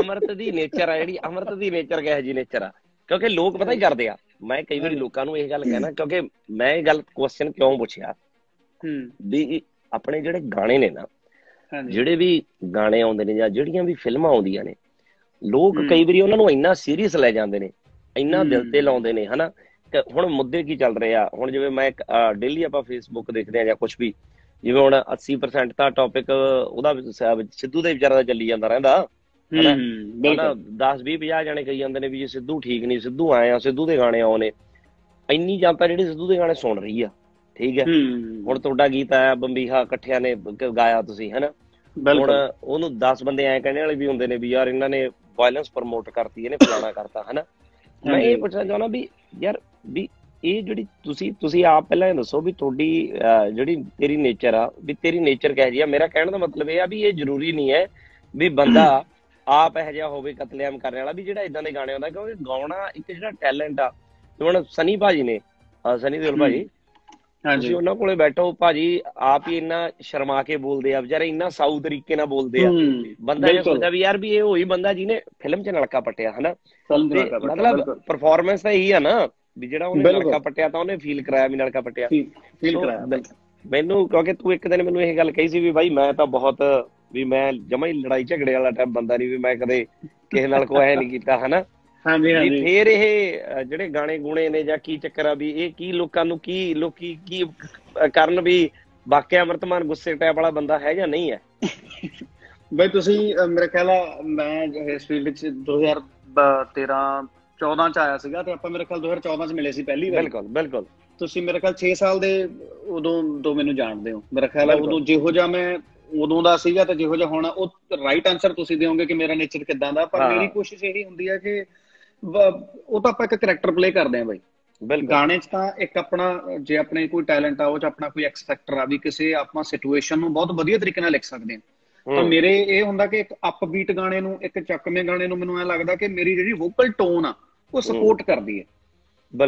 ਅਮਰਤ ਦੀ nature ਆ ਜਿਹੜੀ ਅਮਰਤ ਦੀ nature ਕਿਹੋ ਜੀ ਨੇਚਰ ਆ? ਕਿਉਂਕਿ ਲੋਕ ਪਤਾ ਹੀ ਕਰਦੇ ਆ। ਮੈਂ ਕਈ ਵਾਰੀ ਲੋਕਾਂ ਨੂੰ ਇਹ ਗੱਲ ਕਹਿਣਾ ਕਿਉਂਕਿ ਮੈਂ ਇਹ ਗੱਲ ਕੁਐਸਚਨ ਕਿਉਂ ਪੁੱਛਿਆ? ਹੂੰ। ਵੀ ਆਪਣੇ ਜਿਹੜੇ ਗਾਣੇ ਨੇ ਨਾ ਜਿਹੜੇ ਵੀ ਗਾਣੇ ਆਉਂਦੇ ਨੇ ਜਾਂ ਜਿਹੜੀਆਂ ਵੀ ਫਿਲਮਾਂ ਆਉਂਦੀਆਂ ਨੇ ਲੋਕ। ਕਈ ਵਾਰੀ ਉਹਨਾਂ ਨੂੰ ਇੰਨਾ ਸੀਰੀਅਸ ਲੈ ਜਾਂਦੇ ਨੇ ਇੰਨਾ ਦਿਲ। ਤੇ ਲਾਉਂਦੇ ਨੇ ਹਨਾ? ਕਿ ਹੁਣ ਮੁੱਦੇ ਕੀ ਚੱਲ ਰਹੇ ਆ? ਹੁਣ ਜਿਵੇਂ ਮੈਂ ਡੇਲੀ ਆਪਾਂ ਫੇਸਬੁੱਕ ਦੇਖਦੇ ਆ ਜਾਂ ਕੁਝ ਵੀ ਜਿਵੇਂ ਹੁਣ 80% ਤਾਂ ਟੌਪਿਕ ਉਹਦਾ ਸਿੱਧੂ ਦੇ ਵਿਚਾਰਾ ਦਾ ਚੱਲੀ ਜਾਂਦਾ ਰਹਿੰਦਾ। ਬਿਲਕੁਲ। 10 20 50 ਜਾਣੇ ਕਹੀ ਜਾਂਦੇ ਨੇ ਵੀ ਜੀ ਸਿੱਧੂ ਠੀਕ ਨਹੀਂ ਸਿੱਧੂ ਆਏ ਆ ਸਿੱਧੂ ਦੇ ਗਾਣੇ ਆਉਣੇ। ਇੰਨੀ ਜਨਤਾ ਜਿਹੜੀ ਸਿੱਧੂ ਦੇ ਗਾਣੇ ਸੁਣ ਰਹੀ ਆ ਠੀਕ ਹੈ? ਹੁਣ ਤੁਹਾਡਾ ਗੀਤ ਆਇਆ ਬੰਬੀਹਾ ਇਕੱਠਿਆਂ ਨੇ ਗਾਇਆ ਤੁਸੀਂ ਹਨਾ? ਹੁਣ ਉਹਨੂੰ 10 ਬੰਦੇ ਐ ਕਹਿੰਦੇ ਵਾਲੇ ਵੀ ਹੁੰਦੇ ਨੇ ਵੀ ਯਾਰ ਇਹਨਾਂ ਨੇ ਵਾਇਲੈਂਸ ਪ੍ਰਮੋਟ ਕਰਤੀ ਇਹਨੇ ਫਲਾਣਾ ਕਰਤਾ ਹਨਾ? ਮੈਂ ਇਹ। ਪੁੱਛਣਾ ਚਾਹੁੰਦਾ ਵੀ ਯਾਰ ਵੀ ਇਹ ਜਿਹੜੀ ਤੁਸੀਂ ਤੁਸੀਂ ਆਪ ਪਹਿਲਾਂ ਇਹ ਦੱਸੋ ਵੀ ਤੁਹਾਡੀ ਜਿਹੜੀ ਤੇਰੀ ਨੇਚਰ ਆ ਵੀ ਤੇਰੀ ਨੇਚਰ ਕਿਹੋ ਜਿਹੀ ਆ? ਮੇਰਾ ਕਹਿਣ ਦਾ ਮਤਲਬ ਇਹ ਆ ਵੀ ਇਹ ਜ਼ਰੂਰੀ ਨਹੀਂ ਹੈ ਵੀ ਬੰਦਾ ਆਪ ਇਹੋ ਜਿਹਾ ਹੋਵੇ ਕਤਲੇਆਮ ਕਰਨ ਵਾਲਾ ਵੀ ਜਿਹੜਾ ਇਦਾਂ ਦੇ ਗਾਣੇ ਆਉਂਦਾ ਕਿਉਂਕਿ ਗਾਉਣਾ ਇੱਕ ਜਿਹੜਾ ਟੈਲੈਂਟ ਆ। ਹੁਣ ਸਨੀ ਭਾਜੀ ਨੇ ਸਨੀ ਦਿਓਲ ਭਾਜੀ। ਹਾਂਜੀ। ਉਹਨਾਂ ਕੋਲੇ ਬੈਠੋ ਭਾਜੀ ਆਪ ਹੀ ਇੰਨਾ ਸ਼ਰਮਾ ਕੇ ਬੋਲਦੇ ਆ ਵਿਚਾਰੇ ਇੰਨਾ ਸਾਊ ਤਰੀਕੇ ਨਾਲ ਬੋਲਦੇ ਆ। ਬੰਦਾ ਇਹ। ਸੋਚਦਾ ਵੀ ਯਾਰ ਵੀ ਇਹ ਉਹੀ ਬੰਦਾ ਜਿਹਨੇ ਫਿਲਮ 'ਚ ਨਲਕਾ ਪੱਟਿਆ ਹਨਾ? ਮਤਲਬ ਪਰਫਾਰਮੈਂਸ ਤਾਂ ਇਹੀ ਆ ਨਾ ਵੀ ਜਿਹੜਾ ਉਹਨੇ। ਨਲਕਾ ਪੱਟਿਆ ਤਾਂ ਉਹਨੇ ਫੀਲ ਕਰਾਇਆ ਵੀ ਨਲਕਾ ਪੱਟਿਆ। ਫੀਲ ਕਰਾਇਆ ਮੈਨੂੰ ਕਿਉਂਕਿ ਤੂੰ ਇੱਕ ਦਿਨ ਮੈਨੂੰ ਇਹ ਗੱਲ ਕਹੀ ਸੀ ਵੀ ਭਾਈ ਮੈਂ ਤਾਂ ਬਹੁਤ ਵੀ ਮੈਂ ਜਮਾ ਹੀ ਲੜਾਈ ਝਗੜੇ ਵਾਲਾ ਟਾਈਪ ਬੰਦਾ ਨਹੀਂ ਵੀ ਮੈਂ ਕਦੇ ਕਿਸੇ ਨਾਲ ਕੋਈ ਐ ਨਹੀਂ ਕੀਤਾ ਹਨਾ? ਹਾਂਜੀ ਹਾਂਜੀ। ਫੇਰ ਇਹ ਜਿਹੜੇ ਗਾਣੇ ਗੁਣੇ ਨੇ ਜਾਂ ਕੀ ਚੱਕਰ ਆ ਵੀ ਇਹ ਕੀ ਲੋਕਾਂ ਨੂੰ ਕੀ ਲੋਕੀ ਕੀ ਕਰਨ ਵੀ ਵਾਕਿਆ ਅਮਰਤਮਾਨ ਗੁੱਸੇ ਟਾਈਪ ਵਾਲਾ ਬੰਦਾ ਹੈ ਜਾਂ ਨਹੀਂ ਹੈ? ਬਈ ਤੁਸੀਂ ਮੇਰੇ ਖਿਆਲ ਆ ਮੈਂ ਇਸ ਫੀਲਡ ਚ 2013 14 ਚ ਆਇਆ ਸੀਗਾ ਤੇ ਆਪਾਂ ਮੇਰੇ ਖਿਆਲ 2014 ਚ ਮਿਲੇ ਸੀ ਪਹਿਲੀ ਵਾਰ। ਬਿਲਕੁਲ ਬਿਲਕੁਲ। ਤੁਸੀਂ ਮੇਰੇ ਖਿਆਲ 6 ਸਾਲ ਦੇ ਉਦੋਂ ਤੋਂ ਮੈਨੂੰ ਜਾਣਦੇ ਹੋ। ਮੇਰਾ ਖਿਆਲ ਆ। ਉਦੋਂ ਜਿਹੋ ਜਿਹਾ ਮੈਂ ਉਦੋਂ ਦਾ ਸੀਗਾ ਤੇ ਜਿਹੋ ਜਿਹਾ ਹੁਣ ਉਹ ਰਾਈਟ ਆਨਸਰ ਤੁਸੀਂ ਦਿਓਗੇ ਕਿ ਮੇਰਾ ਨੇਚਰ ਕਿਦਾਂ ਦਾ ਪਰ। ਮੇਰੀ ਕੋਸ਼ਿਸ਼ ਇਹੀ ਹੁੰਦੀ ਹੈ ਕਿ ਉਹ ਤਾਂ ਆਪਾਂ ਇੱਕ ਕੈਰੈਕਟਰ ਪਲੇ ਕਰਦੇ ਆ ਬਾਈ। ਬਿਲਕੁਲ। ਗਾਣੇ 'ਚ ਤਾਂ ਇੱਕ ਆਪਣਾ ਜੇ ਆਪਣੇ ਕੋਈ ਟੈਲੈਂਟ ਆ ਉਹ 'ਚ ਆਪਣਾ ਕੋਈ ਐਕਸ ਫੈਕਟਰ ਆ ਵੀ ਕਿਸੇ ਆਪਾਂ ਸਿਚੁਏਸ਼ਨ ਨੂੰ ਬਹੁਤ ਵਧੀਆ ਤਰੀਕੇ ਨਾਲ ਲਿਖ ਸਕਦੇ ਹਾਂ। ਤਾਂ ਮੇਰੇ ਇਹ ਹੁੰਦਾ ਕਿ ਇੱਕ ਅਪਬੀਟ ਗਾਣੇ ਨੂੰ ਇੱਕ ਚੱਕਵੇਂ ਗਾਣੇ ਨੂੰ ਮੈਨੂੰ ਐ ਲੱਗਦਾ ਕਿ ਮੇਰੀ ਜਿਹੜੀ ਵੋਕਲ ਟੋਨ ਆ ਉਹ ਸਪੋਰਟ ਕਰਦੀ ਹੈ।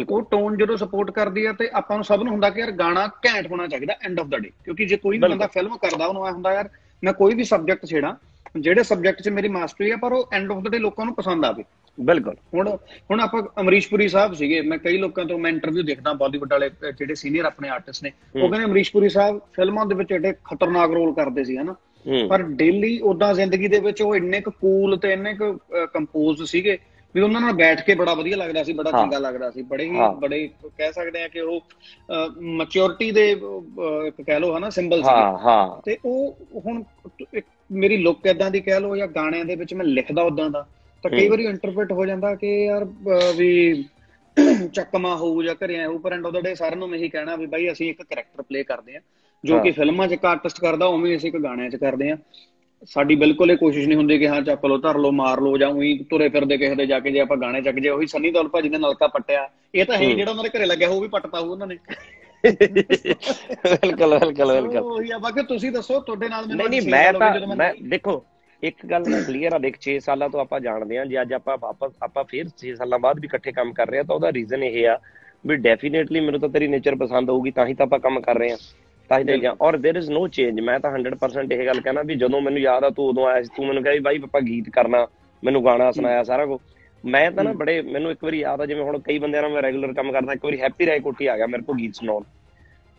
ਉਹ ਟੋਨ ਜਦੋਂ ਸਪੋਰਟ ਕਰਦੀ ਹੈ ਤੇ ਆਪਾਂ ਨੂੰ ਸਭ ਨੂੰ ਹੁੰਦਾ ਕਿ ਯਾਰ ਗਾਣਾ ਘੈਂਟ ਹੋਣਾ ਚਾਹੀਦਾ ਐਂਡ ਆਫ ਦਾ ਡੇ ਕਿਉਂਕਿ ਜੇ ਕੋਈ ਵੀ। ਬੰਦਾ ਫਿਲਮ ਕਰਦਾ ਉਹਨੂੰ ਐ ਹੁੰਦਾ ਯਾਰ ਮੈਂ ਕੋਈ ਵੀ ਸਬਜੈਕਟ ਛੇੜਾਂ ਜਿਹੜੇ ਸਬਜੈਕਟ 'ਚ ਮੇਰੀ ਮਾਸਟਰੀ ਹੈ ਪਰ ਉਹ ਐਂਡ ਆਫ ਦਾ ਡੇ ਲੋਕਾਂ ਨੂੰ ਪਸੰਦ ਆਵੇ। ਬਿਲਕੁਲ। ਹੁਣ ਹੁਣ ਆਪਾਂ ਅਮਰੀਸ਼ਪੁਰੀ ਸਾਹਿਬ ਸੀਗੇ ਮੈਂ ਕਈ ਲੋਕਾਂ ਤੋਂ ਮੈਂ ਇੰਟਰਵਿਊ ਦੇਖਦਾ ਬਾਲੀਵੁੱਡ ਵਾਲੇ ਜਿਹੜੇ ਸੀਨੀਅਰ ਆਪਣੇ ਆਰਟਿਸਟ ਨੇ ਉਹ। ਕਹਿੰਦੇ ਅਮਰੀਸ਼ਪੁਰੀ ਸਾਹਿਬ ਫਿਲਮਾਂ ਦੇ ਵਿੱਚ ਐਡੇ ਖਤਰਨਾਕ ਰੋਲ ਕਰਦੇ ਸੀ ਹਨਾ? ਪਰ ਡੇਲੀ ਉਦਾਂ ਜ਼ਿੰਦਗੀ ਦੇ ਵਿੱਚ ਉਹ ਇੰਨੇ ਕੁ ਕੂਲ ਤੇ ਇੰਨੇ ਕੁ ਕੰਪੋਜ਼ ਸੀਗੇ ਵੀ ਉਹਨਾਂ ਨਾਲ ਬੈਠ ਕੇ ਬੜਾ ਵਧੀਆ ਲੱਗਦਾ ਸੀ ਬੜਾ। ਚੰਗਾ ਲੱਗਦਾ ਸੀ ਬੜੇ ਹੀ। ਬੜੇ ਕਹਿ ਸਕਦੇ ਆ ਕਿ ਉਹ ਮੈਚੁਰਿਟੀ ਦੇ ਇੱਕ ਕਹਿ ਲਓ ਹਨਾ ਸਿੰਬਲ ਸੀ ਹਾਂ ਹਾਂ ਤੇ ਉਹ ਹੁਣ ਇੱਕ ਮੇਰੀ ਲੁੱਕ ਇਦਾਂ ਦੀ ਕਹਿ ਲਓ ਜਾਂ ਗਾਣਿਆਂ ਦੇ ਵਿੱਚ ਮੈਂ ਲਿਖਦਾ ਉਦਾਂ ਦਾ ਤਾਂ ਕਈ। ਵਾਰੀ ਇੰਟਰਪ੍ਰੀਟ ਹੋ ਜਾਂਦਾ ਕਿ ਯਾਰ ਵੀ ਚੱਕਮਾ ਹੋਊ ਜਾਂ ਘਰੇ ਆਊ ਪਰ ਐਂਡ ਆਫ ਦਾ ਡੇ ਸਾਰਿਆਂ ਨੂੰ ਮੈਂ ਇਹੀ ਕਹਿਣਾ ਵੀ ਬਾਈ ਅਸੀਂ ਇੱਕ ਕੈਰੈਕਟਰ ਪਲੇ ਕਰਦੇ ਆ ਜੋ। ਕਿ ਫਿਲਮਾਂ 'ਚ ਇੱਕ ਆਰਟਿਸਟ ਕਰਦਾ ਉਵੇਂ ਅਸੀਂ ਇੱਕ ਗਾਣਿਆਂ 'ਚ ਕਰਦੇ ਆ ਸਾਡੀ ਬਿਲਕੁਲ ਇਹ ਕੋਸ਼ਿਸ਼ ਨਹੀਂ ਹੁੰਦੀ ਕਿ ਹਾਂ ਚੱਕ ਲਓ ਧਰ ਲਓ ਮਾਰ ਲਓ ਜਾਂ ਉਹੀ ਤੁਰੇ ਫਿਰਦੇ ਕਿਸੇ ਦੇ ਜਾ ਕੇ ਜੇ ਆਪਾਂ ਗਾਣੇ ਚੱਕ ਜੇ ਉਹੀ ਸੰਨੀ ਦੌਲ ਭਾਜੀ ਨੇ ਨਲਕਾ ਪੱਟਿਆ। ਇਹ ਤਾਂ ਹੈ। ਜਿਹੜਾ ਉਹਨਾਂ ਦੇ ਘਰੇ ਲੱਗਿਆ ਉਹ ਵੀ ਪੱਟਤਾ ਹੋਊ ਉਹਨਾਂ ਨੇ। ਬਿਲਕੁਲ ਬਿਲਕੁਲ ਬਿਲਕੁਲ। ਉਹੀ ਆ ਬਾਕੀ ਤੁਸੀਂ ਦੱਸੋ ਤੁਹਾਡੇ ਨਾਲ ਨਹੀਂ ਨਹੀਂ ਮੈਂ ਤਾਂ ਮੈਂ ਦੇਖੋ ਇੱਕ ਗੱਲ ਕਲੀਅਰ ਆ ਦੇਖ 6 ਸਾਲਾਂ ਤੋਂ ਆਪਾਂ ਜਾਣਦੇ ਆ ਜੇ ਅੱਜ ਆਪਾਂ ਵਾਪਸ ਆਪਾਂ ਫੇਰ 6 ਸਾਲਾਂ ਬਾਅਦ ਵੀ ਇਕੱਠੇ ਕੰਮ ਕਰ ਰਹੇ ਆ ਤਾਂ ਉਹਦਾ ਰੀਜ਼ਨ ਇਹ ਆ ਵੀ ਡੈਫੀਨੇਟਲੀ ਮੈਨੂੰ ਤਾਂ ਤੇਰੀ ਨੇਚਰ ਪਸੰਦ ਆਊਗੀ ਤਾਂ ਹੀ ਤਾਂ ਆਪਾਂ ਕੰਮ ਕਰ ਰਹੇ ਆ ਤਾਂ ਹੀ ਤਾਂ ਜਾਂ ਔਰ देयर इज नो ਚੇਂਜ ਮੈਂ ਤਾਂ 100% ਇਹ ਗੱਲ ਕਹਿਣਾ ਵੀ ਜਦੋਂ ਮੈਨੂੰ ਯਾਦ ਆ ਤੂੰ ਉਦੋਂ ਆਇਆ ਸੀ ਤੂੰ ਮੈਨੂੰ ਕਹੇ ਬਾਈ ਆਪਾਂ ਗੀਤ ਕਰਨਾ ਮੈਨੂੰ ਗਾਣਾ ਸੁਣਾਇਆ ਸਾਰਾ ਕੁਝ ਮੈਂ ਤਾਂ ਨਾ ਹੂੰ। ਬੜੇ ਮੈਨੂੰ ਇੱਕ ਵਾਰੀ ਯਾਦ ਆ ਜਿਵੇਂ ਹੁਣ ਕਈ ਬੰਦਿਆਂ ਨਾਲ ਮੈਂ ਰੈਗੂਲਰ ਕੰਮ ਕਰਦਾ ਇੱਕ ਵਾਰੀ ਹੈਪੀ ਰਾਏ ਕੋਟੀ ਆ ਗਿਆ ਮੇਰੇ ਕੋਲ ਗੀਤ ਸੁਣਾਉਣ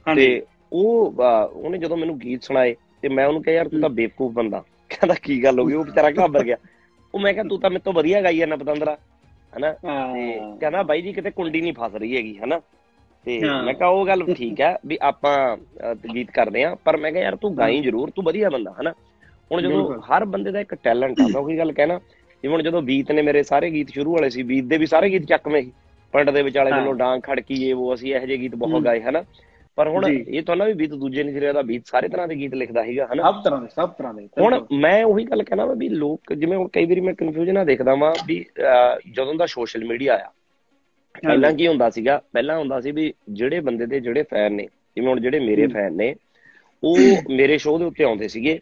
ਹਾਂਜੀ ਤੇ ਉਹ ਅਹ, ਉਹਨੇ ਜਦੋਂ ਮੈਨੂੰ ਗੀਤ ਸੁਣਾਏ ਤੇ ਮੈਂ ਉਹਨੂੰ ਕਿਹਾ ਯਾਰ ਤੂੰ ਤਾਂ ਬੇਵਕੂਫ ਬੰਦਾ ਕਹਿੰਦਾ ਕੀ ਗੱਲ ਹੋ ਗਈ ਉਹ ਵਿਚਾਰਾ ਘਾਬਰ ਗਿਆ ਉਹ ਮੈਂ ਕਿਹਾ ਤੂੰ ਤਾਂ ਮੇਰੇ ਤੋਂ ਵਧੀਆ ਗਾਈ ਜਾਂਦਾ ਪਤੰਦਰਾ ਹਨਾ ਤੇ ਹਾਂ ਕਹਿੰਦਾ ਬਾਈ ਜੀ ਕਿਤੇ ਕੁੰਡੀ ਨਹੀਂ ਫਸ ਰਹੀ ਹੈਗੀ ਹਨਾ ਤੇ। ਮੈਂ ਕਿਹਾ ਉਹ ਗੱਲ ਠੀਕ ਹੈ ਵੀ ਆਪਾਂ ਗੀਤ ਕਰਦੇ ਆ ਪਰ ਮੈਂ ਕਿਹਾ ਯਾਰ ਤੂੰ ਗਾਈ ਜ਼ਰੂਰ ਤੂੰ ਵਧੀਆ ਬੰਦਾ ਹਨਾ ਹੁਣ ਜਦੋਂ। ਹਰ ਬੰਦੇ ਦਾ ਇੱਕ ਟੈਲੈਂਟ ਆ ਮੈਂ ਉਹੀ ਗੱਲ ਕਹਿਣਾ ਜਿਵੇਂ ਹੁਣ ਜਦੋਂ ਬੀਤ ਨੇ ਮੇਰੇ ਸਾਰੇ ਗੀਤ ਸ਼ੁਰੂ ਵਾਲੇ ਸੀ ਬੀਤ ਦੇ ਵੀ ਸਾਰੇ ਗੀਤ ਚੱਕਵੇਂ ਸੀ ਪਿੰਡ ਦੇ ਵਿਚਾਲੇ। ਮੈਨੂੰ ਡਾਂਗ ਖੜਕੀ ਇਹ ਉਹ ਅਸੀਂ ਇਹੋ ਜਿਹੇ ਗੀਤ ਬਹੁਤ। ਗਾਏ ਹਨਾ ਪਰ ਹੁਣ। ਇਹ ਤਾਂ ਨਾ ਵੀ ਬੀਤ ਦੂਜੇ ਨਹੀਂ ਦਾ ਬੀਤ ਸਾਰੇ ਤਰ੍ਹਾਂ ਦੇ ਗੀਤ ਲਿਖਦਾ ਸੀਗਾ ਹਨਾ ਸਭ ਤਰ੍ਹਾਂ ਦੇ ਸਭ ਤਰ੍ਹਾਂ ਦੇ ਹੁਣ। ਮੈਂ ਉਹੀ ਗੱਲ ਕਹਿਣਾ ਵਾ ਲੋਕ ਜਿਵੇਂ ਹੁਣ ਕਈ ਵਾਰੀ ਮੈਂ ਕਨਫਿਊਜ਼ਨ ਆ ਦੇਖਦਾ ਵਾਂ ਵੀ ਜਦੋਂ ਦਾ ਸੋਸ਼ਲ ਮੀਡੀਆ ਆਇਆ ਪਹਿਲਾਂ ਕੀ ਹੁੰਦਾ ਸੀਗਾ ਪਹਿਲਾਂ ਹੁੰਦਾ ਸੀ ਵੀ ਜਿਹੜੇ ਬੰਦੇ ਦੇ ਜਿਹੜੇ ਫੈਨ ਨੇ ਜਿਵੇਂ ਹੁਣ ਜਿਹੜੇ ਮੇਰੇ। ਫੈਨ ਨੇ ਉਹ ਮੇਰੇ ਸ਼ੋਅ ਦੇ ਉੱਤੇ ਆਉਂਦੇ ਸੀਗੇ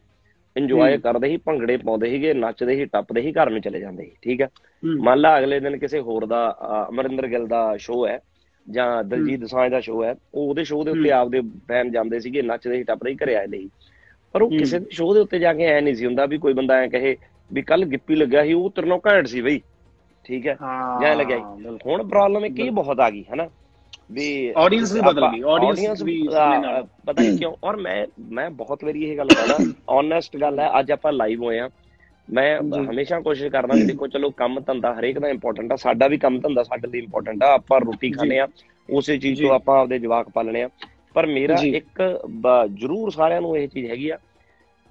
ਇੰਜੋਏ। ਕਰਦੇ ਸੀ ਭੰਗੜੇ ਪਾਉਂਦੇ ਸੀਗੇ ਨੱਚਦੇ ਸੀ ਟੱਪਦੇ ਸੀ ਘਰ ਨੂੰ ਚਲੇ ਜਾਂਦੇ ਸੀ ਠੀਕ ਆ ਹੂੰ। ਮੰਨ ਲਾ ਅਗਲੇ ਦਿਨ ਕਿਸੇ ਹੋਰ ਦਾ ਅਮਰਿੰਦਰ ਗਿੱਲ ਦਾ ਸ਼ੋਅ ਹੈ ਜਾਂ ਦਲਜੀਤ ਦੋਸਾਂਝ ਦਾ ਸ਼ੋਅ ਹੈ ਉਹ ਉਹਦੇ ਸ਼ੋਅ ਦੇ ਉੱਤੇ। ਆਪਦੇ ਫੈਨ ਜਾਂਦੇ ਸੀਗੇ ਨੱਚਦੇ ਸੀ ਟੱਪਦੇ ਸੀ ਘਰੇ ਆਏ ਸੀ ਪਰ ਉਹ। ਕਿਸੇ ਦੇ ਸ਼ੋਅ ਦੇ ਉੱਤੇ ਜਾ ਕੇ ਐ ਨਹੀਂ ਸੀ ਹੁੰਦਾ ਵੀ ਕੋਈ ਬੰਦਾ ਐ ਕਹੇ ਵੀ ਕੱਲ ਗਿੱਪੀ ਲੱਗਿਆ ਸੀ ਉਹ ਤਰਨੋਂ ਘੈਂਟ ਸੀ ਬਈ ਠੀਕ ਹੈ ਜਾਂ ਲੱਗਿਆ ਸੀ। ਹੁਣ ਪ੍ਰੋਬਲਮ ਇੱਕ ਇਹ ਬਹੁਤ ਆ ਗਈ ਹਨਾ ਵੀ Audience ਵੀ ਬਦਲ ਗਈ, audience ਵੀ। ਪਤਾ ਨਹੀਂ ਕਿਉਂ ਔਰ ਮੈਂ ਮੈਂ ਬਹੁਤ ਵਾਰੀ ਇਹ ਗੱਲ ਕਹਦਾ ਓਨੈਸਟ ਗੱਲ ਹੈ ਅੱਜ ਆਪਾਂ ਲਾਈਵ ਹੋਏ ਆ ਮੈਂ। ਹਮੇਸ਼ਾ ਕੋਸ਼ਿਸ਼ ਕਰਦਾ ਕਿ ਦੇਖੋ ਚਲੋ ਕੰਮ ਧੰਦਾ ਹਰੇਕ ਦਾ ਇੰਪੋਰਟੈਂਟ ਆ ਸਾਡਾ ਵੀ ਕੰਮ ਧੰਦਾ ਸਾਡੇ ਲਈ ਇੰਪੋਰਟੈਂਟ ਆ ਆਪਾਂ ਰੋਟੀ ਖਾਣੇ ਆ ਉਸੇ ਚੀਜ਼। ਤੋਂ ਆਪਾਂ ਆਪਦੇ ਜਵਾਕ ਪਾਲਣੇ ਆ ਪਰ ਮੇਰਾ। ਇੱਕ ਜ਼ਰੂਰ ਸਾਰਿਆਂ ਨੂੰ ਇਹ ਚੀਜ਼ ਹੈਗੀ ਆ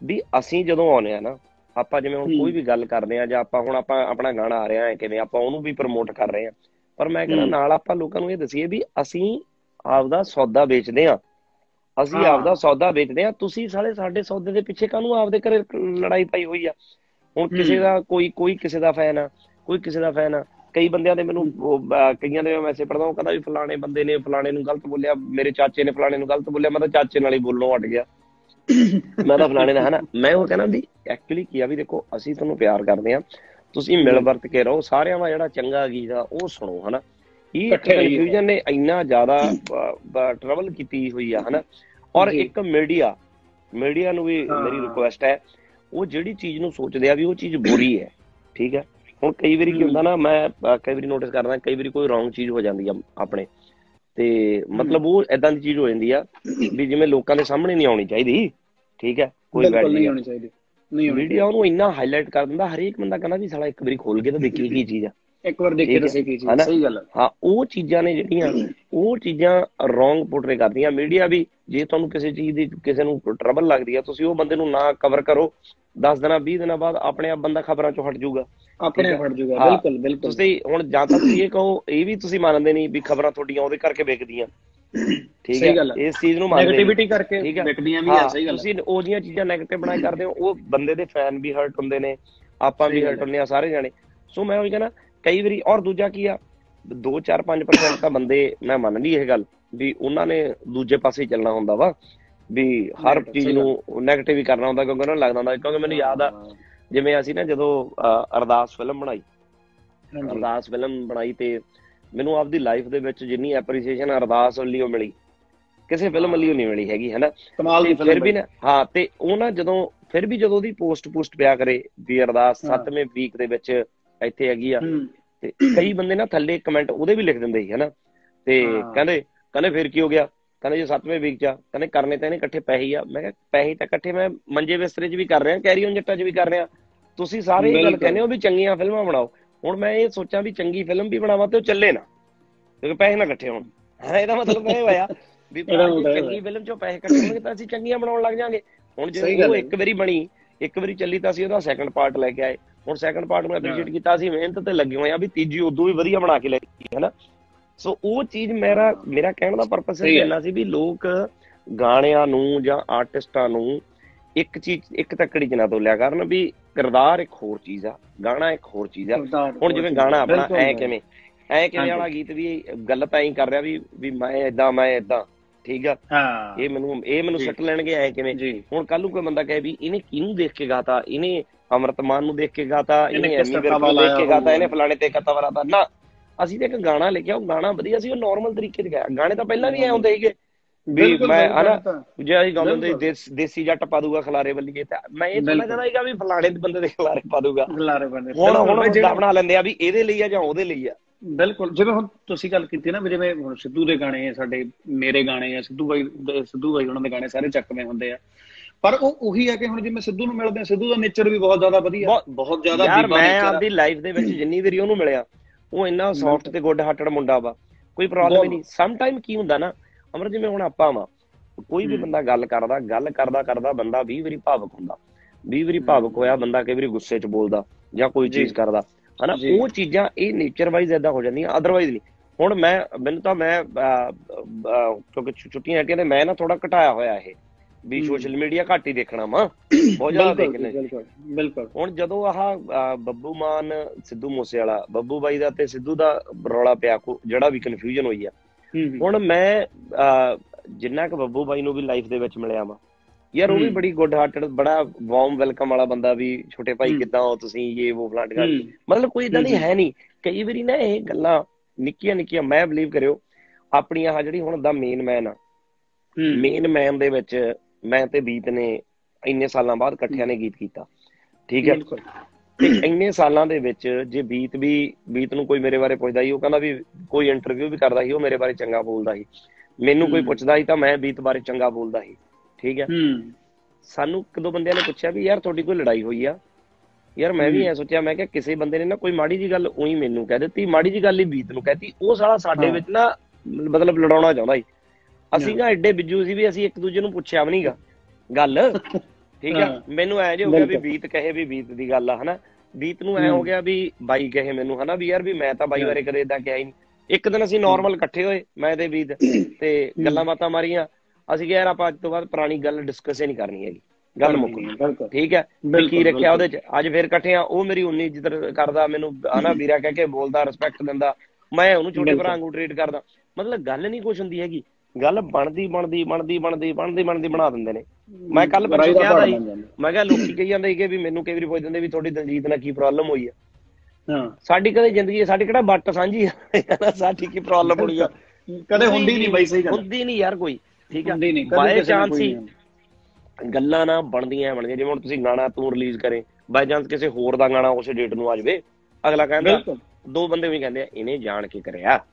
ਵੀ ਅਸੀਂ ਜਦੋਂ ਆਉਨੇ ਆ ਨਾ ਆਪਾਂ ਜਿਵੇਂ ਹੁਣ। ਕੋਈ ਵੀ ਗੱਲ ਕਰਦੇ ਆ ਜਾਂ ਆਪਾਂ ਹੁਣ ਆਪਾਂ ਆਪਣਾ ਗਾਣਾ ਆ ਰਿਹਾ ਹੈ ਕਿਵੇਂ ਆਪਾਂ ਉਹਨੂੰ ਵੀ ਪ੍ਰਮੋਟ ਕਰ ਰਹੇ ਆ ਪਰ ਮੈਂ ਕਹਿੰਦਾ। ਨਾਲ ਆਪਾਂ ਲੋਕਾਂ ਨੂੰ ਇਹ ਦਸੀਏ ਵੀ ਅਸੀਂ ਆਪਦਾ ਸੌਦਾ ਵੇਚਦੇ ਆ ਅਸੀਂ। ਆਪਦਾ ਸੌਦਾ ਵੇਚਦੇ ਆ ਤੁਸੀਂ ਸਾਲੇ ਸਾਡੇ ਸੌਦੇ ਦੇ ਪਿੱਛੇ ਕਾਹਨੂੰ ਆਪਦੇ ਘਰੇ ਲੜਾਈ ਪਾਈ ਹੋਈ ਆ ਹੁਣ ਕਿਸੇ। ਦਾ ਕੋਈ ਕੋਈ ਕਿਸੇ ਦਾ ਫੈਨ ਆ ਕੋਈ ਕਿਸੇ ਦਾ ਫੈਨ ਆ ਕਈ ਬੰਦਿਆਂ ਦੇ ਮੈਨੂੰ ਕਈਆਂ ਦੇ ਮੈਸੇਜ ਪੜਦਾ ਉਹ ਕਹਿੰਦਾ ਵੀ ਫਲਾਣੇ ਬੰਦੇ ਨੇ ਫਲਾਣੇ ਨੂੰ ਗਲਤ ਬੋਲਿਆ ਮੇਰੇ ਚਾਚੇ ਨੇ ਫਲਾਣੇ ਨੂੰ ਗਲਤ ਬੋਲਿਆ ਮੈਂ ਤਾਂ ਚਾਚੇ ਨਾਲ ਹੀ ਬੋਲਣੋਂ ਹਟ ਗਿਆ ਮੈਂ ਤਾਂ ਫਲਾਣੇ ਦਾ ਹਨਾ। ਮੈਂ ਉਹ ਕਹਿੰਦਾ ਵੀ ਐਕਚੁਅਲੀ ਕੀ ਆ ਵੀ ਦੇਖੋ ਅਸੀਂ ਤੁਹਾਨੂੰ ਪਿਆਰ ਕਰਦੇ ਆ ਤੁਸੀਂ ਮਿਲ ਵਰਤ ਕੇ ਰਹੋ। ਸਾਰਿਆਂ ਦਾ ਜਿਹੜਾ ਚੰਗਾ ਗੀਤ ਆ ਉਹ ਸੁਣੋ ਹਨਾ। ਇਹ। ਕਨਫਿਊਜ਼ਨ ਨੇ ਇੰਨਾ ਜ਼ਿਆਦਾ ਟਰਬਲ ਕੀਤੀ ਹੋਈ ਆ ਹਨਾ। ਔਰ। ਇੱਕ ਮੀਡੀਆ ਮੀਡੀਆ ਨੂੰ ਵੀ। ਮੇਰੀ ਰਿਕੁਐਸਟ ਹੈ ਉਹ ਜਿਹੜੀ ਚੀਜ਼ ਨੂੰ ਸੋਚਦੇ ਆ ਵੀ ਉਹ ਚੀਜ਼ ਬੁਰੀ ਹੈ ਠੀਕ ਹੈ। ਹੁਣ ਕਈ ਵਾਰੀ ਕੀ ਹੁੰਦਾ ਨਾ ਮੈਂ ਕਈ ਵਾਰੀ ਨੋਟਿਸ ਕਰਦਾ ਕਈ ਵਾਰੀ ਕੋਈ ਰੋਂਗ ਚੀਜ਼ ਹੋ ਜਾਂਦੀ ਆ ਆਪਣੇ। ਤੇ ਮਤਲਬ ਉਹ ਐਦਾਂ ਦੀ ਚੀਜ਼ ਹੋ ਜਾਂਦੀ ਆ ਵੀ ਜਿਵੇਂ ਲੋਕਾਂ ਦੇ ਸਾਹਮਣੇ ਨਹੀਂ ਆਉਣੀ ਚਾਹੀਦੀ ਠੀਕ ਹੈ? ਕੋਈ ਗੱਲ ਨਹੀਂ ਹੋਣੀ ਚਾਹੀਦੀ ਨਹੀਂ ਮੀਡੀਆ ਉਹਨੂੰ ਇੰਨਾ ਹਾਈਲਾਈਟ ਕਰ ਦਿੰਦਾ ਹਰੇਕ ਬੰਦਾ ਕਹਿੰਦਾ ਵੀ ਸਾਲਾ ਇੱਕ ਵਾਰੀ ਖੋਲ ਕੇ ਤਾਂ ਦੇਖੀ ਕੀ ਚੀਜ਼ ਆ। ਇੱਕ ਵਾਰ ਦੇਖੇ ਠੀਕ ਤਾਂ ਹੈ। ਸਹੀ ਕੀ ਚੀਜ਼? ਸਹੀ ਗੱਲ ਹੈ ਹਾਂ ਉਹ ਚੀਜ਼ਾਂ ਨੇ ਜਿਹੜੀਆਂ ਉਹ ਚੀਜ਼ਾਂ ਰੋਂਗ ਪੋਰਟਰੇ ਕਰਦੀਆਂ ਮੀਡੀਆ ਵੀ ਜੇ ਤੁਹਾਨੂੰ ਕਿਸੇ ਚੀਜ਼ ਦੀ ਕਿਸੇ ਨੂੰ ਟਰਬਲ ਲੱਗਦੀ ਆ ਤੁਸੀਂ ਉਹ ਬੰਦੇ ਨੂੰ ਨਾ ਕਵਰ ਕਰੋ 10 ਦਿਨਾਂ 20 ਦਿਨਾਂ ਬਾਅਦ ਆਪਣੇ ਆਪ ਬੰਦਾ ਖਬਰਾਂ ਚੋਂ ਹਟ ਜਾਊਗਾ ਆਪਣੇ ਠੀਕ ਹੈ। ਫੜ ਜੂਗਾ ਹਾਂ। ਬਿਲਕੁਲ ਬਿਲਕੁਲ ਤੁਸੀਂ ਹੁਣ ਜਾਂ ਤਾਂ ਤੁਸੀਂ ਇਹ ਕਹੋ ਇਹ ਵੀ ਤੁਸੀਂ ਮੰਨਦੇ ਨਹੀਂ ਵੀ ਖਬਰਾਂ ਤੁਹਾਡੀਆਂ ਉਹਦੇ ਕਰਕੇ ਵਿਕਦੀਆਂ ਠੀਕ ਹੈ। ਇਸ ਚੀਜ਼ ਨੂੰ ਮੰਨਦੇ ਨਹੀਂ। ਨੈਗੇਟਿਵਿਟੀ ਕਰਕੇ। ਵਿਕਦੀਆਂ ਵੀ ਆ ਸਹੀ ਗੱਲ ਤੁਸੀਂ ਉਹਦੀਆਂ ਚੀਜ਼ਾਂ 네ਗੇਟਿਵ ਬਣਾਏ ਕਰਦੇ ਹੋ ਉਹ ਬੰਦੇ ਦੇ ਫੈਨ ਵੀ ਹਰਟ ਹੁੰਦੇ ਨੇ ਆਪਾਂ ਵੀ ਹਰਟ। ਹੁੰਦੇ ਆ ਸਾਰੇ ਜਾਣੇ ਸੋ ਮੈਂ ਉਹੀ ਕਹਿੰਦਾ ਕਈ ਵਾਰੀ ਔਰ ਦੂਜਾ ਕੀ ਆ? 2-4-5% ਤਾਂ ਬੰਦੇ ਮੈਂ ਮੰਨ ਲਈ ਇਹ ਗੱਲ ਵੀ ਉਹਨਾਂ ਨੇ ਦੂਜੇ ਪਾਸੇ ਚੱਲਣਾ ਹੁੰਦਾ ਵਾ ਵੀ ਹਰ ਚੀਜ਼ ਨੂੰ ਨੈਗੇਟਿਵ ਹੀ ਕਰਨਾ ਹੁੰਦਾ ਕਿਉਂਕਿ ਉਹਨਾਂ ਨੂੰ ਲੱਗਦਾ ਹੁੰਦਾ ਕਿਉਂਕਿ ਮੈਨੂੰ ਯਾਦ ਆ ਜਿਵੇਂ ਅਸੀਂ ਨਾ ਜਦੋਂ ਅਰਦਾਸ ਫਿਲਮ ਬਣਾਈ। ਅਰਦਾਸ ਫਿਲਮ ਬਣਾਈ ਤੇ ਮੈਨੂੰ ਆਪਦੀ ਲਾਈਫ ਦੇ ਵਿੱਚ ਜਿੰਨੀ ਐਪਰੀਸੀਏਸ਼ਨ ਅਰਦਾਸ ਲਈ ਉਹ ਮਿਲੀ। ਕਿਸੇ ਫਿਲਮ ਲਈ ਉਹ ਨਹੀਂ ਮਿਲੀ ਹੈਗੀ ਹੈਨਾ? ਕਮਾਲ ਦੀ ਫਿਲਮ ਫਿਰ ਵੀ ਨਾ ਹਾਂ ਤੇ ਉਹ ਨਾ ਜਦੋਂ ਫਿਰ ਵੀ ਜਦੋਂ ਉਹਦੀ ਪੋਸਟ ਪੋਸਟ ਪਿਆ ਕਰੇ ਵੀ ਅਰਦਾਸ ਹਾਂ। 7ਵੇਂ ਵੀਕ ਦੇ ਵਿੱਚ ਇੱਥੇ ਹੈਗੀ ਆ। ਤੇ ਕਈ ਬੰਦੇ ਨਾ ਥੱਲੇ ਕਮੈਂਟ ਉਹਦੇ ਵੀ ਲਿਖ ਦਿੰਦੇ ਸੀ ਹੈਨਾ? ਤੇ। ਕਹਿੰਦੇ ਕਹਿੰਦੇ ਫਿਰ ਕੀ ਹੋ ਗਿਆ? ਕਹਿੰਦੇ ਜੇ 7ਵੇਂ ਵੀਕ ਚ ਕਹਿੰਦੇ ਕਰਨੇ ਤਾਂ ਇਹਨੇ ਇਕੱਠੇ ਪੈਸੇ ਹੀ ਆ। ਮੈਂ ਕਿਹਾ ਪੈਸੇ ਤਾਂ ਇਕੱਠੇ ਮੈਂ ਮੰਜੇ ਬਿਸਤਰੇ 'ਚ ਵੀ ਕਰ ਰਿਹਾ ਕੈਰੀ ਔਨ ਜੱਟਾਂ 'ਚ ਵੀ ਕਰ ਰਿਹਾ। ਤੁਸੀਂ ਸਾਰੇ ਇਹ ਗੱਲ। ਕਹਿੰਦੇ ਹੋ ਵੀ ਚੰਗੀਆਂ ਫਿਲਮਾਂ ਬਣਾਓ। ਹੁਣ ਮੈਂ ਇਹ ਸੋਚਾਂ ਵੀ ਚੰਗੀ ਫਿਲਮ ਵੀ ਬਣਾਵਾਂ ਤੇ ਉਹ ਚੱਲੇ ਨਾ। ਕਿਉਂਕਿ ਪੈਸੇ ਨਾ ਇਕੱਠੇ ਹੋਣ। ਹਾਂ ਇਹਦਾ ਮਤਲਬ ਇਹ ਹੋਇਆ ਵੀ ਚੰਗੀ ਫਿਲਮ 'ਚੋਂ ਪੈਸੇ ਇਕੱਠੇ ਹੋਣਗੇ ਤਾਂ ਅਸੀਂ ਚੰਗੀਆਂ ਬਣਾਉਣ ਲੱਗ ਜਾਾਂਗੇ। ਹੁਣ ਜੇ ਉਹ। ਇੱਕ ਵਾਰੀ ਬਣੀ ਇੱਕ ਵਾਰੀ ਚੱਲੀ ਤਾਂ ਅਸੀਂ ਉਹਦਾ ਸੈਕੰਡ ਪਾਰਟ ਲੈ ਕੇ ਆਏ। ਹੁਣ ਸੈਕੰਡ ਪਾਰਟ ਨੂੰ ਐਪਰੀਸ਼ੀਏਟ ਕੀਤਾ ਅਸੀਂ ਮਿਹਨਤ ਤੇ ਲੱਗੇ ਹੋਏ ਆ ਵੀ ਤੀਜੀ ਉਦੋਂ ਵੀ ਵਧੀਆ ਬਣਾ ਕੇ ਲੈ ਕੇ ਹੈ ਨਾ। ਸੋ ਉਹ ਚੀਜ਼ ਮੇਰਾ ਮੇਰਾ ਕਹਿਣ ਦਾ ਪਰਪਸ ਇਹ। ਇੰਨਾ ਸੀ ਵੀ ਲੋਕ ਗਾਣਿਆਂ ਨੂੰ ਜਾਂ ਆਰਟਿਸਟਾਂ ਨੂੰ ਇੱਕ ਚੀਜ਼ ਇੱਕ ਤੱਕੜੀ ਚ ਨਾ ਤੋਲਿਆ ਕਰਨ ਵੀ ਕਿਰਦਾਰ ਇੱਕ ਹੋਰ ਚੀਜ਼ ਆ ਗਾਣਾ ਇੱਕ ਹੋਰ ਚੀਜ਼ ਆ। ਹੁਣ ਜਿਵੇਂ ਗਾਣਾ ਆਪਣਾ। ਐ ਕਿਵੇਂ ਐ ਕਿਵੇਂ। ਵਾਲਾ ਗੀਤ ਵੀ ਗੱਲ ਤਾਂ ਐਂ ਕਰ ਰਿਹਾ ਵੀ ਵੀ ਮੈਂ ਇਦਾਂ ਮੈਂ ਇਦਾਂ ਠੀਕ ਆ? ਹਾਂ। ਇਹ ਮੈਨੂੰ ਇਹ ਮੈਨੂੰ। ਸੱਟ ਲੈਣਗੇ ਐ ਕਿਵੇਂ? ਹੁਣ ਕੱਲ ਨੂੰ ਕੋਈ ਬੰਦਾ ਕਹੇ ਵੀ ਇਹਨੇ ਕਿਹਨੂੰ ਦੇਖ ਕੇ ਗਾਤਾ? ਇਹਨੇ ਅਮਰਤਮਾਨ ਨੂੰ ਦੇਖ ਕੇ ਗਾਤਾ ਇਹਨੇ ਵਿਰਕ ਨੂੰ ਦੇਖ ਕੇ ਗਾਤਾ। ਇਹਨੇ ਫਲਾਣੇ ਤੇ ਕਤਾ ਵਰਾਤਾ ਨਾ ਅਸੀਂ ਤਾਂ ਇੱਕ ਗਾਣਾ ਲਿਖਿਆ ਉਹ ਗਾਣਾ ਵਧੀਆ ਸੀ ਉਹ ਨਾਰਮਲ ਤਰੀਕੇ ਤੇ ਗਾਇਆ ਗਾਣੇ ਤਾਂ ਪਹਿਲਾਂ ਵੀ ਐ ਹੁੰਦੇ ਸੀਗੇ ਵੀ ਮੈਂ ਹਨਾ ਤਾਂ। ਜੇ ਅਸੀਂ ਗਾਉਂਦੇ ਹੁੰਦੇ। ਦੇਸ- ਜੱਟ ਪਾ ਦੂਗਾ ਖਲਾਰੇ ਵੱਲੀਏ ਤਾਂ ਮੈਂ ਇਹ ਬਿਲਕੁਲ। ਕਹਿੰਦਾ ਸੀਗਾ ਵੀ ਫਲਾਣੇ ਦੇ ਬੰਦੇ ਦੇ ਖਲਾਰੇ ਪਾ ਦੂਗਾ ਖਿਲਾਰੇ ਬੰਦੇ ਹੁਣ ਹੁਣ ਜਿਹੜੇ- ਬਣਾ ਲੈਂਦੇ ਆ ਵੀ ਇਹਦੇ ਲਈ ਆ ਜਾਂ ਉਹਦੇ ਲਈ ਆ ਬਿਲਕੁਲ ਜਿਵੇਂ ਹੁਣ ਤੁਸੀਂ ਗੱਲ ਕੀਤੀ ਨਾ ਜਿਵੇਂ ਹੁਣ ਸਿੱਧੂ ਦੇ ਗਾਣੇ ਆ ਸਾਡੇ ਮੇਰੇ ਗਾਣੇ ਆ ਸਿੱਧੂ ਬਾਈ ਸਿੱਧੂ ਬਾਈ ਉਹਨਾਂ ਦੇ ਗਾਣੇ ਸਾਰੇ ਚੱਕਵੇਂ ਹੁੰਦੇ ਆ ਪਰ ਉਹ ਉਹੀ ਹੈ ਕਿ ਹੁਣ ਜਿਵੇਂ ਸਿੱਧੂ ਨੂੰ ਮਿਲਦੇ ਆ ਸਿੱਧੂ ਦਾ ਨੇਚਰ ਵੀ ਬਹੁਤ ਜ਼ਿਆਦਾ ਵਧੀਆ ਬਹੁਤ- ਜ਼ਿਆਦਾ ਯਾਰ ਬੀਬਾ ਮੈਂ। ਆਪਦੀ ਲਾਈਫ ਦੇ ਵਿੱਚ ਜਿੰਨੀ ਵਾਰੀ ਉਹਨੂੰ ਮਿਲਿਆ ਉਹ ਇੰਨਾ ਸੌਫਟ ਤੇ ਗੁੱਡ ਹਾਰਟਡ ਮੁੰਡਾ ਵਾ ਕੋਈ ਪ੍ਰੋਬਲਮ ਹੀ। ਨਹੀਂ ਸਮ ਟਾਈਮ ਕੀ ਹੁੰਦਾ ਨਾ ਅਮਰ ਜਿਵੇਂ ਹੁਣ ਆਪਾਂ ਵਾ ਕੋਈ ਵੀ। ਬੰਦਾ ਗੱਲ ਕਰਦਾ ਗੱਲ ਕਰਦਾ ਕਰਦਾ ਬੰਦਾ 20 ਵਾਰੀ ਭਾਵਕ ਹੁੰਦਾ 20 ਵਾਰੀ ਭਾਵਕ ਹੋਇਆ ਬੰਦਾ ਕਈ ਵਾਰੀ ਗੁੱਸੇ 'ਚ ਬੋਲਦਾ ਜਾਂ ਕੋਈ। ਚੀਜ਼ ਕਰਦਾ ਹਨਾ। ਉਹ ਚੀਜ਼ਾਂ ਇਹ ਨੇਚਰ ਵਾਈਜ਼ ਇਦਾਂ ਹੋ ਜਾਂਦੀਆਂ ਅਦਰਵਾਈਜ਼ ਨਹੀਂ ਹੁਣ ਮੈਂ ਮੈਨੂੰ ਤਾਂ ਮੈਂ ਕਿਉਂਕਿ ਛੁੱਟੀਆਂ ਹੈਟੀਆਂ ਤੇ ਮੈਂ ਨਾ ਥੋੜਾ ਘਟਾਇਆ ਹੋਇਆ ਇਹ ਵੀ। ਸੋਸ਼ਲ ਮੀਡੀਆ ਘੱਟ ਹੀ ਦੇਖਣਾ ਵਾ ਬਹੁਤ ਜ਼ਿਆਦਾ ਦੇਖਣਾ ਬਿਲਕੁਲ ਬਿਲਕੁਲ ਹੁਣ ਜਦੋਂ ਆਹ ਬੱਬੂ ਮਾਨ ਸਿੱਧੂ ਮੂਸੇ ਵਾਲਾ ਬੱਬੂ ਬਾਈ ਦਾ ਤੇ ਸਿੱਧੂ ਦਾ ਰੌਲਾ ਪਿਆ ਕੋ ਜਿਹੜਾ ਵੀ ਕਨਫਿਊਜ਼ਨ ਹੋਈ ਆ। ਹੁਣ ਮੈਂ ਜਿੰਨਾ ਕੁ ਬੱਬੂ ਬਾਈ ਨੂੰ ਵੀ ਲਾਈਫ ਦੇ ਵਿੱਚ ਮਿਲਿਆ ਵਾ ਯਾਰ ਉਹ ਵੀ। ਬੜੀ ਗੁੱਡ ਹਾਰਟਡ ਬੜਾ ਵਾਰਮ ਵੈਲਕਮ ਵਾਲਾ ਬੰਦਾ ਵੀ ਛੋਟੇ ਭਾਈ। ਕਿੱਦਾਂ ਹੋ ਤੁਸੀਂ ਇਹ ਉਹ ਫਲਾਂਟ ਗੱਲ। ਮਤਲਬ ਕੋਈ ਇਦਾਂ ਦੀ ਹੂੰ। ਨਹੀਂ ਕਈ ਵਾਰੀ ਨਾ ਇਹ ਗੱਲਾਂ ਨਿੱਕੀਆਂ ਨਿੱਕੀਆਂ ਮੈਂ ਬਲੀਵ ਕਰਿਓ ਆਪਣੀ ਆਹ ਜਿਹੜੀ ਹੁਣ ਦਾ ਮੇਨ ਮੈਨ ਆ। ਮੇਨ ਮੈਨ ਦੇ ਵਿੱਚ ਮੈਂ ਤੇ ਬੀਤ ਨੇ ਇੰਨੇ ਸਾਲਾਂ ਬਾਅਦ ਇਕੱਠਿਆਂ ਨੇ ਗੀਤ ਕੀਤਾ। ਠੀਕ ਹੈ? ਬਿਲਕੁਲ। ਤੇ ਇੰਨੇ ਸਾਲਾਂ ਦੇ ਵਿੱਚ ਜੇ ਬੀਤ ਵੀ ਬੀਤ ਨੂੰ ਕੋਈ ਮੇਰੇ ਬਾਰੇ ਪੁੱਛਦਾ ਸੀ ਉਹ ਕਹਿੰਦਾ ਵੀ ਕੋਈ ਇੰਟਰਵਿਊ ਵੀ ਕਰਦਾ ਸੀ ਉਹ ਮੇਰੇ ਬਾਰੇ ਚੰਗਾ ਬੋਲਦਾ ਸੀ। ਮੈਨੂੰ ਕੋਈ। ਪੁੱਛਦਾ ਸੀ ਤਾਂ ਮੈਂ ਬੀਤ ਬਾਰੇ ਚੰਗਾ ਬੋਲਦਾ ਸੀ। ਠੀਕ ਹੈ? ਹੂੰ। ਸਾਨੂੰ ਇੱਕ ਦੋ ਬੰਦਿਆਂ ਨੇ ਪੁੱਛਿਆ ਵੀ ਯਾਰ ਤੁਹਾਡੀ ਕੋਈ ਲੜਾਈ ਹੋਈ ਆ? ਯਾਰ ਮੈਂ ਵੀ। ਐ ਸੋਚਿਆ ਮੈਂ ਕਿ ਕਿਸੇ ਬੰਦੇ ਨੇ ਨਾ ਕੋਈ ਮਾੜੀ ਜੀ ਗੱਲ ਉਹੀ ਮੈਨੂੰ ਕਹਿ ਦਿੱਤੀ ਮਾੜੀ ਜੀ ਗੱਲ ਹੀ ਬੀਤ ਨੂੰ ਕਹਿਤੀ ਉਹ ਸਾਲਾ ਸਾਡੇ। ਵਿੱਚ ਨਾ ਮਤਲਬ ਲੜਾਉਣਾ ਚਾਹੁੰਦਾ ਸੀ। ਅਸੀਂ। ਨਾ ਐਡੇ ਬਿੱਜੂ ਸੀ ਵੀ ਅਸੀਂ ਇੱਕ ਦੂਜੇ ਨੂੰ ਪੁੱਛਿਆ ਵੀ ਨਹੀਂਗਾ ਗੱਲ ਠੀਕ ਆ? ਹਾਂ। ਮੈਨੂੰ ਐ ਜੇ ਹੋ ਗਿਆ ਵੀ। ਬੀਤ ਕਹੇ ਵੀ ਬੀਤ ਦੀ ਗੱਲ ਆ ਹਨਾ? ਬੀਤ ਨੂੰ ਐ ਹੂੰ। ਗਿਆ ਵੀ ਬਾਈ ਕਹੇ ਮੈਨੂੰ ਹਨਾ? ਵੀ ਯਾਰ ਵੀ ਮੈਂ ਤਾਂ ਬਾਈ। ਬਾਰੇ ਕਦੇ ਇਦਾਂ ਕਿਹਾ ਹੀ ਨਹੀਂ। ਇੱਕ ਦਿਨ ਅਸੀਂ ਨਾਰਮਲ ਇਕੱਠੇ ਹੋਏ ਮੈਂ ਤੇ ਬੀਤ ਤੇ ਗੱਲਾਂ ਬਾਤਾਂ ਮਾਰੀਆਂ। ਅਸੀਂ ਕਿਹਾ ਯਾਰ ਆਪਾਂ ਅੱਜ ਤੋਂ ਬਾਅਦ ਪੁਰਾਣੀ ਗੱਲ ਡਿਸਕਸ ਹੀ ਨਹੀਂ ਕਰਨੀ ਹੈਗੀ। ਗੱਲ ਮੁੱਕ ਗਈ। ਠੀਕ ਹੈ ਵੀ ਬਿਲਕੁਲ, ਕੀ ਰੱਖਿਆ ਉਹਦੇ। ਚ? ਅੱਜ ਫੇਰ ਇਕੱਠੇ ਆ ਉਹ ਮੇਰੀ ਉਨੀ ਇੱਜ਼ਤ ਕਰਦਾ ਮੈਨੂੰ ਹਨਾ ਵੀਰਾ ਕਹਿ ਕੇ ਬੋਲਦਾ ਰਿਸਪੈਕਟ ਦਿੰਦਾ। ਮੈਂ ਉਹਨੂੰ ਛੋਟੇ। ਭਰਾ ਵਾਂਗੂ ਟ੍ਰੀਟ ਕਰਦਾ। ਮਤਲਬ ਗੱਲ ਨਹੀਂ ਕੁਛ ਹੁੰਦੀ ਹੈਗੀ। ਗੱਲ ਬਣਦੀ ਬਣਦੀ ਬਣਦੀ ਬਣਦੀ ਬਣਦੀ ਬਣਦੀ ਬਣਾ ਦਿੰਦੇ ਨੇ। ਮੈਂ ਕੱਲ ਪਰਸੋਂ ਕਿਹਾ ਜਾਂਦਾ। ਮੈਂ ਕਿਹਾ ਲੋਕੀ ਕਹੀ ਜਾਂਦੇ ਸੀਗੇ ਵੀ ਮੈਨੂੰ ਕਈ ਵਾਰੀ ਪੁੱਛ ਦਿੰਦੇ ਵੀ ਤੁਹਾਡੀ ਦਲਜੀਤ ਨਾਲ ਕੀ ਪ੍ਰੋਬਲਮ ਹੋਈ ਆ। ਹਾਂ। ਸਾਡੀ ਕਦੇ ਜ਼ਿੰਦਗੀ ਸਾਡੀ ਕਿਹੜਾ ਬੱਟ ਸਾਂਝੀ ਆ? ਸਾਡੀ ਕੀ ਪ੍ਰੋਬਲਮ ਹੋਣੀ ਆ? ਕਦੇ ਹੁੰਦੀ ਨਹੀਂ ਬਾਈ ਸਹੀ ਗੱਲ ਹੁੰਦੀ ਨਹੀਂ ਯਾਰ ਕੋਈ ਠੀਕ ਆ? ਹੁੰਦੀ ਨਹੀਂ ਨਾਲ ਚਾਂਸ ਹੀ। ਗੱਲਾਂ ਨਾ ਬਣਦੀਆਂ ਬਣਦੀਆਂ ਜਿਵੇਂ ਹੁਣ ਤੁਸੀਂ ਗਾਣਾ ਤੂੰ ਰਿਲੀਜ਼ ਕਰੇ ਬਾਈ ਚਾਂਸ ਕਿਸੇ ਹੋਰ ਦਾ ਗਾਣਾ ਉਸੇ ਡੇਟ ਨੂੰ ਆ ਜਾਵੇ। ਅਗਲਾ ਕਹਿੰਦਾ ਦੋ ਬੰਦੇ ਵੀ ਕਹਿੰਦੇ ਆ ਇਹਨੇ ਜਾਣ ਕੇ ਕਰਿਆ।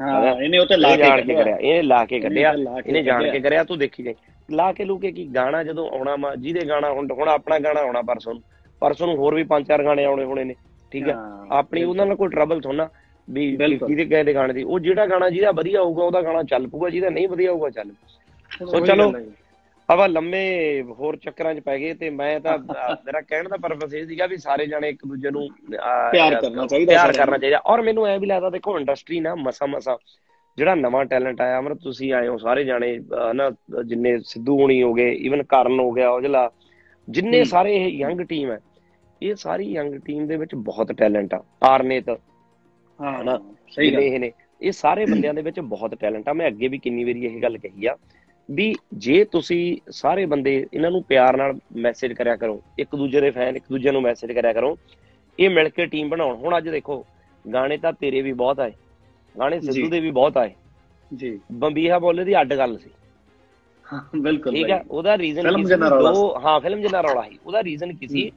ਹਾਂ। ਇਹਨੇ ਉਹ ਤੇ ਲਾ ਕੇ ਕਰਿਆ ਇਹਨੇ ਲਾ ਕੇ ਕੱਢਿਆ ਇਹਨੇ ਲਾ ਜਾਣ ਕੇ। ਕਰਿਆ ਤੂੰ ਦੇਖੀ ਜਾਈ। ਲਾ ਕੇ ਲੂਕੇ ਕੀ ਗਾਣਾ ਜਦੋਂ ਆਉਣਾ ਮਾ ਜਿਹਦੇ ਗਾਣਾ ਹੁਣ ਹੁਣ ਆਪਣਾ ਗਾਣਾ ਆਉਣਾ ਪਰਸੋਂ ਨੂੰ। ਪਰਸੋਂ ਨੂੰ ਹੋਰ ਵੀ ਪੰਜ ਚਾਰ ਗਾਣੇ ਆਉਣੇ ਹੋਣੇ ਨੇ ਠੀਕ ਹੈ ਆਪਣੀ ਉਹਨਾਂ ਨਾਲ ਕੋਈ ਟਰਬਲ ਥੋਣਾ ਵੀ। ਕਿਹਦੇ ਗਏ ਦੇ ਗਾਣੇ ਦੀ। ਉਹ ਜਿਹੜਾ ਗਾਣਾ ਜਿਹਦਾ ਵਧੀਆ ਹੋਊਗਾ ਉਹਦਾ ਗਾਣਾ ਚੱਲ ਪਊਗਾ ਜਿਹਦਾ ਨਹੀਂ ਵਧੀਆ ਹੋਊਗਾ ਚੱਲ ਸੋ ਚਲੋ ਆਪਾਂ ਲੰਮੇ ਹੋਰ ਚੱਕਰਾਂ 'ਚ ਪੈ ਗਏ ਤੇ ਮੈਂ ਤਾਂ ਮੇਰਾ ਕਹਿਣ ਦਾ ਪਰਪਸ ਇਹ ਸੀਗਾ ਵੀ ਸਾਰੇ ਜਾਣੇ ਇੱਕ ਦੂਜੇ ਨੂੰ ਪਿਆਰ ਕਰਨਾ ਚਾਹੀਦਾ ਪਿਆਰ ਕਰਨਾ ਚਾਹੀਦਾ ਔਰ ਮੈਨੂੰ ਐ ਵੀ ਲੱਗਦਾ ਦੇਖੋ ਇੰਡਸਟਰੀ ਨਾ ਮਸਾ ਮਸਾ ਜਿਹੜਾ ਨਵਾਂ ਟੈਲੈਂਟ ਆਇਆ ਅਮਰ ਤੁਸੀਂ ਆਏ ਹੋ ਸਾਰੇ ਜਾਣੇ ਨਾ ਜਿੰਨੇ ਸਿੱਧੂ ਹੋਣੀ ਹੋ ਗਏ ਇਵਨ ਕਰਨ ਹੋ ਗਿਆ ਔਜਲਾ ਜਿੰਨੇ। ਸਾਰੇ ਇਹ ਯੰਗ ਟੀਮ ਹੈ ਇਹ ਸਾਰੀ ਯੰਗ ਟੀਮ ਦੇ ਵਿੱਚ ਬਹੁਤ ਟੈਲੈਂਟ ਆ ਆਰਨੇਤ ਹਾਂ ਹਨਾ? ਸਹੀ ਗੱਲ ਜਿਹੜੇ ਇਹ ਨੇ ਇਹ ਸਾਰੇ ਬੰਦਿਆਂ ਦੇ ਵਿੱਚ ਬਹੁਤ ਟੈਲੈਂਟ ਆ ਮੈਂ ਅੱਗੇ ਵੀ ਕਿੰਨੀ ਵਾਰੀ ਇਹ ਗੱਲ ਕਹੀ ਆ ਵੀ ਜੇ ਤੁਸੀਂ ਸਾਰੇ ਬੰਦੇ ਇਹਨਾਂ ਨੂੰ ਪਿਆਰ ਨਾਲ ਮੈਸੇਜ ਕਰਿਆ ਕਰੋ ਇੱਕ ਦੂਜੇ ਦੇ ਫੈਨ ਇੱਕ ਦੂਜੇ ਨੂੰ ਮੈਸੇਜ ਕਰਿਆ ਕਰੋ ਇਹ ਮਿਲ ਕੇ ਟੀਮ ਬਣਾਉਣ। ਹੁਣ ਅੱਜ ਦੇਖੋ ਗਾਣੇ ਤਾਂ ਤੇਰੇ ਵੀ ਬਹੁਤ ਆਏ। ਗਾਣੇ ਸਿੱਧੂ। ਦੇ ਵੀ ਬਹੁਤ ਆਏ। ਜੀ। ਬੰਬੀਹਾ ਬੋਲੇ ਦੀ ਅੱਡ ਗੱਲ ਸੀ। ਹਾਂ ਬਿਲਕੁਲ ਠੀਕ। ਹੈ ਉਹਦਾ ਰੀਜ਼ਨ ਕੀ ਸੀ ਦੋ ਹਾਂ ਫਿਲਮ ਜਿੰਨਾ ਰੌਲਾ ਸੀ। ਉਹਦਾ ਰੀਜ਼ਨ ਕੀ ਸੀ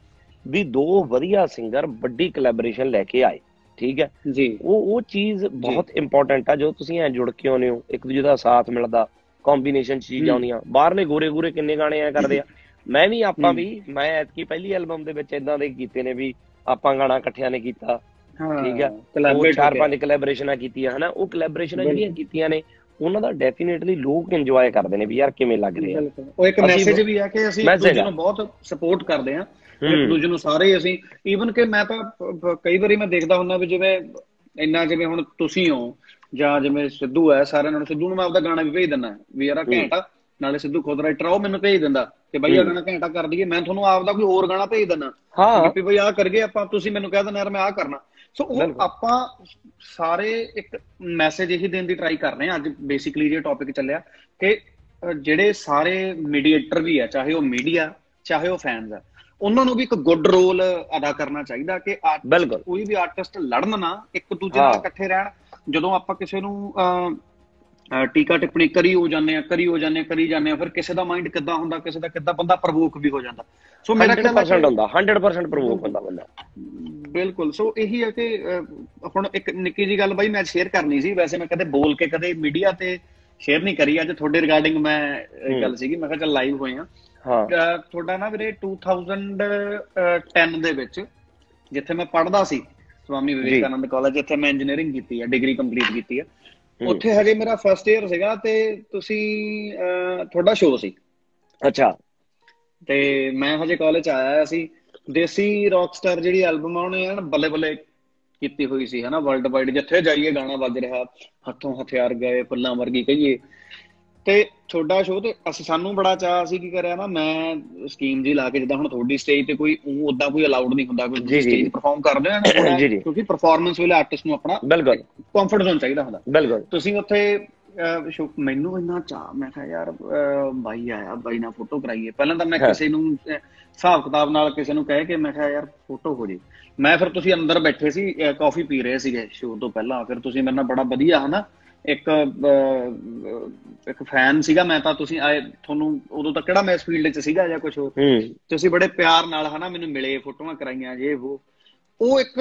ਵੀ ਦੋ ਵਧੀਆ ਸਿੰਗਰ ਵੱਡੀ ਕੋਲੈਬੋਰੇਸ਼ਨ ਲੈ ਕੇ ਆਏ। ਠੀਕ ਹੈ? ਜੀ। ਉਹ ਉਹ ਚੀਜ਼ ਬਹੁਤ ਇੰਪੋਰਟੈਂਟ ਆ। ਜੋ ਤੁਸੀਂ ਐ ਜੁੜ ਕੇ ਆਉਂਦੇ ਹੋ ਇੱਕ ਦੂਜੇ ਦਾ ਸਾਥ ਮਿਲਦਾ ਕੰਬੀਨੇਸ਼ਨ ਚੀਜ਼। ਆਉਂਦੀਆਂ ਬਾਹਰਲੇ ਗੋਰੇ ਗੋਰੇ ਕਿੰਨੇ ਗਾਣੇ ਐ ਕਰਦੇ ਆ ਮੈਂ ਵੀ ਆਪਾਂ। ਵੀ ਮੈਂ ਐਤਕੀ ਪਹਿਲੀ ਐਲਬਮ ਦੇ ਵਿੱਚ ਇਦਾਂ ਦੇ ਕੀਤੇ ਨੇ ਵੀ ਆਪਾਂ ਗਾਣਾ ਇਕੱਠਿਆਂ ਨੇ ਕੀਤਾ ਠੀਕ ਹੈ। ਉਹ ਚਾਰ। ਪੰਜ ਕੋਲੈਬੋਰੇਸ਼ਨਾਂ ਕੀਤੀਆਂ ਹਨਾ ਉਹ ਕੋਲੈਬੋਰੇਸ਼ਨਾਂ। ਜਿਹੜੀਆਂ ਕੀਤੀਆਂ ਨੇ ਉਹਨਾਂ ਦਾ ਡੈਫੀਨੇਟਲੀ ਲੋਕ ਇੰਜੋਏ ਕਰਦੇ ਨੇ ਵੀ ਯਾਰ ਕਿਵੇਂ ਲੱਗ ਰਿਹਾ ਉਹ ਇੱਕ ਮੈਸੇਜ ਵੀ ਹੈ ਕਿ ਅਸੀਂ ਇੱਕ ਦੂਜੇ ਆ। ਨੂੰ ਬਹੁਤ ਸਪੋਰਟ ਕਰਦੇ ਹਾਂ ਇੱਕ ਦੂਜੇ ਨੂੰ ਸਾਰੇ ਅਸੀਂ ਈਵਨ ਕਿ ਮੈਂ ਤਾਂ ਕਈ ਵਾਰੀ ਮੈਂ ਦੇਖਦਾ ਹੁੰਦਾ ਵੀ ਜਿਵੇਂ ਇੰਨਾ ਜਿਵੇਂ ਹੁਣ ਤੁਸੀਂ ਹੋ ਜਾਂ ਜਿਵੇਂ ਸਿੱਧੂ ਹੈ ਸਾਰਿਆਂ ਨੂੰ ਸਿੱਧੂ ਨੂੰ ਮੈਂ ਆਪਦਾ ਗਾਣਾ ਵੀ ਭੇਜ ਦਿੰਦਾ ਵੀ ਯਾਰ। ਘੈਂਟ ਆ ਨਾਲੇ ਸਿੱਧੂ ਖੁਦ ਰਾਈਟਰ ਆ ਉਹ ਮੈਨੂੰ ਭੇਜ ਦਿੰਦਾ ਕਿ ਬਈ ਹੂੰ। ਗਾਣਾ ਘੈਂਟਾ ਕਰ ਦਈਏ ਮੈਂ ਤੁਹਾਨੂੰ ਆਪਦਾ ਕੋਈ ਹੋਰ ਗਾਣਾ ਭੇਜ ਦਿੰਦਾ ਹਾਂ ਕਿ ਬਈ ਆਹ ਕਰਗੇ ਆਪਾਂ ਤੁਸੀਂ ਮੈਨੂੰ ਕਹਿ ਦਿੰਦੇ ਯਾਰ ਮੈਂ ਆਹ ਕਰਨਾ ਸੋ ਉਹ। ਆਪਾਂ ਸਾਰੇ ਇੱਕ ਮੈਸੇਜ ਇਹੀ ਦੇਣ ਦੀ ਟਰਾਈ ਕਰ ਰਹੇ ਹਾਂ ਅੱਜ ਬੇਸਿਕਲੀ ਜੇ ਟੌਪਿਕ ਚੱਲਿਆ ਕਿ ਜਿਹੜੇ ਸਾਰੇ ਮੀਡੀਏਟਰ ਵੀ ਆ ਚਾਹੇ ਉਹ ਮੀਡੀਆ ਚਾਹੇ ਉਹ ਫੈਨਸ ਆ ਉਹਨਾਂ ਨੂੰ ਵੀ ਇੱਕ ਗੁੱਡ ਰੋਲ ਅਦਾ ਕਰਨਾ ਚਾਹੀਦਾ ਕਿ ਕੋਈ ਵੀ ਆਰਟਿਸਟ ਲੜਨ ਨਾ ਇੱਕ ਦੂਜੇ। ਨਾਲ ਇਕੱਠੇ ਰਹਿਣ ਜਦੋਂ ਆਪਾਂ ਕਿਸੇ ਨੂੰ ਟੀਕਾ ਟਿੱਪਣੀ ਕਰੀ ਹੋ ਜਾਂਦੇ ਆ ਕਰੀ ਹੋ ਜਾਂਦੇ ਆ ਕਰੀ ਜਾਂਦੇ ਆ ਫਿਰ ਕਿਸੇ ਦਾ ਮਾਈਂਡ ਕਿੱਦਾਂ ਹੁੰਦਾ ਕਿਸੇ ਦਾ ਕਿੱਦਾਂ ਬੰਦਾ ਪ੍ਰਵੋਕ ਵੀ ਹੋ ਜਾਂਦਾ। ਸੋ ਮੇਰਾ ਖਿਆਲ ਹੈ 100% ਕਿ- ਹੁੰਦਾ 100% ਪ੍ਰਮੋਟ ਹੁੰਦਾ ਬੰਦਾ। ਬਿਲਕੁਲ ਸੋ ਇਹੀ ਹੈ ਕਿ ਹੁਣ ਇੱਕ ਨਿੱਕੀ ਜੀ ਗੱਲ ਬਾਈ ਮੈਂ ਸ਼ੇਅਰ ਕਰਨੀ ਸੀ ਵੈਸੇ ਮੈਂ ਕਦੇ ਬੋਲ ਕੇ ਕਦੇ ਮੀਡੀਆ ਤੇ ਸ਼ੇਅਰ ਨਹੀਂ ਕਰੀ ਅੱਜ ਤੁਹਾਡੇ ਰਿਗਾਰਡਿੰਗ ਮੈਂ। ਗੱਲ ਸੀਗੀ ਮੈਂ ਕਿਹਾ ਚੱਲ ਲਾਈਵ ਹੋਏ ਆ ਹਾਂ। ਤੁਹਾਡਾ ਨਾ ਵੀਰੇ 2010 ਦੇ ਵਿੱਚ ਜਿੱਥੇ ਮੈਂ ਪੜ੍ਹਦਾ ਸੀ ਸਵਾਮੀ ਵਿਵੇਕਾਨੰਦ ਕਾਲਜ ਜਿੱਥੇ ਮੈਂ ਇੰਜੀਨੀਅਰਿੰਗ ਕੀਤੀ ਹੈ ਡਿਗਰੀ ਕੰਪਲੀਟ ਕੀਤੀ ਹੈ ਹੂੰ। ਉੱਥੇ ਹਜੇ ਮੇਰਾ ਫਰਸਟ ਇਅਰ ਸੀਗਾ ਤੇ ਤੁਸੀਂ ਤੁਹਾਡਾ ਸ਼ੋਅ ਸੀ। ਅੱਛਾ। ਤੇ ਮੈਂ ਹਜੇ ਕਾਲਜ ਆਇਆ ਸੀ। ਦੇਸੀ ਰੌਕਸਟਾਰ ਜਿਹੜੀ ਐਲਬਮ ਆ ਉਹਨੇ ਐਨ ਬੱਲੇ ਬੱਲੇ ਕੀਤੀ ਹੋਈ ਸੀ ਹਨਾ ਵਰਲਡ ਵਾਈਡ ਜਿੱਥੇ ਜਾਈਏ ਗਾਣਾ ਵੱਜ ਰਿਹਾ ਹੱਥੋਂ ਹਥਿਆਰ ਗਏ ਫੁੱਲਾਂ ਵਰਗੀ ਕਹੀਏ। ਤੇ ਤੁਹਾਡਾ ਸ਼ੋਅ ਤੇ ਅਸੀਂ ਸਾਨੂੰ ਬੜਾ ਚਾਹ ਸੀ ਕੀ ਕਰਿਆ ਨਾ ਮੈਂ ਸਕੀਮ ਜੀ ਲਾ ਕੇ ਜਿੱਦਾਂ ਹੁਣ ਤੁਹਾਡੀ ਸਟੇਜ ਤੇ ਕੋਈ ਉਹ ਉਦਾਂ ਕੋਈ ਅਲਾਉਡ ਨਹੀਂ ਹੁੰਦਾ ਕੋਈ ਸਟੇਜ। ਪਰਫਾਰਮ ਕਰਦੇ ਜੀ। ਕਿਉਂਕਿ ਪਰਫਾਰਮੈਂਸ ਵੇਲੇ ਆਰਟਿਸਟ ਨੂੰ ਆਪਣਾ ਬਿਲਕੁਲ ਕੰਫਰਟ ਜ਼ੋਨ ਚਾਹੀਦਾ ਹੁੰਦਾ ਬਿਲਕੁਲ ਤੁਸੀਂ ਉੱਥੇ ਮੈਨੂੰ ਇੰਨਾ ਚਾਹ ਮੈਂ ਕਿਹਾ ਯਾਰ ਬਾਈ ਆਇਆ ਬਾਈ ਨਾਲ ਫੋਟੋ ਕਰਾਈਏ ਪਹਿਲਾਂ ਤਾਂ ਮੈਂ। ਕਿਸੇ ਨੂੰ ਹਿਸਾਬ ਕਿਤਾਬ ਨਾਲ ਕਿਸੇ ਨੂੰ ਕਹਿ ਕੇ ਮੈਂ ਕਿਹਾ ਯਾਰ ਫੋਟੋ ਹੋ ਜੇ ਮੈਂ ਫਿਰ ਤੁਸੀਂ ਅੰਦਰ ਬੈਠੇ ਸੀ ਕਾਫੀ ਪੀ ਰਹੇ ਸੀਗੇ ਸ਼ੋਅ ਤੋਂ ਪਹਿਲਾਂ ਫਿਰ ਤੁਸੀਂ ਮੇਰੇ ਨਾਲ ਬੜਾ ਵਧੀਆ ਹਨਾ ਇੱਕ ਇੱਕ ਫੈਨ ਸੀਗਾ ਮੈਂ ਤਾਂ ਤੁਸੀਂ ਆਏ ਤੁਹਾਨੂੰ ਉਦੋਂ ਤਾਂ ਕਿਹੜਾ ਮੈਂ ਇਸ ਫੀਲਡ 'ਚ ਸੀਗਾ ਜਾਂ ਕੁਝ ਹੋਰ? ਤੁਸੀਂ ਬੜੇ ਪਿਆਰ ਨਾਲ ਹਨਾ ਮੈਨੂੰ ਮਿਲੇ ਫੋਟੋਆਂ ਕਰਾਈਆਂ ਜੇ ਉਹ ਉਹ ਇੱਕ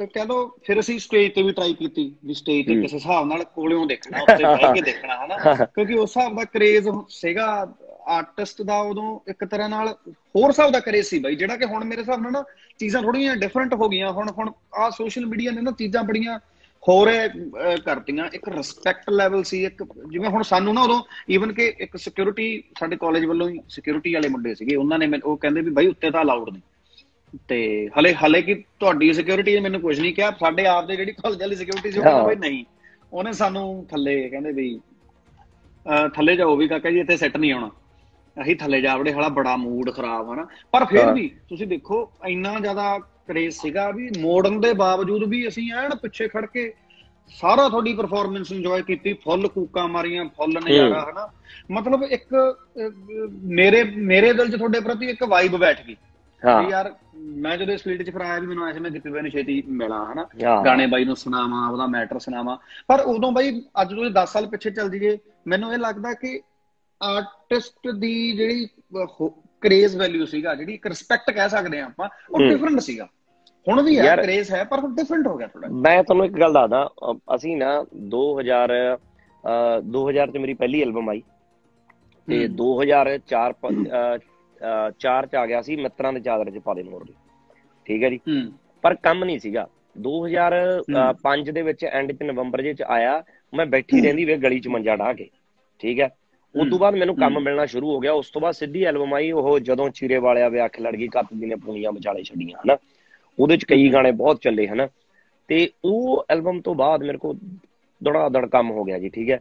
ਕਹਿ ਦੋ ਫਿਰ ਅਸੀਂ ਸਟੇਜ ਤੇ ਵੀ ਟਰਾਈ ਕੀਤੀ ਵੀ ਸਟੇਜ ਤੇ ਕਿਸ ਹਿਸਾਬ ਨਾਲ ਕੋਲਿਓਂ ਦੇਖਣਾ ਉੱਤੇ ਬਹਿ ਕੇ ਦੇਖਣਾ ਹਨਾ। ਕਿਉਂਕਿ ਉਸ ਹਿਸਾਬ ਦਾ ਕਰੇਜ਼ ਸੀਗਾ ਆਰਟਿਸਟ ਦਾ ਉਦੋਂ ਇੱਕ ਤਰ੍ਹਾਂ ਨਾਲ ਹੋਰ ਹਿਸਾਬ ਦਾ ਕਰੇਜ਼ ਸੀ ਬਾਈ ਜਿਹੜਾ ਕਿ ਹੁਣ ਮੇਰੇ ਹਿਸਾਬ ਨਾਲ ਨਾ ਚੀਜ਼ਾਂ ਥੋੜੀਆਂ ਡਿਫਰੈਂਟ ਹੋ ਗਈਆਂ। ਹੁਣ ਹੁਣ ਆ ਸੋਸ਼ਲ ਮੀਡੀਆ ਨੇ ਨਾ ਚੀਜ਼ਾਂ ਬੜੀਆਂ ਹੋਰ ਕਰਤੀਆਂ ਇੱਕ ਰਿਸਪੈਕਟ ਲੈਵਲ ਸੀ ਇੱਕ ਜਿਵੇਂ ਹੁਣ ਸਾਨੂੰ ਨਾ ਉਦੋਂ ਈਵਨ ਕਿ ਇੱਕ ਸਿਕਿਉਰਿਟੀ ਸਾਡੇ ਕਾਲਜ ਵੱਲੋਂ ਹੀ ਸਿਕਿਉਰਿਟੀ ਵਾਲੇ ਮੁੰਡੇ ਸੀਗੇ ਉਹਨਾਂ ਨੇ ਉਹ ਕਹਿੰਦੇ ਵੀ ਬਾਈ ਉੱਤੇ ਤਾਂ ਅਲਾਉਡ ਨਹੀਂ। ਤੇ ਹਲੇ ਹਲੇ ਕਿ ਤੁਹਾਡੀ ਸਿਕਿਉਰਿਟੀ ਨੇ ਮੈਨੂੰ ਕੁਝ ਨਹੀਂ ਕਿਹਾ ਸਾਡੇ ਆਪ ਦੇ ਜਿਹੜੀ ਕਾਲਜ ਵਾਲੀ ਸਿਕਿਉਰਿਟੀ ਸੀ ਉਹ ਕਹਿੰਦਾ ਬਈ ਨਹੀਂ। ਉਹਨੇ ਸਾਨੂੰ ਥੱਲੇ ਕਹਿੰਦੇ ਵੀ ਥੱਲੇ ਜਾਓ ਵੀ ਕਾਕਾ ਜੀ ਇੱਥੇ ਸੈੱਟ ਨਹੀਂ ਆਉਣਾ। ਅਸੀਂ ਥੱਲੇ ਜਾ ਵੜੇ ਹਲਾ ਬੜਾ ਮੂਡ ਖਰਾਬ ਹਨਾ ਪਰ ਫਿਰ ਵੀ ਤੁਸੀਂ ਦੇਖੋ ਇੰਨਾ ਜ਼ਿਆਦਾ ਕਰੇਜ਼ ਸੀਗਾ ਵੀ ਮੋੜਨ ਦੇ ਬਾਵਜੂਦ ਵੀ ਅਸੀਂ ਐਨ ਪਿੱਛੇ ਖੜ ਕੇ ਸਾਰਾ ਤੁਹਾਡੀ ਪਰਫਾਰਮੈਂਸ ਇੰਜੋਏ ਕੀਤੀ ਫੁੱਲ ਕੂਕਾਂ ਮਾਰੀਆਂ ਫੁੱਲ ਨਜ਼ਾਰਾ ਹਨਾ? ਮਤਲਬ ਇੱਕ ਮੇਰੇ ਮੇਰੇ ਦਿਲ 'ਚ ਤੁਹਾਡੇ ਪ੍ਰਤੀ ਇੱਕ ਵਾਈਬ ਬੈਠ ਗਈ। ਹਾਂ। ਯਾਰ ਮੈਂ ਜਦੋਂ ਇਸ ਫੀਲਡ 'ਚ ਫਿਰ ਆਇਆ ਵੀ ਮੈਨੂੰ ਆਇਆ ਸੀ ਮੈਂ ਗਿੱਪੀ ਬਾਈ ਨੂੰ ਛੇਤੀ ਮਿਲਾਂ ਹਨਾ? ਗਾਣੇ ਬਾਈ ਨੂੰ ਸੁਣਾਵਾਂ ਉਹਦਾ ਮੈਟਰ ਸੁਣਾਵਾਂ। ਪਰ ਉਦੋਂ ਬਾਈ ਅੱਜ ਤੋਂ 10 ਸਾਲ ਪਿੱਛੇ ਚੱਲ ਜੀਏ ਮੈਨੂੰ ਇਹ ਲੱਗਦਾ ਕਿ ਆਰਟਿਸਟ ਦੀ ਜਿਹੜੀ ਕਰੇਜ਼ ਵੈਲਿਊ ਸੀਗਾ ਜਿਹੜੀ ਇੱਕ ਰਿਸਪੈਕਟ ਕਹਿ ਸਕਦੇ ਆ ਆਪਾਂ ਉਹ ਡਿਫਰੈਂਟ ਸੀਗਾ। ਹੁਣ ਵੀ ਹੈ ਕਰੇਜ਼ ਹੈ ਪਰ ਹੁਣ ਡਿਫਰੈਂਟ ਹੋ ਗਿਆ ਥੋੜਾ ਮੈਂ ਤੁਹਾਨੂੰ ਇੱਕ ਗੱਲ ਦੱਸਦਾ ਅਸੀਂ ਨਾ 2000 2000 ਚ ਮੇਰੀ ਪਹਿਲੀ ਐਲਬਮ ਆਈ। ਤੇ 2004 ਚਾਰ ਚ ਆ ਗਿਆ ਸੀ ਮਿੱਤਰਾਂ ਦੇ ਚਾਦਰ ਚ ਪਾ ਦੇ ਮੋਰ ਦੀ ਠੀਕ ਹੈ ਜੀ? ਪਰ ਕੰਮ ਨਹੀਂ ਸੀਗਾ। 2005 ਦੇ ਵਿੱਚ ਐਂਡ ਚ ਨਵੰਬਰ ਜੇ ਚ ਆਇਆ ਮੈਂ ਬੈਠੀ ਰਹਿੰਦੀ ਵੇ ਗਲੀ ਚ ਮੰਜਾ ਢਾ ਕੇ। ਠੀਕ ਹੈ? ਉਸ ਤੋਂ ਬਾਅਦ ਮੈਨੂੰ ਕੰਮ ਮਿਲਣਾ ਸ਼ੁਰੂ ਹੋ ਗਿਆ। ਉਸ ਤੋਂ ਬਾਅਦ ਸਿੱਧੀ ਐਲਬਮ ਆਈ ਉਹ ਜਦੋਂ ਚੀਰੇ ਵਾਲਿਆ ਵੇ ਅੱਖ ਲੜ ਗਈ ਕੱਤ ਦੀ ਨੇ ਪੂਣੀਆਂ ਵਿਚਾਲੇ ਛੱਡੀਆਂ ਹਨਾ? ਉਹਦੇ ਚ ਕਈ ਗਾਣੇ ਬਹੁਤ ਚੱਲੇ ਹਨਾ? ਤੇ ਉਹ ਐਲਬਮ ਤੋਂ ਬਾਅਦ ਮੇਰੇ ਕੋ ਦੜਾ ਦੜ ਕੰਮ ਹੋ ਗਿਆ ਜੀ ਠੀਕ ਹੈ?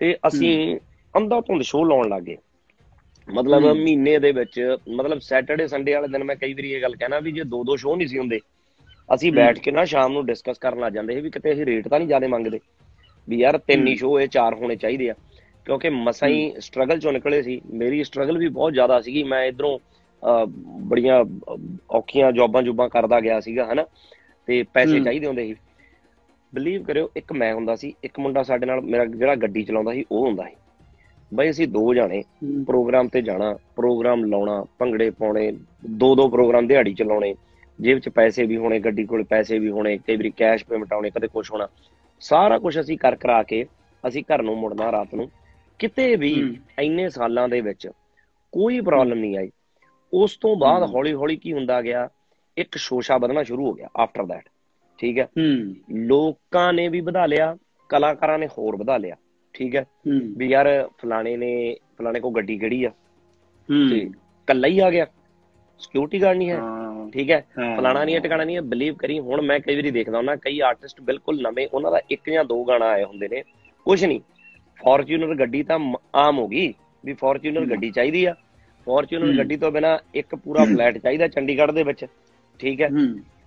ਤੇ ਅਸੀਂ ਅੰਦਾ ਧੁੰਦ ਸ਼ੋਅ ਲਾਉਣ ਲੱਗੇ ਮਤਲਬ ਮਹੀਨੇ ਦੇ ਵਿੱਚ ਮਤਲਬ ਸੈਟਰਡੇ ਸੰਡੇ ਵਾਲੇ ਦਿਨ ਮੈਂ ਕਈ ਵਾਰੀ ਇਹ ਗੱਲ ਕਹਿਣਾ ਵੀ ਜੇ ਦੋ ਦੋ ਸ਼ੋਅ ਨਹੀਂ ਸੀ ਹੁੰਦੇ ਅਸੀਂ ਬੈਠ ਕੇ ਨਾ ਸ਼ਾਮ ਨੂੰ ਡਿਸਕਸ ਕਰਨ ਲੱਗ ਜਾਂਦੇ ਸੀ ਵੀ ਕਿਤੇ ਅਸੀਂ ਰੇਟ ਤਾਂ ਨਹੀਂ ਜ਼ਿਆਦਾ ਮੰਗਦੇ। ਵੀ ਯਾਰ ਤਿੰਨ ਹੀ ਸ਼ੋਅ ਇਹ ਚਾਰ ਹੋਣੇ ਚਾਹੀਦੇ ਆ। ਕਿਉਂਕਿ ਮਸਾਂ ਹੀ ਸਟਰਗਲ ਚੋਂ ਨਿਕਲੇ ਸੀ। ਮੇਰੀ ਸਟਰਗਲ ਵੀ ਬਹੁਤ ਜ਼ਿਆਦਾ ਸੀਗੀ। ਮੈਂ ਇਧਰੋਂ ਬੜੀਆਂ ਔਖੀਆਂ ਜੌਬਾਂ ਜੁਬਾਂ ਕਰਦਾ ਗਿਆ ਸੀਗਾ ਹਨਾ? ਤੇ ਪੈਸੇ ਚਾਹੀਦੇ ਹੁੰਦੇ ਸੀ। ਬਲੀਵ ਕਰਿਓ ਇੱਕ ਮੈਂ ਹੁੰਦਾ ਸੀ ਇੱਕ ਮੁੰਡਾ ਸਾਡੇ ਨਾਲ ਮੇਰਾ ਜਿਹੜਾ ਗੱਡੀ ਚਲਾਉਂਦਾ ਸੀ ਉਹ ਹੁੰਦਾ ਸੀ। ਬਈ ਅਸੀਂ ਦੋ ਜਾਣੇ ਪ੍ਰੋਗਰਾਮ ਤੇ ਜਾਣਾ ਪ੍ਰੋਗਰਾਮ ਲਾਉਣਾ ਭੰਗੜੇ ਪਾਉਣੇ ਦੋ ਦੋ ਪ੍ਰੋਗਰਾਮ ਦਿਹਾੜੀ ਚਲਾਉਣੇ ਜੇਬ 'ਚ ਪੈਸੇ ਵੀ ਹੋਣੇ ਗੱਡੀ ਕੋਲ ਪੈਸੇ ਵੀ ਹੋਣੇ ਕਈ ਵਾਰੀ ਕੈਸ਼ ਪੇਮੈਂਟ ਆਉਣੇ ਕਦੇ ਕੁਝ ਹੋਣਾ। ਸਾਰਾ ਕੁਝ ਅਸੀਂ ਕਰ ਕਰਾ ਕੇ ਅਸੀਂ ਘਰ ਨੂੰ ਮੁੜਨਾ ਰਾਤ ਨੂੰ। ਕਿਤੇ ਵੀ ਇੰਨੇ ਸਾਲਾਂ ਦੇ ਵਿੱਚ ਕੋਈ ਪ੍ਰੋਬਲਮ ਨਹੀਂ ਆਈ। ਉਸ ਤੋਂ ਬਾਅਦ ਹੌਲੀ ਹੌਲੀ ਕੀ ਹੁੰਦਾ ਗਿਆ ਇੱਕ ਸ਼ੋਸ਼ਾ ਵਧਣਾ ਸ਼ੁਰੂ ਹੋ ਗਿਆ ਆਫਟਰ ਥੈਟ ਠੀਕ ਹੈ। ਲੋਕਾਂ ਨੇ ਵੀ ਵਧਾ ਲਿਆ ਕਲਾਕਾਰਾਂ ਨੇ ਹੋਰ ਵਧਾ ਲਿਆ ਠੀਕ ਹੈ। ਵੀ ਯਾਰ ਫਲਾਣੇ ਨੇ ਫਲਾਣੇ ਕੋ ਗੱਡੀ ਕਿਹੜੀ ਆ? ਤੇ ਕੱਲਾ ਹੀ ਆ ਗਿਆ। ਸਿਕਿਉਰਿਟੀ ਗਾਰਡ ਨਹੀਂ ਹੈ ਠੀਕ ਹੈ। ਫਲਾਣਾ ਨਹੀਂ ਟਿਕਾਣਾ ਨਹੀਂ ਹੈ ਬਲੀਵ ਕਰੀ ਹੁਣ ਮੈਂ ਕਈ ਵਾਰੀ ਦੇਖਦਾ ਹਾਂ ਕਈ ਆਰਟਿਸਟ ਬਿਲਕੁਲ ਨਵੇਂ ਉਹਨਾਂ ਦਾ ਇੱਕ ਜਾਂ ਦੋ ਗਾਣਾ ਆਏ ਹੁੰਦੇ ਨੇ ਕੁਝ ਨਹੀਂ। ਫੋਰਚੂਨਰ ਗੱਡੀ ਤਾਂ ਆਮ ਹੋ ਗਈ ਵੀ ਫੋਰਚੂਨਰ ਗੱਡੀ ਚਾਹੀਦੀ ਆ। ਫੋਰਚੂਨਰ ਗੱਡੀ ਤੋਂ ਬਿਨਾ ਇੱਕ ਪੂਰਾ ਫਲੈਟ ਚਾਹੀਦਾ ਚੰਡੀਗੜ੍ਹ ਦੇ ਵਿੱਚ ਠੀਕ ਹੈ?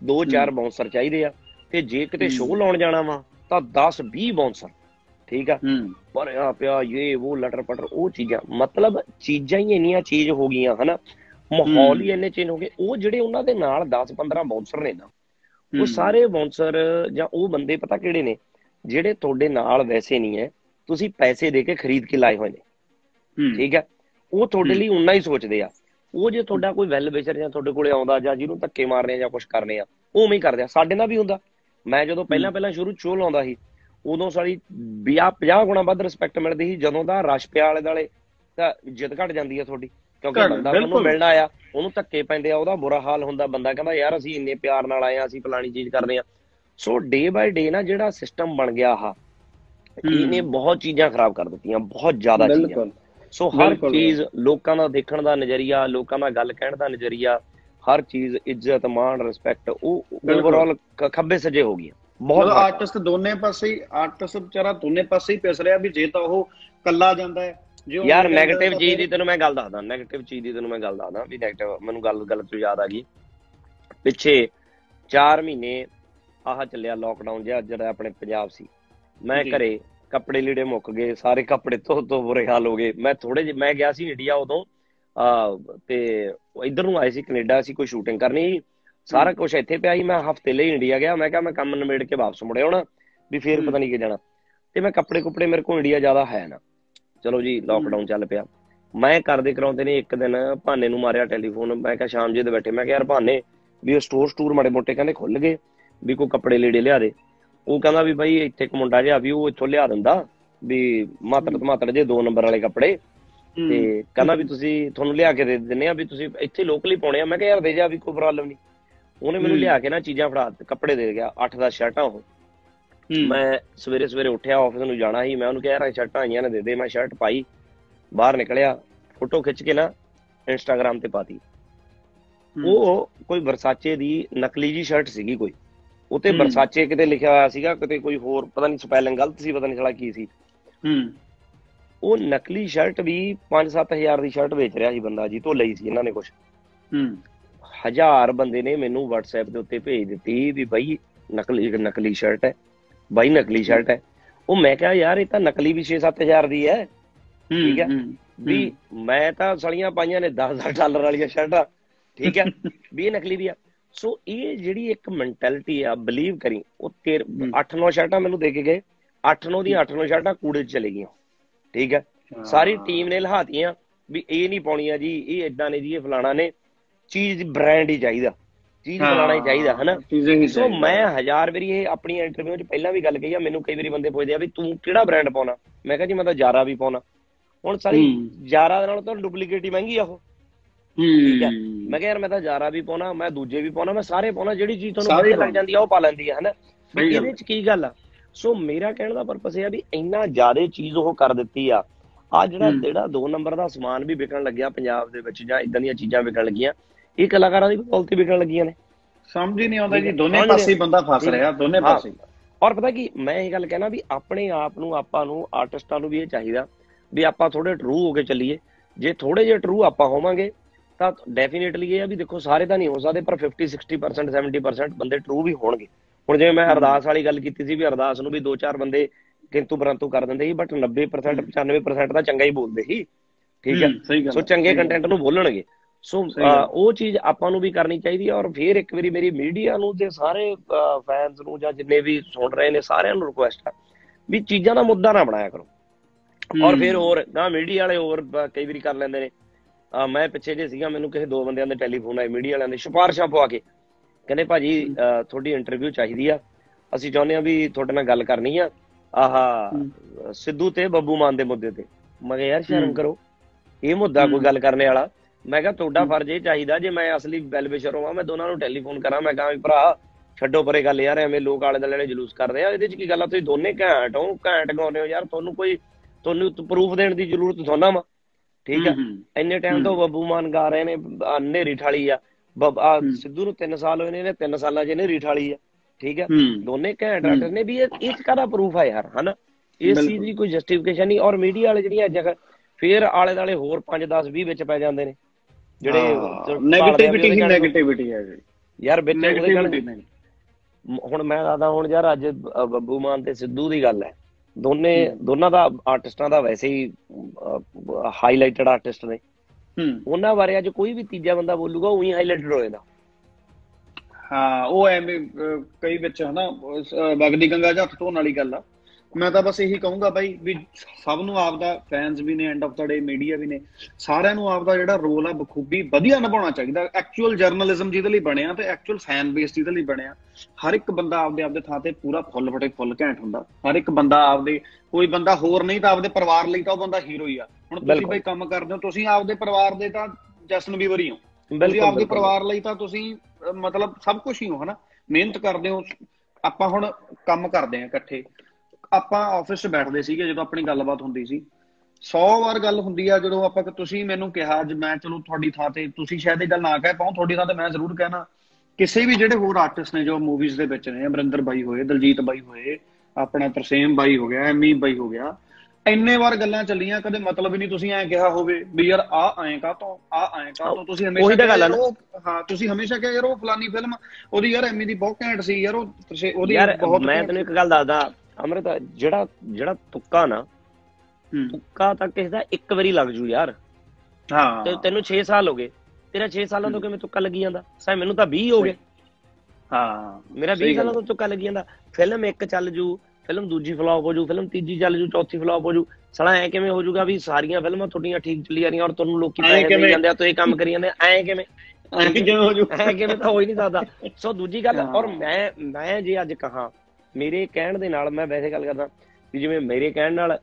ਦੋ ਚਾਰ ਬਾਉਂਸਰ ਚਾਹੀਦੇ ਆ। ਤੇ ਜੇ ਕਿਤੇ ਸ਼ੋਅ ਲਾਉਣ ਜਾਣਾ ਵਾ ਤਾਂ 10 20 ਬਾਉਂਸਰ ਠੀਕ ਆ? ਪਰ ਆ ਪਿਆ ਇਹ ਉਹ ਲਟਰ ਪਟਰ ਉਹ ਚੀਜ਼ਾਂ ਮਤਲਬ ਚੀਜ਼ਾਂ ਹੀ ਇੰਨੀਆਂ ਚੀਜ਼ ਹੋ ਗਈਆਂ ਹਨਾ? ਮਾਹੌਲ ਹੀ ਇੰਨੇ ਚੇਂਜ ਹੋ ਗਏ। ਉਹ ਜਿਹੜੇ ਉਹਨਾਂ ਦੇ ਨਾਲ 10 15 ਬਾਉਂਸਰ ਨੇ ਨਾ ਉਹ ਸਾਰੇ ਬਾਉਂਸਰ ਜਾਂ ਉਹ ਬੰਦੇ ਪਤਾ ਕਿਹੜੇ ਨੇ? ਜਿਹੜੇ ਤੁਹਾਡੇ ਨਾਲ ਵੈਸੇ ਨਹੀਂ ਹੈ ਤੁਸੀਂ ਪੈਸੇ ਦੇ ਕੇ ਖਰੀਦ ਕੇ ਲਾਏ ਹੋਏ ਨੇ। ਠੀਕ ਹੈ? ਉਹ ਤੁਹਾਡੇ ਲਈ ਉਨਾ ਹੀ ਸੋਚਦੇ ਆ। ਉਹ ਜੇ ਤੁਹਾਡਾ ਕੋਈ ਵੈਲ ਵਿਚਰ ਜਾਂ ਤੁਹਾਡੇ ਕੋਲੇ ਆਉਂਦਾ ਜਾਂ ਜਿਹਨੂੰ ਧੱਕੇ ਮਾਰਨੇ ਜਾਂ ਕੁਝ ਕਰਨੇ ਆ ਉਹ ਉਵੇਂ ਹੀ ਕਰਦੇ ਆ। ਸਾਡੇ ਨਾਲ ਵੀ ਹੁੰਦਾ। ਮੈਂ ਜਦੋਂ ਪਹਿਲਾਂ ਪਹਿਲਾਂ ਸ਼ੁਰੂ ਚੋਲ ਲਾਉਂਦਾ ਸੀ ਉਦੋਂ ਸਾਡੀ 50 ਗੁਣਾ ਵੱਧ ਰਿਸਪੈਕਟ ਮਿਲਦੀ ਸੀ। ਜਦੋਂ ਦਾ ਰਸ਼ ਪਿਆ ਵਾਲੇ ਦਾਲੇ ਤਾਂ ਇੱਜ਼ਤ ਘਟ ਜਾਂਦੀ ਹੈ ਤੁਹਾਡੀ। ਕਿਉਂਕਿ ਬੰਦਾ ਉਹਨੂੰ ਮਿਲਣਾ ਆ ਉਹਨੂੰ ਧੱਕੇ ਪੈਂਦੇ ਆ ਉਹਦਾ ਬੁਰਾ ਹਾਲ ਹੁੰਦਾ। ਬੰਦਾ ਕਹਿੰਦਾ ਯਾਰ ਅਸੀਂ ਇੰਨੇ ਪਿਆਰ ਨਾਲ ਆਏ ਆ ਅਸੀਂ ਫਲਾਣੀ ਚੀਜ਼ ਕਰਦੇ ਆ। ਸੋ ਡੇ ਬਾਈ ਡੇ ਨਾ ਜਿਹੜਾ ਸਿਸਟਮ ਬਣ ਗਿਆ ਆ ਇਹਨੇ ਬਹੁਤ ਚੀਜ਼ਾਂ ਖਰਾਬ ਕਰ ਦਿੱਤੀਆਂ ਬਹੁਤ ਜ਼ਿਆਦਾ ਚੀਜ਼ਾਂ। ਸੋ ਹਰ ਚੀਜ਼ ਲੋਕਾਂ ਦਾ ਦੇਖਣ ਦਾ ਨਜ਼ਰੀਆ ਲੋਕਾਂ ਦਾ ਗੱਲ ਕਹਿਣ ਦਾ ਨਜ਼ਰੀਆ ਹਰ ਚੀਜ਼ ਇੱਜ਼ਤ ਮਾਣ ਰਿਸਪੈਕਟ ਉਹ ਓਵਰਆਲ ਖੱਬੇ ਸਜੇ ਹੋ ਗਈ ਬਹੁਤ ਆਰਟਿਸਟ ਦੋਨੇ ਪਾਸੇ ਆਰਟਿਸਟ ਵਿਚਾਰਾ ਦੋਨੇ ਪਾਸੇ ਹੀ ਪਿਸ ਰਿਹਾ ਵੀ ਜੇ ਤਾਂ ਉਹ ਕੱਲਾ ਜਾਂਦਾ ਹੈ ਯਾਰ 네ਗੇਟਿਵ ਚੀਜ਼ ਦੀ ਤੈਨੂੰ ਮੈਂ ਗੱਲ ਦੱਸਦਾ 네ਗੇਟਿਵ ਚੀਜ਼ ਦੀ ਤੈਨੂੰ ਮੈਂ ਗੱਲ ਦੱਸਦਾ ਵੀ 네ਗੇਟਿਵ ਮੈਨੂੰ ਗੱਲ ਗੱਲ ਤੋਂ ਯਾਦ ਆ ਗਈ। ਪਿੱਛੇ 4 ਮਹੀਨੇ ਆਹ ਚੱਲਿਆ ਲੋਕਡਾਊਨ ਜਿਹੜਾ ਆਪਣੇ ਪੰਜਾਬ ਸੀ। ਮੈਂ ਘਰੇ ਕੱਪੜੇ ਲੀੜੇ ਮੁੱਕ ਗਏ ਸਾਰੇ ਕੱਪੜੇ ਧੋ ਧੋ ਬੁਰੇ ਹਾਲ ਹੋ ਗਏ। ਮੈਂ ਥੋੜੇ ਜਿਹਾ ਮੈਂ ਗਿਆ ਸੀ ਇੰਡੀਆ ਉਦੋਂ। ਆ ਤੇ ਇਧਰ ਨੂੰ ਆਏ ਸੀ ਕੈਨੇਡਾ ਸੀ ਕੋਈ ਸ਼ੂਟਿੰਗ ਕਰਨੀ ਸਾਰਾ ਕੁਝ ਇੱਥੇ ਪਿਆ ਸੀ। ਮੈਂ ਹਫ਼ਤੇ ਲਈ ਇੰਡੀਆ ਗਿਆ। ਮੈਂ ਕਿਹਾ ਮੈਂ ਕੰਮ ਨਿਬੇੜ ਕੇ ਵਾਪਸ ਮੁੜਿਆ ਹੁਣ ਵੀ ਫੇਰ ਪਤਾ ਨਹੀਂ ਕਿ ਜਾਣਾ। ਤੇ ਮੈਂ ਕੱਪੜੇ ਕੁਪੜੇ ਮੇਰੇ ਕੋਲ ਇੰਡੀਆ ਜ਼ਿਆਦਾ ਹੈ ਨਾ। ਚਲੋ ਜੀ ਲੋਕਡਾਊਨ ਚੱਲ ਪਿਆ। ਮੈਂ ਕਰਦੇ ਕਰਾਉਂਦੇ ਨੇ ਇੱਕ ਦਿਨ ਭਾਨੇ ਨੂੰ ਮਾਰਿਆ ਟੈਲੀਫੋਨ ਮੈਂ ਕਿਹਾ ਸ਼ਾਮ ਜੀ ਦੇ ਬੈਠੇ। ਮੈਂ ਕਿਹਾ ਯਾਰ ਭਾਨੇ ਵੀ ਉਹ ਸਟੋਰ ਸਟੂਰ ਮਾੜੇ ਮੋਟੇ ਕਹਿੰਦੇ ਖੁੱਲ ਗਏ ਵੀ ਕੋਈ ਕੱਪੜੇ ਲੀੜੇ ਲਿਆ ਦੇ। ਉਹ ਕਹਿੰਦਾ ਵੀ ਭਾਈ ਇੱਥੇ ਇੱਕ ਮੁੰਡਾ ਜਿਹਾ ਵੀ ਉਹ ਇੱਥੋਂ ਲਿਆ ਦਿੰਦਾ ਵੀ ਮਾਤੜ ਮਾਤੜ ਜੇ ਦੋ ਨੰਬਰ ਵਾਲੇ ਕੱਪੜੇ। ਤੇ ਕਹਿੰਦਾ ਵੀ ਤੁਸੀਂ ਤੁਹਾਨੂੰ ਲਿਆ ਕੇ ਦੇ ਦਿੰਨੇ ਆ ਵੀ ਤੁਸੀਂ ਇੱਥੇ ਲੋਕਲੀ ਪਾਉਣੇ ਆ। ਮੈਂ ਕਿਹਾ ਯਾਰ ਦੇ ਜਾ ਵੀ ਕੋਈ ਪ੍ਰੋਬਲਮ ਨਹੀਂ। ਉਹਨੇ ਮੈਨੂੰ ਲਿਆ ਕੇ ਨਾ ਚੀਜ਼ਾਂ ਫੜਾ ਕੱਪੜੇ ਦੇ ਗਿਆ 8-10 ਸ਼ਰਟਾਂ ਉਹ। ਮੈਂ ਸਵੇਰੇ ਸਵੇਰੇ ਉੱਠਿਆ ਆਫਿਸ ਨੂੰ ਜਾਣਾ ਸੀ। ਮੈਂ ਉਹਨੂੰ ਕਿਹਾ ਯਾਰ ਸ਼ਰਟਾਂ ਆਈਆਂ ਨੇ ਦੇ ਦੇ। ਮੈਂ ਸ਼ਰਟ ਪਾਈ ਬਾਹਰ ਨਿਕਲਿਆ ਫੋਟੋ ਖਿੱਚ ਕੇ ਨਾ ਇੰਸਟਾਗ੍ਰam ਤੇ ਪਾਤੀ ਉਹ ਕੋਈ ਵਰਸਾਚੇ ਦੀ ਨਕਲੀ ਜੀ ਸ਼ਰਟ ਸੀਗੀ ਕੋਈ। ਉਤੇ ਹੂੰ। ਵਰਸਾਚੇ ਕਿਤੇ ਲਿਖਿਆ ਹੋਇਆ ਸੀਗਾ ਕਿਤੇ ਕੋਈ ਹੋਰ ਪਤਾ ਨਹੀਂ ਸਪੈਲਿੰਗ ਗਲਤ ਸੀ ਪਤਾ ਨਹੀਂ ਸਾਲਾ ਕੀ ਸੀ। ਹੂੰ। ਉਹ ਨਕਲੀ ਸ਼ਰਟ ਵੀ 5-7000 ਦੀ ਸ਼ਰਟ ਵੇਚ ਰਿਹਾ ਸੀ ਬੰਦਾ ਜੀ ਤੋਂ ਲਈ ਸੀ ਇਹਨਾਂ ਨੇ ਕੁਝ ਹੂੰ। ਹਜ਼ਾਰ ਬੰਦੇ ਨੇ ਮੈਨੂੰ WhatsApp ਦੇ ਉੱਤੇ ਭੇਜ ਦਿੱਤੀ ਵੀ ਬਾਈ ਨਕਲੀ ਨਕਲੀ ਸ਼ਰਟ ਹੈ ਬਾਈ ਨਕਲੀ ਸ਼ਰਟ ਹੈ। ਉਹ ਮੈਂ ਕਿਹਾ ਯਾਰ ਇਹ ਤਾਂ ਨਕਲੀ ਵੀ 6-7000 ਦੀ ਹੈ। ਠੀਕ ਹੈ। ਵੀ ਮੈਂ ਤਾਂ ਸਲੀਆਂ ਪਾਈਆਂ ਨੇ 10-10 ਡਾਲਰ ਵਾਲੀਆਂ ਸ਼ਰਟਾਂ। ਠੀਕ ਹੈ। ਵੀ ਇਹ ਨਕਲੀ ਵੀ ਆ। ਸੋ ਇਹ ਜਿਹੜੀ ਇੱਕ ਮੈਂਟੈਲਿਟੀ ਆ ਬਲੀਵ ਕਰੀ ਉਹ ਤੇਰ ਹੂੰ। 8-9 ਸ਼ਰਟਾਂ ਮੈਨੂੰ ਦੇ ਕੇ ਗਏ। 8-9 ਦੀਆਂ 8-9 ਸ਼ਰਟਾਂ ਕੂੜੇ 'ਚ ਚਲੇ ਗਈਆਂ। ਠੀਕ ਹੈ? ਸਾਰੀ ਟੀਮ ਨੇ ਲਹਾਤੀਆਂ ਵੀ ਇਹ ਨਹੀਂ ਪਾਉਣੀਆਂ ਜੀ ਇਹ ਇਦਾਂ ਨੇ ਜੀ ਇਹ ਫਲਾਣਾ ਨੇ। ਚੀਜ਼ ਬ੍ਰਾਂਡ ਹੀ ਚਾਹੀਦਾ। ਚੀਜ਼ ਫਲਾਣਾ ਹੀ ਚਾਹੀਦਾ ਹਨਾ? ਸੋ ਮੈਂ ਹਜ਼ਾਰ ਵਾਰੀ ਇਹ ਆਪਣੀ ਇੰਟਰਵਿਊ 'ਚ ਪਹਿਲਾਂ ਵੀ ਗੱਲ ਕਹੀ ਆ ਮੈਨੂੰ ਕਈ ਵਾਰੀ ਬੰਦੇ ਪੁੱਛਦੇ ਆ ਵੀ ਤੂੰ ਕਿਹੜਾ ਬ੍ਰਾਂਡ ਪਾਉਣਾ? ਮੈਂ ਕਿਹਾ ਜੀ ਮੈਂ ਤਾਂ ਜਾਰਾ ਵੀ ਪਾਉਣਾ। ਹੁਣ ਸਾਰੀ। ਜਾਰਾ ਦੇ ਨਾਲੋਂ ਤਾਂ ਡੁਪਲੀਕੇਟ ਹੀ ਮਹਿੰਗੀ ਆ ਉਹ। ਠੀਕ ਹੈ। ਮੈਂ ਕਿਹਾ ਯਾਰ ਮੈਂ ਤਾਂ ਜਾਰਾ ਵੀ ਪਾਉਣਾ ਮੈਂ ਦੂਜੇ ਵੀ ਪਾਉਣਾ ਮੈਂ ਸਾਰੇ ਪਾਉਣਾ ਜਿਹੜੀ ਚੀਜ਼ ਤੁਹਾਨੂੰ ਵਧੀਆ ਲੱਗ। ਜਾਂਦੀ ਆ ਉਹ ਪਾ ਲੈਂਦੀ ਆ ਹਨਾ ਇਹਦੇ 'ਚ ਕੀ ਗੱਲ ਆ ਸੋ ਮੇਰਾ ਕਹਿਣ ਦਾ ਪਰਪਸ ਇਹ ਆ ਵੀ ਇੰਨਾ ਜ਼ਿਆਦਾ ਚੀਜ਼ ਉਹ ਕਰ ਦਿੱਤੀ ਆ ਆ ਜਿਹੜਾ। ਜਿਹੜਾ ਦੋ ਨੰਬਰ ਦਾ ਸਮਾਨ ਵੀ ਵਿਕਣ ਲੱਗਿਆ ਪੰਜਾਬ ਦੇ ਵਿੱਚ ਜਾਂ ਇਦਾਂ ਦੀਆਂ ਚੀਜ਼ਾਂ ਵਿਕਣ ਲੱਗੀਆਂ ਇਹ ਕਲਾਕਾਰਾਂ ਦੀ ਹੀ ਵਿਕਣ ਲੱਗੀਆਂ ਨੇ ਸਮਝ ਹੀ ਨਹੀਂ ਆਉਂਦਾ ਜੀ। ਦੋਨੇ ਪਾਸੇ। ਬੰਦਾ ਫਸ। ਰਿਹਾ ਦੋਨੇ। ਪਾਸੇ। ਔਰ ਪਤਾ ਕੀ ਮੈਂ ਇਹ ਗੱਲ ਕਹਿਣਾ ਵੀ ਆਪਣੇ ਆਪ ਨੂੰ ਆਪਾਂ ਨੂੰ ਆਰਟਿਸਟਾਂ ਨੂੰ ਵੀ ਇਹ ਚਾਹੀਦਾ ਵੀ ਆਪਾਂ ਥੋੜੇ ਟਰੂ ਹੋ ਕੇ ਚੱਲੀਏ ਜੇ ਥੋੜੇ ਜਿਹਾ ਟਰੂ ਆਪਾਂ ਹੋਵਾਂਗੇ ਤਾਂ ਡੈਫੀਨੇਟਲੀ ਇਹ ਆ ਵੀ ਦੇਖੋ ਸਾਰੇ ਤਾਂ ਨਹੀਂ ਹੋ ਸਕਦੇ ਪਰ 50 60% 70% ਬੰਦੇ ਟਰੂ ਵੀ ਹੋਣਗੇ। ਹੁਣ ਜਿਵੇਂ ਮੈਂ। ਅਰਦਾਸ ਵਾਲੀ ਗੱਲ ਕੀਤੀ ਸੀ ਵੀ ਅਰਦਾਸ ਨੂੰ ਵੀ ਦੋ ਚਾਰ ਬੰਦੇ ਕਿੰਤੂ ਪਰੰਤੂ ਕਰ ਦਿੰਦੇ ਸੀ ਬਟ 90% 95% ਤਾਂ ਚੰਗਾ ਹੀ ਬੋਲਦੇ ਸੀ। ਠੀਕ ਹੈ? ਸੋ ਚੰਗੇ। ਕੰਟੈਂਟ ਨੂੰ ਬੋਲਣਗੇ। ਸੋ ਉਹ ਚੀਜ਼ ਆਪਾਂ ਨੂੰ ਵੀ ਕਰਨੀ ਚਾਹੀਦੀ ਹੈ ਔਰ ਫਿਰ ਇੱਕ ਵਾਰੀ ਮੇਰੀ ਮੀਡੀਆ ਨੂੰ ਤੇ ਸਾਰੇ ਫੈਨਸ ਨੂੰ ਜਾਂ ਜਿੰਨੇ ਵੀ ਸੁਣ ਰਹੇ ਨੇ ਸਾਰਿਆਂ ਨੂੰ ਰਿਕੁਐਸਟ ਆ ਵੀ ਚੀਜ਼ਾਂ ਦਾ ਮੁੱਦਾ ਨਾ ਬਣਾਇਆ ਕਰੋ। ਔਰ ਫਿਰ ਹੋਰ ਨਾ ਮੀਡੀਆ ਵਾਲੇ ਹੋਰ ਕਈ ਵਾਰੀ ਕਰ ਲੈਂਦੇ ਨੇ। ਮੈਂ ਪਿੱਛੇ ਜੇ ਸੀਗਾ ਮੈਨੂੰ ਕਿਸੇ ਦੋ ਬੰਦਿਆਂ ਦੇ ਟੈਲੀਫੋਨ ਆਏ ਮੀਡੀਆ ਵਾਲਿਆਂ ਦੇ ਸਿਫਾਰਸ਼ਾਂ ਪਵਾ ਕੇ। ਕਹਿੰਦੇ ਭਾਜੀ ਤੁਹਾਡੀ ਇੰਟਰਵਿਊ ਚਾਹੀਦੀ ਆ। ਅਸੀਂ ਚਾਹੁੰਦੇ ਆ ਵੀ ਤੁਹਾਡੇ ਨਾਲ ਗੱਲ ਕਰਨੀ ਆ। ਆਹਾ ਸਿੱਧੂ ਤੇ ਬੱਬੂ ਮਾਨ ਦੇ ਮੁੱਦੇ ਤੇ। ਮੈਂ ਕਿਹਾ ਯਾਰ ਸ਼ਰਮ। ਕਰੋ। ਇਹ ਮੁੱਦਾ ਕੋਈ। ਗੱਲ ਕਰਨੇ ਵਾਲਾ। ਮੈਂ ਕਿਹਾ ਤੁਹਾਡਾ। ਫਰਜ਼ ਇਹ ਚਾਹੀਦਾ ਜੇ ਮੈਂ ਅਸਲੀ ਵੈਲਵਿਸ਼ਰ ਹੋਵਾਂ ਮੈਂ ਦੋਨਾਂ ਨੂੰ ਟੈਲੀਫੋਨ ਕਰਾਂ। ਮੈਂ ਕਹਾਂ ਵੀ ਭਰਾ ਛੱਡੋ ਪਰੇ ਗੱਲ ਯਾਰ ਐਵੇਂ ਲੋਕ ਆਲੇ ਦੁਆਲੇ ਜਲੂਸ ਕਰਦੇ ਆ। ਇਹਦੇ ਚ ਕੀ ਗੱਲ ਆ? ਤੁਸੀਂ ਦੋਨੇ ਘੈਂਟ ਹੋ ਘੈਂਟ ਗਾਉਂਦੇ ਹੋ? ਯਾਰ ਤੁਹਾਨੂੰ ਕੋਈ ਤੁਹਾਨੂੰ ਪ੍ਰੂਫ ਦੇਣ ਦੀ ਜ਼ਰੂਰਤ ਥੋਨਾ ਵਾ। ਠੀਕ ਹੂੰ। ਇੰਨੇ ਟਾਈਮ। ਤੋਂ ਬੱਬੂ ਮਾਨ ਗਾ ਰਹੇ ਨੇ ਨੇਰੀ ਠਾਲੀ ਆ ਬੱਬ-। ਸਿੱਧੂ ਨੂੰ 3 ਸਾਲ ਹੋਏ ਨੇ ਇਹਨੇ 3 ਸਾਲਾਂ 'ਚ ਇਹਨੇ ਰੀਠਾਲੀ ਆ ਠੀਕ ਹੂੰ ਦੋਨੇ ਘੈਂਟ। ਆਰਟਿਸਟ ਨੇ ਵੀ ਇਹ 'ਚ ਕਾਹਦਾ ਪ੍ਰੂਫ ਆ ਯਾਰ ਹਨਾ ਇਸ। ਚੀਜ਼ ਦੀ ਕੋਈ ਜਸਟੀਫਿਕੇਸ਼ਨ ਨਹੀਂ ਔਰ ਮੀਡੀਆ ਵਾਲੇ ਜਿਹੜੀਆਂ ਜਗ੍ਹਾ ਫੇਰ ਆਲੇ ਦਾਲੇ ਹੋਰ 5 10 20 ਵਿੱਚ ਪੈ ਜਾਂਦੇ ਨੇ ਜਿਹੜੇ ਆ ਨੈਗੇਟਿਵਿਟੀ ਉਹਦੇ ਹੀ ਗਾਣੇ- ਨੈਗੇਟਿਵਿਟੀ ਹੈ ਜੀ ਯਾਰ ਵਿੱਚ ਹੁਣ ਮੈਂ ਦੱਸਦਾ ਹੁਣ ਯਾਰ ਅੱਜ ਬੱਬੂ ਮਾਨ ਤੇ ਸਿੱਧੂ ਦੀ ਗੱਲ ਹੈ ਦੋਨੇ ਦੋਨਾਂ ਦਾ ਆਰਟਿਸਟਾਂ ਦਾ ਵੈਸੇ ਹੀ ਹਾਈਲਾਈਟਡ ਆਰਟਿਸਟ ਨੇ। ਹੂੰ। ਉਹਨਾਂ ਬਾਰੇ ਅੱਜ ਕੋਈ ਵੀ ਤੀਜਾ ਬੰਦਾ ਬੋਲੂਗਾ ਉਹੀ ਹਾਈਲਾਈਟਡ ਹੋਏਗਾ। ਹਾਂ ਉਹ ਐਵੇਂ ਕਈ ਵਿੱਚ ਹਨਾ ਅਹ, ਵਗਦੀ ਗੰਗਾ 'ਚ ਹੱਥ ਧੋਣ ਵਾਲੀ ਗੱਲ ਆ। ਮੈਂ ਤਾਂ ਬਸ ਇਹੀ ਕਹੂੰਗਾ ਬਾਈ ਵੀ ਸਭ ਨੂੰ ਆਪਦਾ ਫੈਨਸ ਵੀ ਨੇ end of the day media ਵੀ ਨੇ ਸਾਰਿਆਂ ਨੂੰ ਆਪਦਾ ਜਿਹੜਾ ਰੋਲ ਆ ਬਖੂਬੀ ਵਧੀਆ ਨਿਭਾਉਣਾ ਚਾਹੀਦਾ। ਐਕਚੁਅਲ ਜਰਨਲਿਜ਼ਮ ਜਿਹਦੇ ਲਈ ਬਣਿਆ ਤੇ ਐਕਚੁਅਲ ਫੈਨ ਬੇਸ ਜਿਹਦੇ ਲਈ ਬਣਿਆ। ਹਰ ਇੱਕ ਬੰਦਾ ਆਪਦੇ ਆਪਦੇ ਥਾਂ ਤੇ ਪੂਰਾ ਫੁੱਲ ਫਟੇ ਫੁੱਲ ਘੈਂਟ ਹੁੰਦਾ। ਹਰ ਇੱਕ ਬੰਦਾ ਆਪਦੇ ਕੋਈ ਬੰਦਾ ਹੋਰ ਨਹੀਂ ਤਾਂ ਆਪਦੇ ਪਰਿਵਾਰ ਲਈ ਤਾਂ ਉਹ ਬੰਦਾ ਹੀਰੋ ਹੀ ਆ। ਹੁਣ ਤੁਸੀਂ। ਬਈ ਕੰਮ ਕਰਦੇ ਹੋ ਤੁਸੀਂ ਆਪਦੇ ਪਰਿਵਾਰ ਦੇ ਤਾਂ ਜਸਨ ਬੀਵਰ ਹੀ ਹੋ। ਤੁਸੀਂ ਆਪਦੇ। ਪਰਿਵਾਰ ਲਈ ਤਾਂ ਤੁਸੀਂ ਮਤਲਬ ਸਭ ਕੁਝ ਹੀ ਹੋ ਹਨਾ? ਮਿਹਨਤ ਕਰਦੇ ਹੋ। ਆਪਾਂ ਹੁਣ ਕੰਮ ਕਰਦੇ ਆ ਇਕੱਠੇ। ਆਪਾਂ ਆਫਿਸ 'ਚ ਬੈਠਦੇ ਸੀਗੇ ਜਦੋਂ ਆਪਣੀ ਗੱਲਬਾਤ ਹੁੰਦੀ ਸੀ। 100 ਵਾਰ ਗੱਲ ਹੁੰਦੀ ਆ ਜਦੋਂ ਆਪਾਂ ਤੁਸੀਂ ਮੈਨੂੰ ਕਿਹਾ ਅੱਜ ਮੈਂ ਚਲੋ ਤੁਹਾਡੀ ਥਾਂ ਤੇ ਤੁਸੀਂ ਸ਼ਾਇਦ ਇਹ ਗੱਲ ਨਾ ਕਹਿ ਪਾਓ ਤੁਹਾਡੀ ਥਾਂ ਤੇ ਮੈਂ ਜ਼ਰੂਰ ਕਹਿਣਾ। ਕਿਸੇ ਵੀ ਜਿਹੜੇ ਹੋਰ ਆਰਟਿਸਟ ਨੇ ਜੋ ਮੂਵੀਜ਼ ਦੇ ਵਿੱਚ ਨੇ ਅਮਰਿੰਦਰ ਬਾਈ ਹੋਏ ਦਲਜੀਤ ਬਾਈ ਹੋਏ ਆਪਣਾ ਤਰਸੇਮ ਬਾਈ ਹੋ ਗਿਆ ਐਮੀ ਬਾਈ ਹੋ ਗਿਆ ਇੰਨੇ ਵਾਰ ਗੱਲਾਂ ਚੱਲੀਆਂ ਕਦੇ ਮਤਲਬ ਹੀ ਨਹੀਂ ਤੁਸੀਂ ਐਂ ਕਿਹਾ ਹੋਵੇ ਵੀ ਯਾਰ ਆ ਐਂ ਕਾ ਤੋਂ ਆ ਐਂ ਕਾ ਤੋਂ ਤੁਸੀਂ ਹਮੇਸ਼ਾ ਉਹੀ ਤਾਂ ਗੱਲ ਆ ਹਾਂ ਤੁਸੀਂ ਹਮੇਸ਼ਾ ਕਿਹਾ ਯਾਰ ਉਹ ਫਲਾਨੀ ਫਿਲਮ ਉਹਦੀ ਯਾਰ ਐਮੀ ਦੀ ਬਹੁਤ ਘੈਂਟ ਸੀ ਯਾਰ ਉਹ ਉਹਦੀ ਯਾਰ ਬਹੁਤ ਮੈਂ ਤੈਨੂੰ ਇੱਕ ਗੱਲ ਦੱਸਦਾ ਅਮਰਤ ਜਿਹੜਾ ਜਿਹੜਾ ਤੁੱਕਾ ਨਾ। ਤੁੱਕਾ ਤਾਂ ਕਿਸੇ ਦਾ ਇੱਕ ਵਾਰੀ ਲੱਗ ਜੂ ਯਾਰ। ਹਾਂ। ਤੇ ਤੈਨੂੰ 6 ਸਾਲ ਹੋ ਗਏ। ਤੇਰਾ 6 ਸਾਲਾਂ ਤੋਂ ਕਿਵੇਂ ਤੁੱਕਾ ਲੱਗੀ ਜਾਂਦਾ? ਸਾ ਮੈਨੂੰ ਤਾਂ 20 ਹੋ ਗਏ। ਹਾਂ। ਮੇਰਾ ਸਹੀ 20 ਸਾਲਾਂ ਤੋਂ ਤੁੱਕਾ ਲੱਗੀ ਜਾਂਦਾ। ਫਿਲਮ ਇੱਕ ਚੱਲ ਜੂ ਫਿਲਮ ਦੂਜੀ ਫਲॉप ਹੋ ਜੂ ਫਿਲਮ ਤੀਜੀ ਚੱਲ ਜੂ ਚੌਥੀ ਫਲॉप ਹੋ ਜੂ। ਸਲਾ ਐ ਕਿਵੇਂ ਹੋ ਜੂਗਾ ਵੀ ਸਾਰੀਆਂ ਫਿਲਮਾਂ ਤੁਹਾਡੀਆਂ ਠੀਕ ਚੱਲੀ ਜਾ ਰਹੀਆਂ ਔਰ ਤੁਹਾਨੂੰ ਲੋਕੀ ਪੈਸੇ ਦੇ ਜਾਂਦੇ ਆ ਤੁਸੀਂ ਕੰਮ ਕਰੀ ਜਾਂਦੇ ਐ ਕਿਵੇਂ? ਐ ਕਿਵੇਂ ਹੋ ਜੂ? ਐ ਕਿਵੇਂ ਤਾਂ ਹੋ ਹੀ ਨਹੀਂ ਸਕਦਾ। ਸੋ ਦੂਜੀ ਗੱਲ ਔਰ ਮੈਂ ਮੈਂ ਜੇ ਅੱਜ ਕਹਾ ਮੇਰੇ ਕਹਿਣ ਦੇ ਨਾਲ ਮੈਂ ਵੈਸੇ ਗੱਲ ਕਰਦਾ ਵੀ ਜਿਵੇਂ ਮੇਰੇ ਕਹਿਣ ਨਾਲ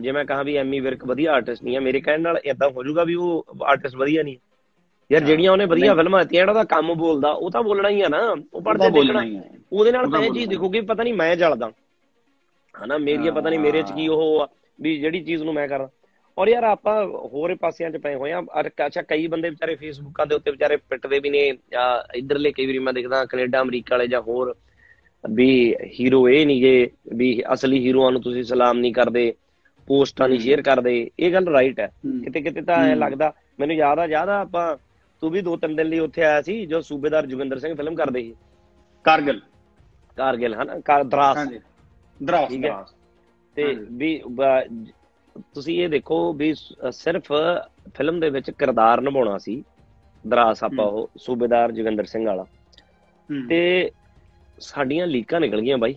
ਜੇ ਮੈਂ ਕਹਾ ਵੀ ਐਮੀ ਵਿਰਕ ਵਧੀਆ ਆਰਟਿਸਟ ਨਹੀਂ ਆ ਮੇਰੇ ਕਹਿਣ ਨਾਲ ਇਦਾਂ ਹੋ ਜਾਊਗਾ ਵੀ ਉਹ ਆਰਟਿਸਟ ਵਧੀਆ ਨਹੀਂ ਯਾਰ ਜਿਹੜੀਆਂ ਉਹਨੇ ਵਧੀਆ ਫਿਲਮਾਂ ਦਿੱਤੀਆਂ ਜਿਹੜਾ ਦਾ ਕੰਮ ਬੋਲਦਾ ਉਹ ਤਾਂ ਬੋਲਣਾ ਹੀ ਆ ਨਾ ਉਹ ਪੜਦੇ ਦੇਖਣਾ। ਉਹਦੇ ਨਾਲ ਮੈਂ ਚੀਜ਼ ਦੇਖੂਗੀ ਪਤਾ ਨਹੀਂ ਮੈਂ ਜਲਦਾ। ਹਨਾ ਮੇਰੀ ਪਤਾ ਨਹੀਂ ਮੇਰੇ ਚ ਕੀ ਉਹ ਵੀ ਜਿਹੜੀ ਚੀਜ਼ ਨੂੰ ਮੈਂ ਕਰਦਾ। ਔਰ ਯਾਰ ਆਪਾਂ ਹੋਰ ਪਾਸਿਆਂ 'ਚ ਪਏ ਹੋਏ ਆ ਅੱਛਾ ਕਈ ਬੰਦੇ ਵਿਚਾਰੇ ਫੇਸਬੁੱਕਾਂ ਦੇ ਉੱਤੇ ਵਿਚਾਰੇ ਪਿੱਟਦੇ ਵੀ ਨੇ ਇਧਰਲੇ ਕਈ ਵਾਰੀ ਮੈਂ ਦੇਖਦਾ ਕੈਨੇਡਾ ਅਮਰੀਕਾ ਵਾਲੇ ਜਾਂ ਹੋਰ। ਵੀ ਹੀਰੋ ਇਹ ਨਹੀਂਗੇ ਵੀ ਅਸਲੀ ਹੀਰੋਆਂ ਨੂੰ ਤੁਸੀਂ ਸਲਾਮ ਨਹੀਂ ਕਰਦੇ ਪੋਸਟਾਂ ਨਹੀਂ ਸ਼ੇਅਰ ਕਰਦੇ ਇਹ ਗੱਲ ਰਾਈਟ ਹੈ। ਕਿਤੇ ਕਿਤੇ ਤਾਂ ਐ ਲੱਗਦਾ ਮੈਨੂੰ ਯਾਦ ਆ ਜ਼ਿਆਦਾ ਆਪਾਂ ਤੂੰ ਵੀ ਦੋ ਤਿੰਨ ਦਿਨ ਲਈ ਉੱਥੇ ਆਇਆ ਸੀ ਜੋ ਸੂਬੇਦਾਰ ਜੁਗਿੰਦਰ ਸਿੰਘ ਫਿਲਮ ਕਰਦੇ ਸੀ। ਕਾਰਗਿਲ। ਕਾਰਗਿਲ ਹਨਾ? ਦਰਾਸ। ਹਾਂਜੀ। ਦਰਾਸ ਦਰਾਸ। ਤੇ ਵੀ ਤੁਸੀਂ ਇਹ ਦੇਖੋ ਵੀ ਸਿਰਫ ਫਿਲਮ ਦੇ ਵਿੱਚ ਕਿਰਦਾਰ ਨਿਭਾਉਣਾ ਸੀ। ਦਰਾਸ ਆਪਾਂ ਉਹ ਸੂਬੇਦਾਰ ਜਗਿੰਦਰ ਸਿੰਘ ਵਾਲਾ। ਤੇ ਸਾਡੀਆਂ ਲੀਕਾਂ ਨਿਕਲ ਗਈਆਂ ਬਾਈ।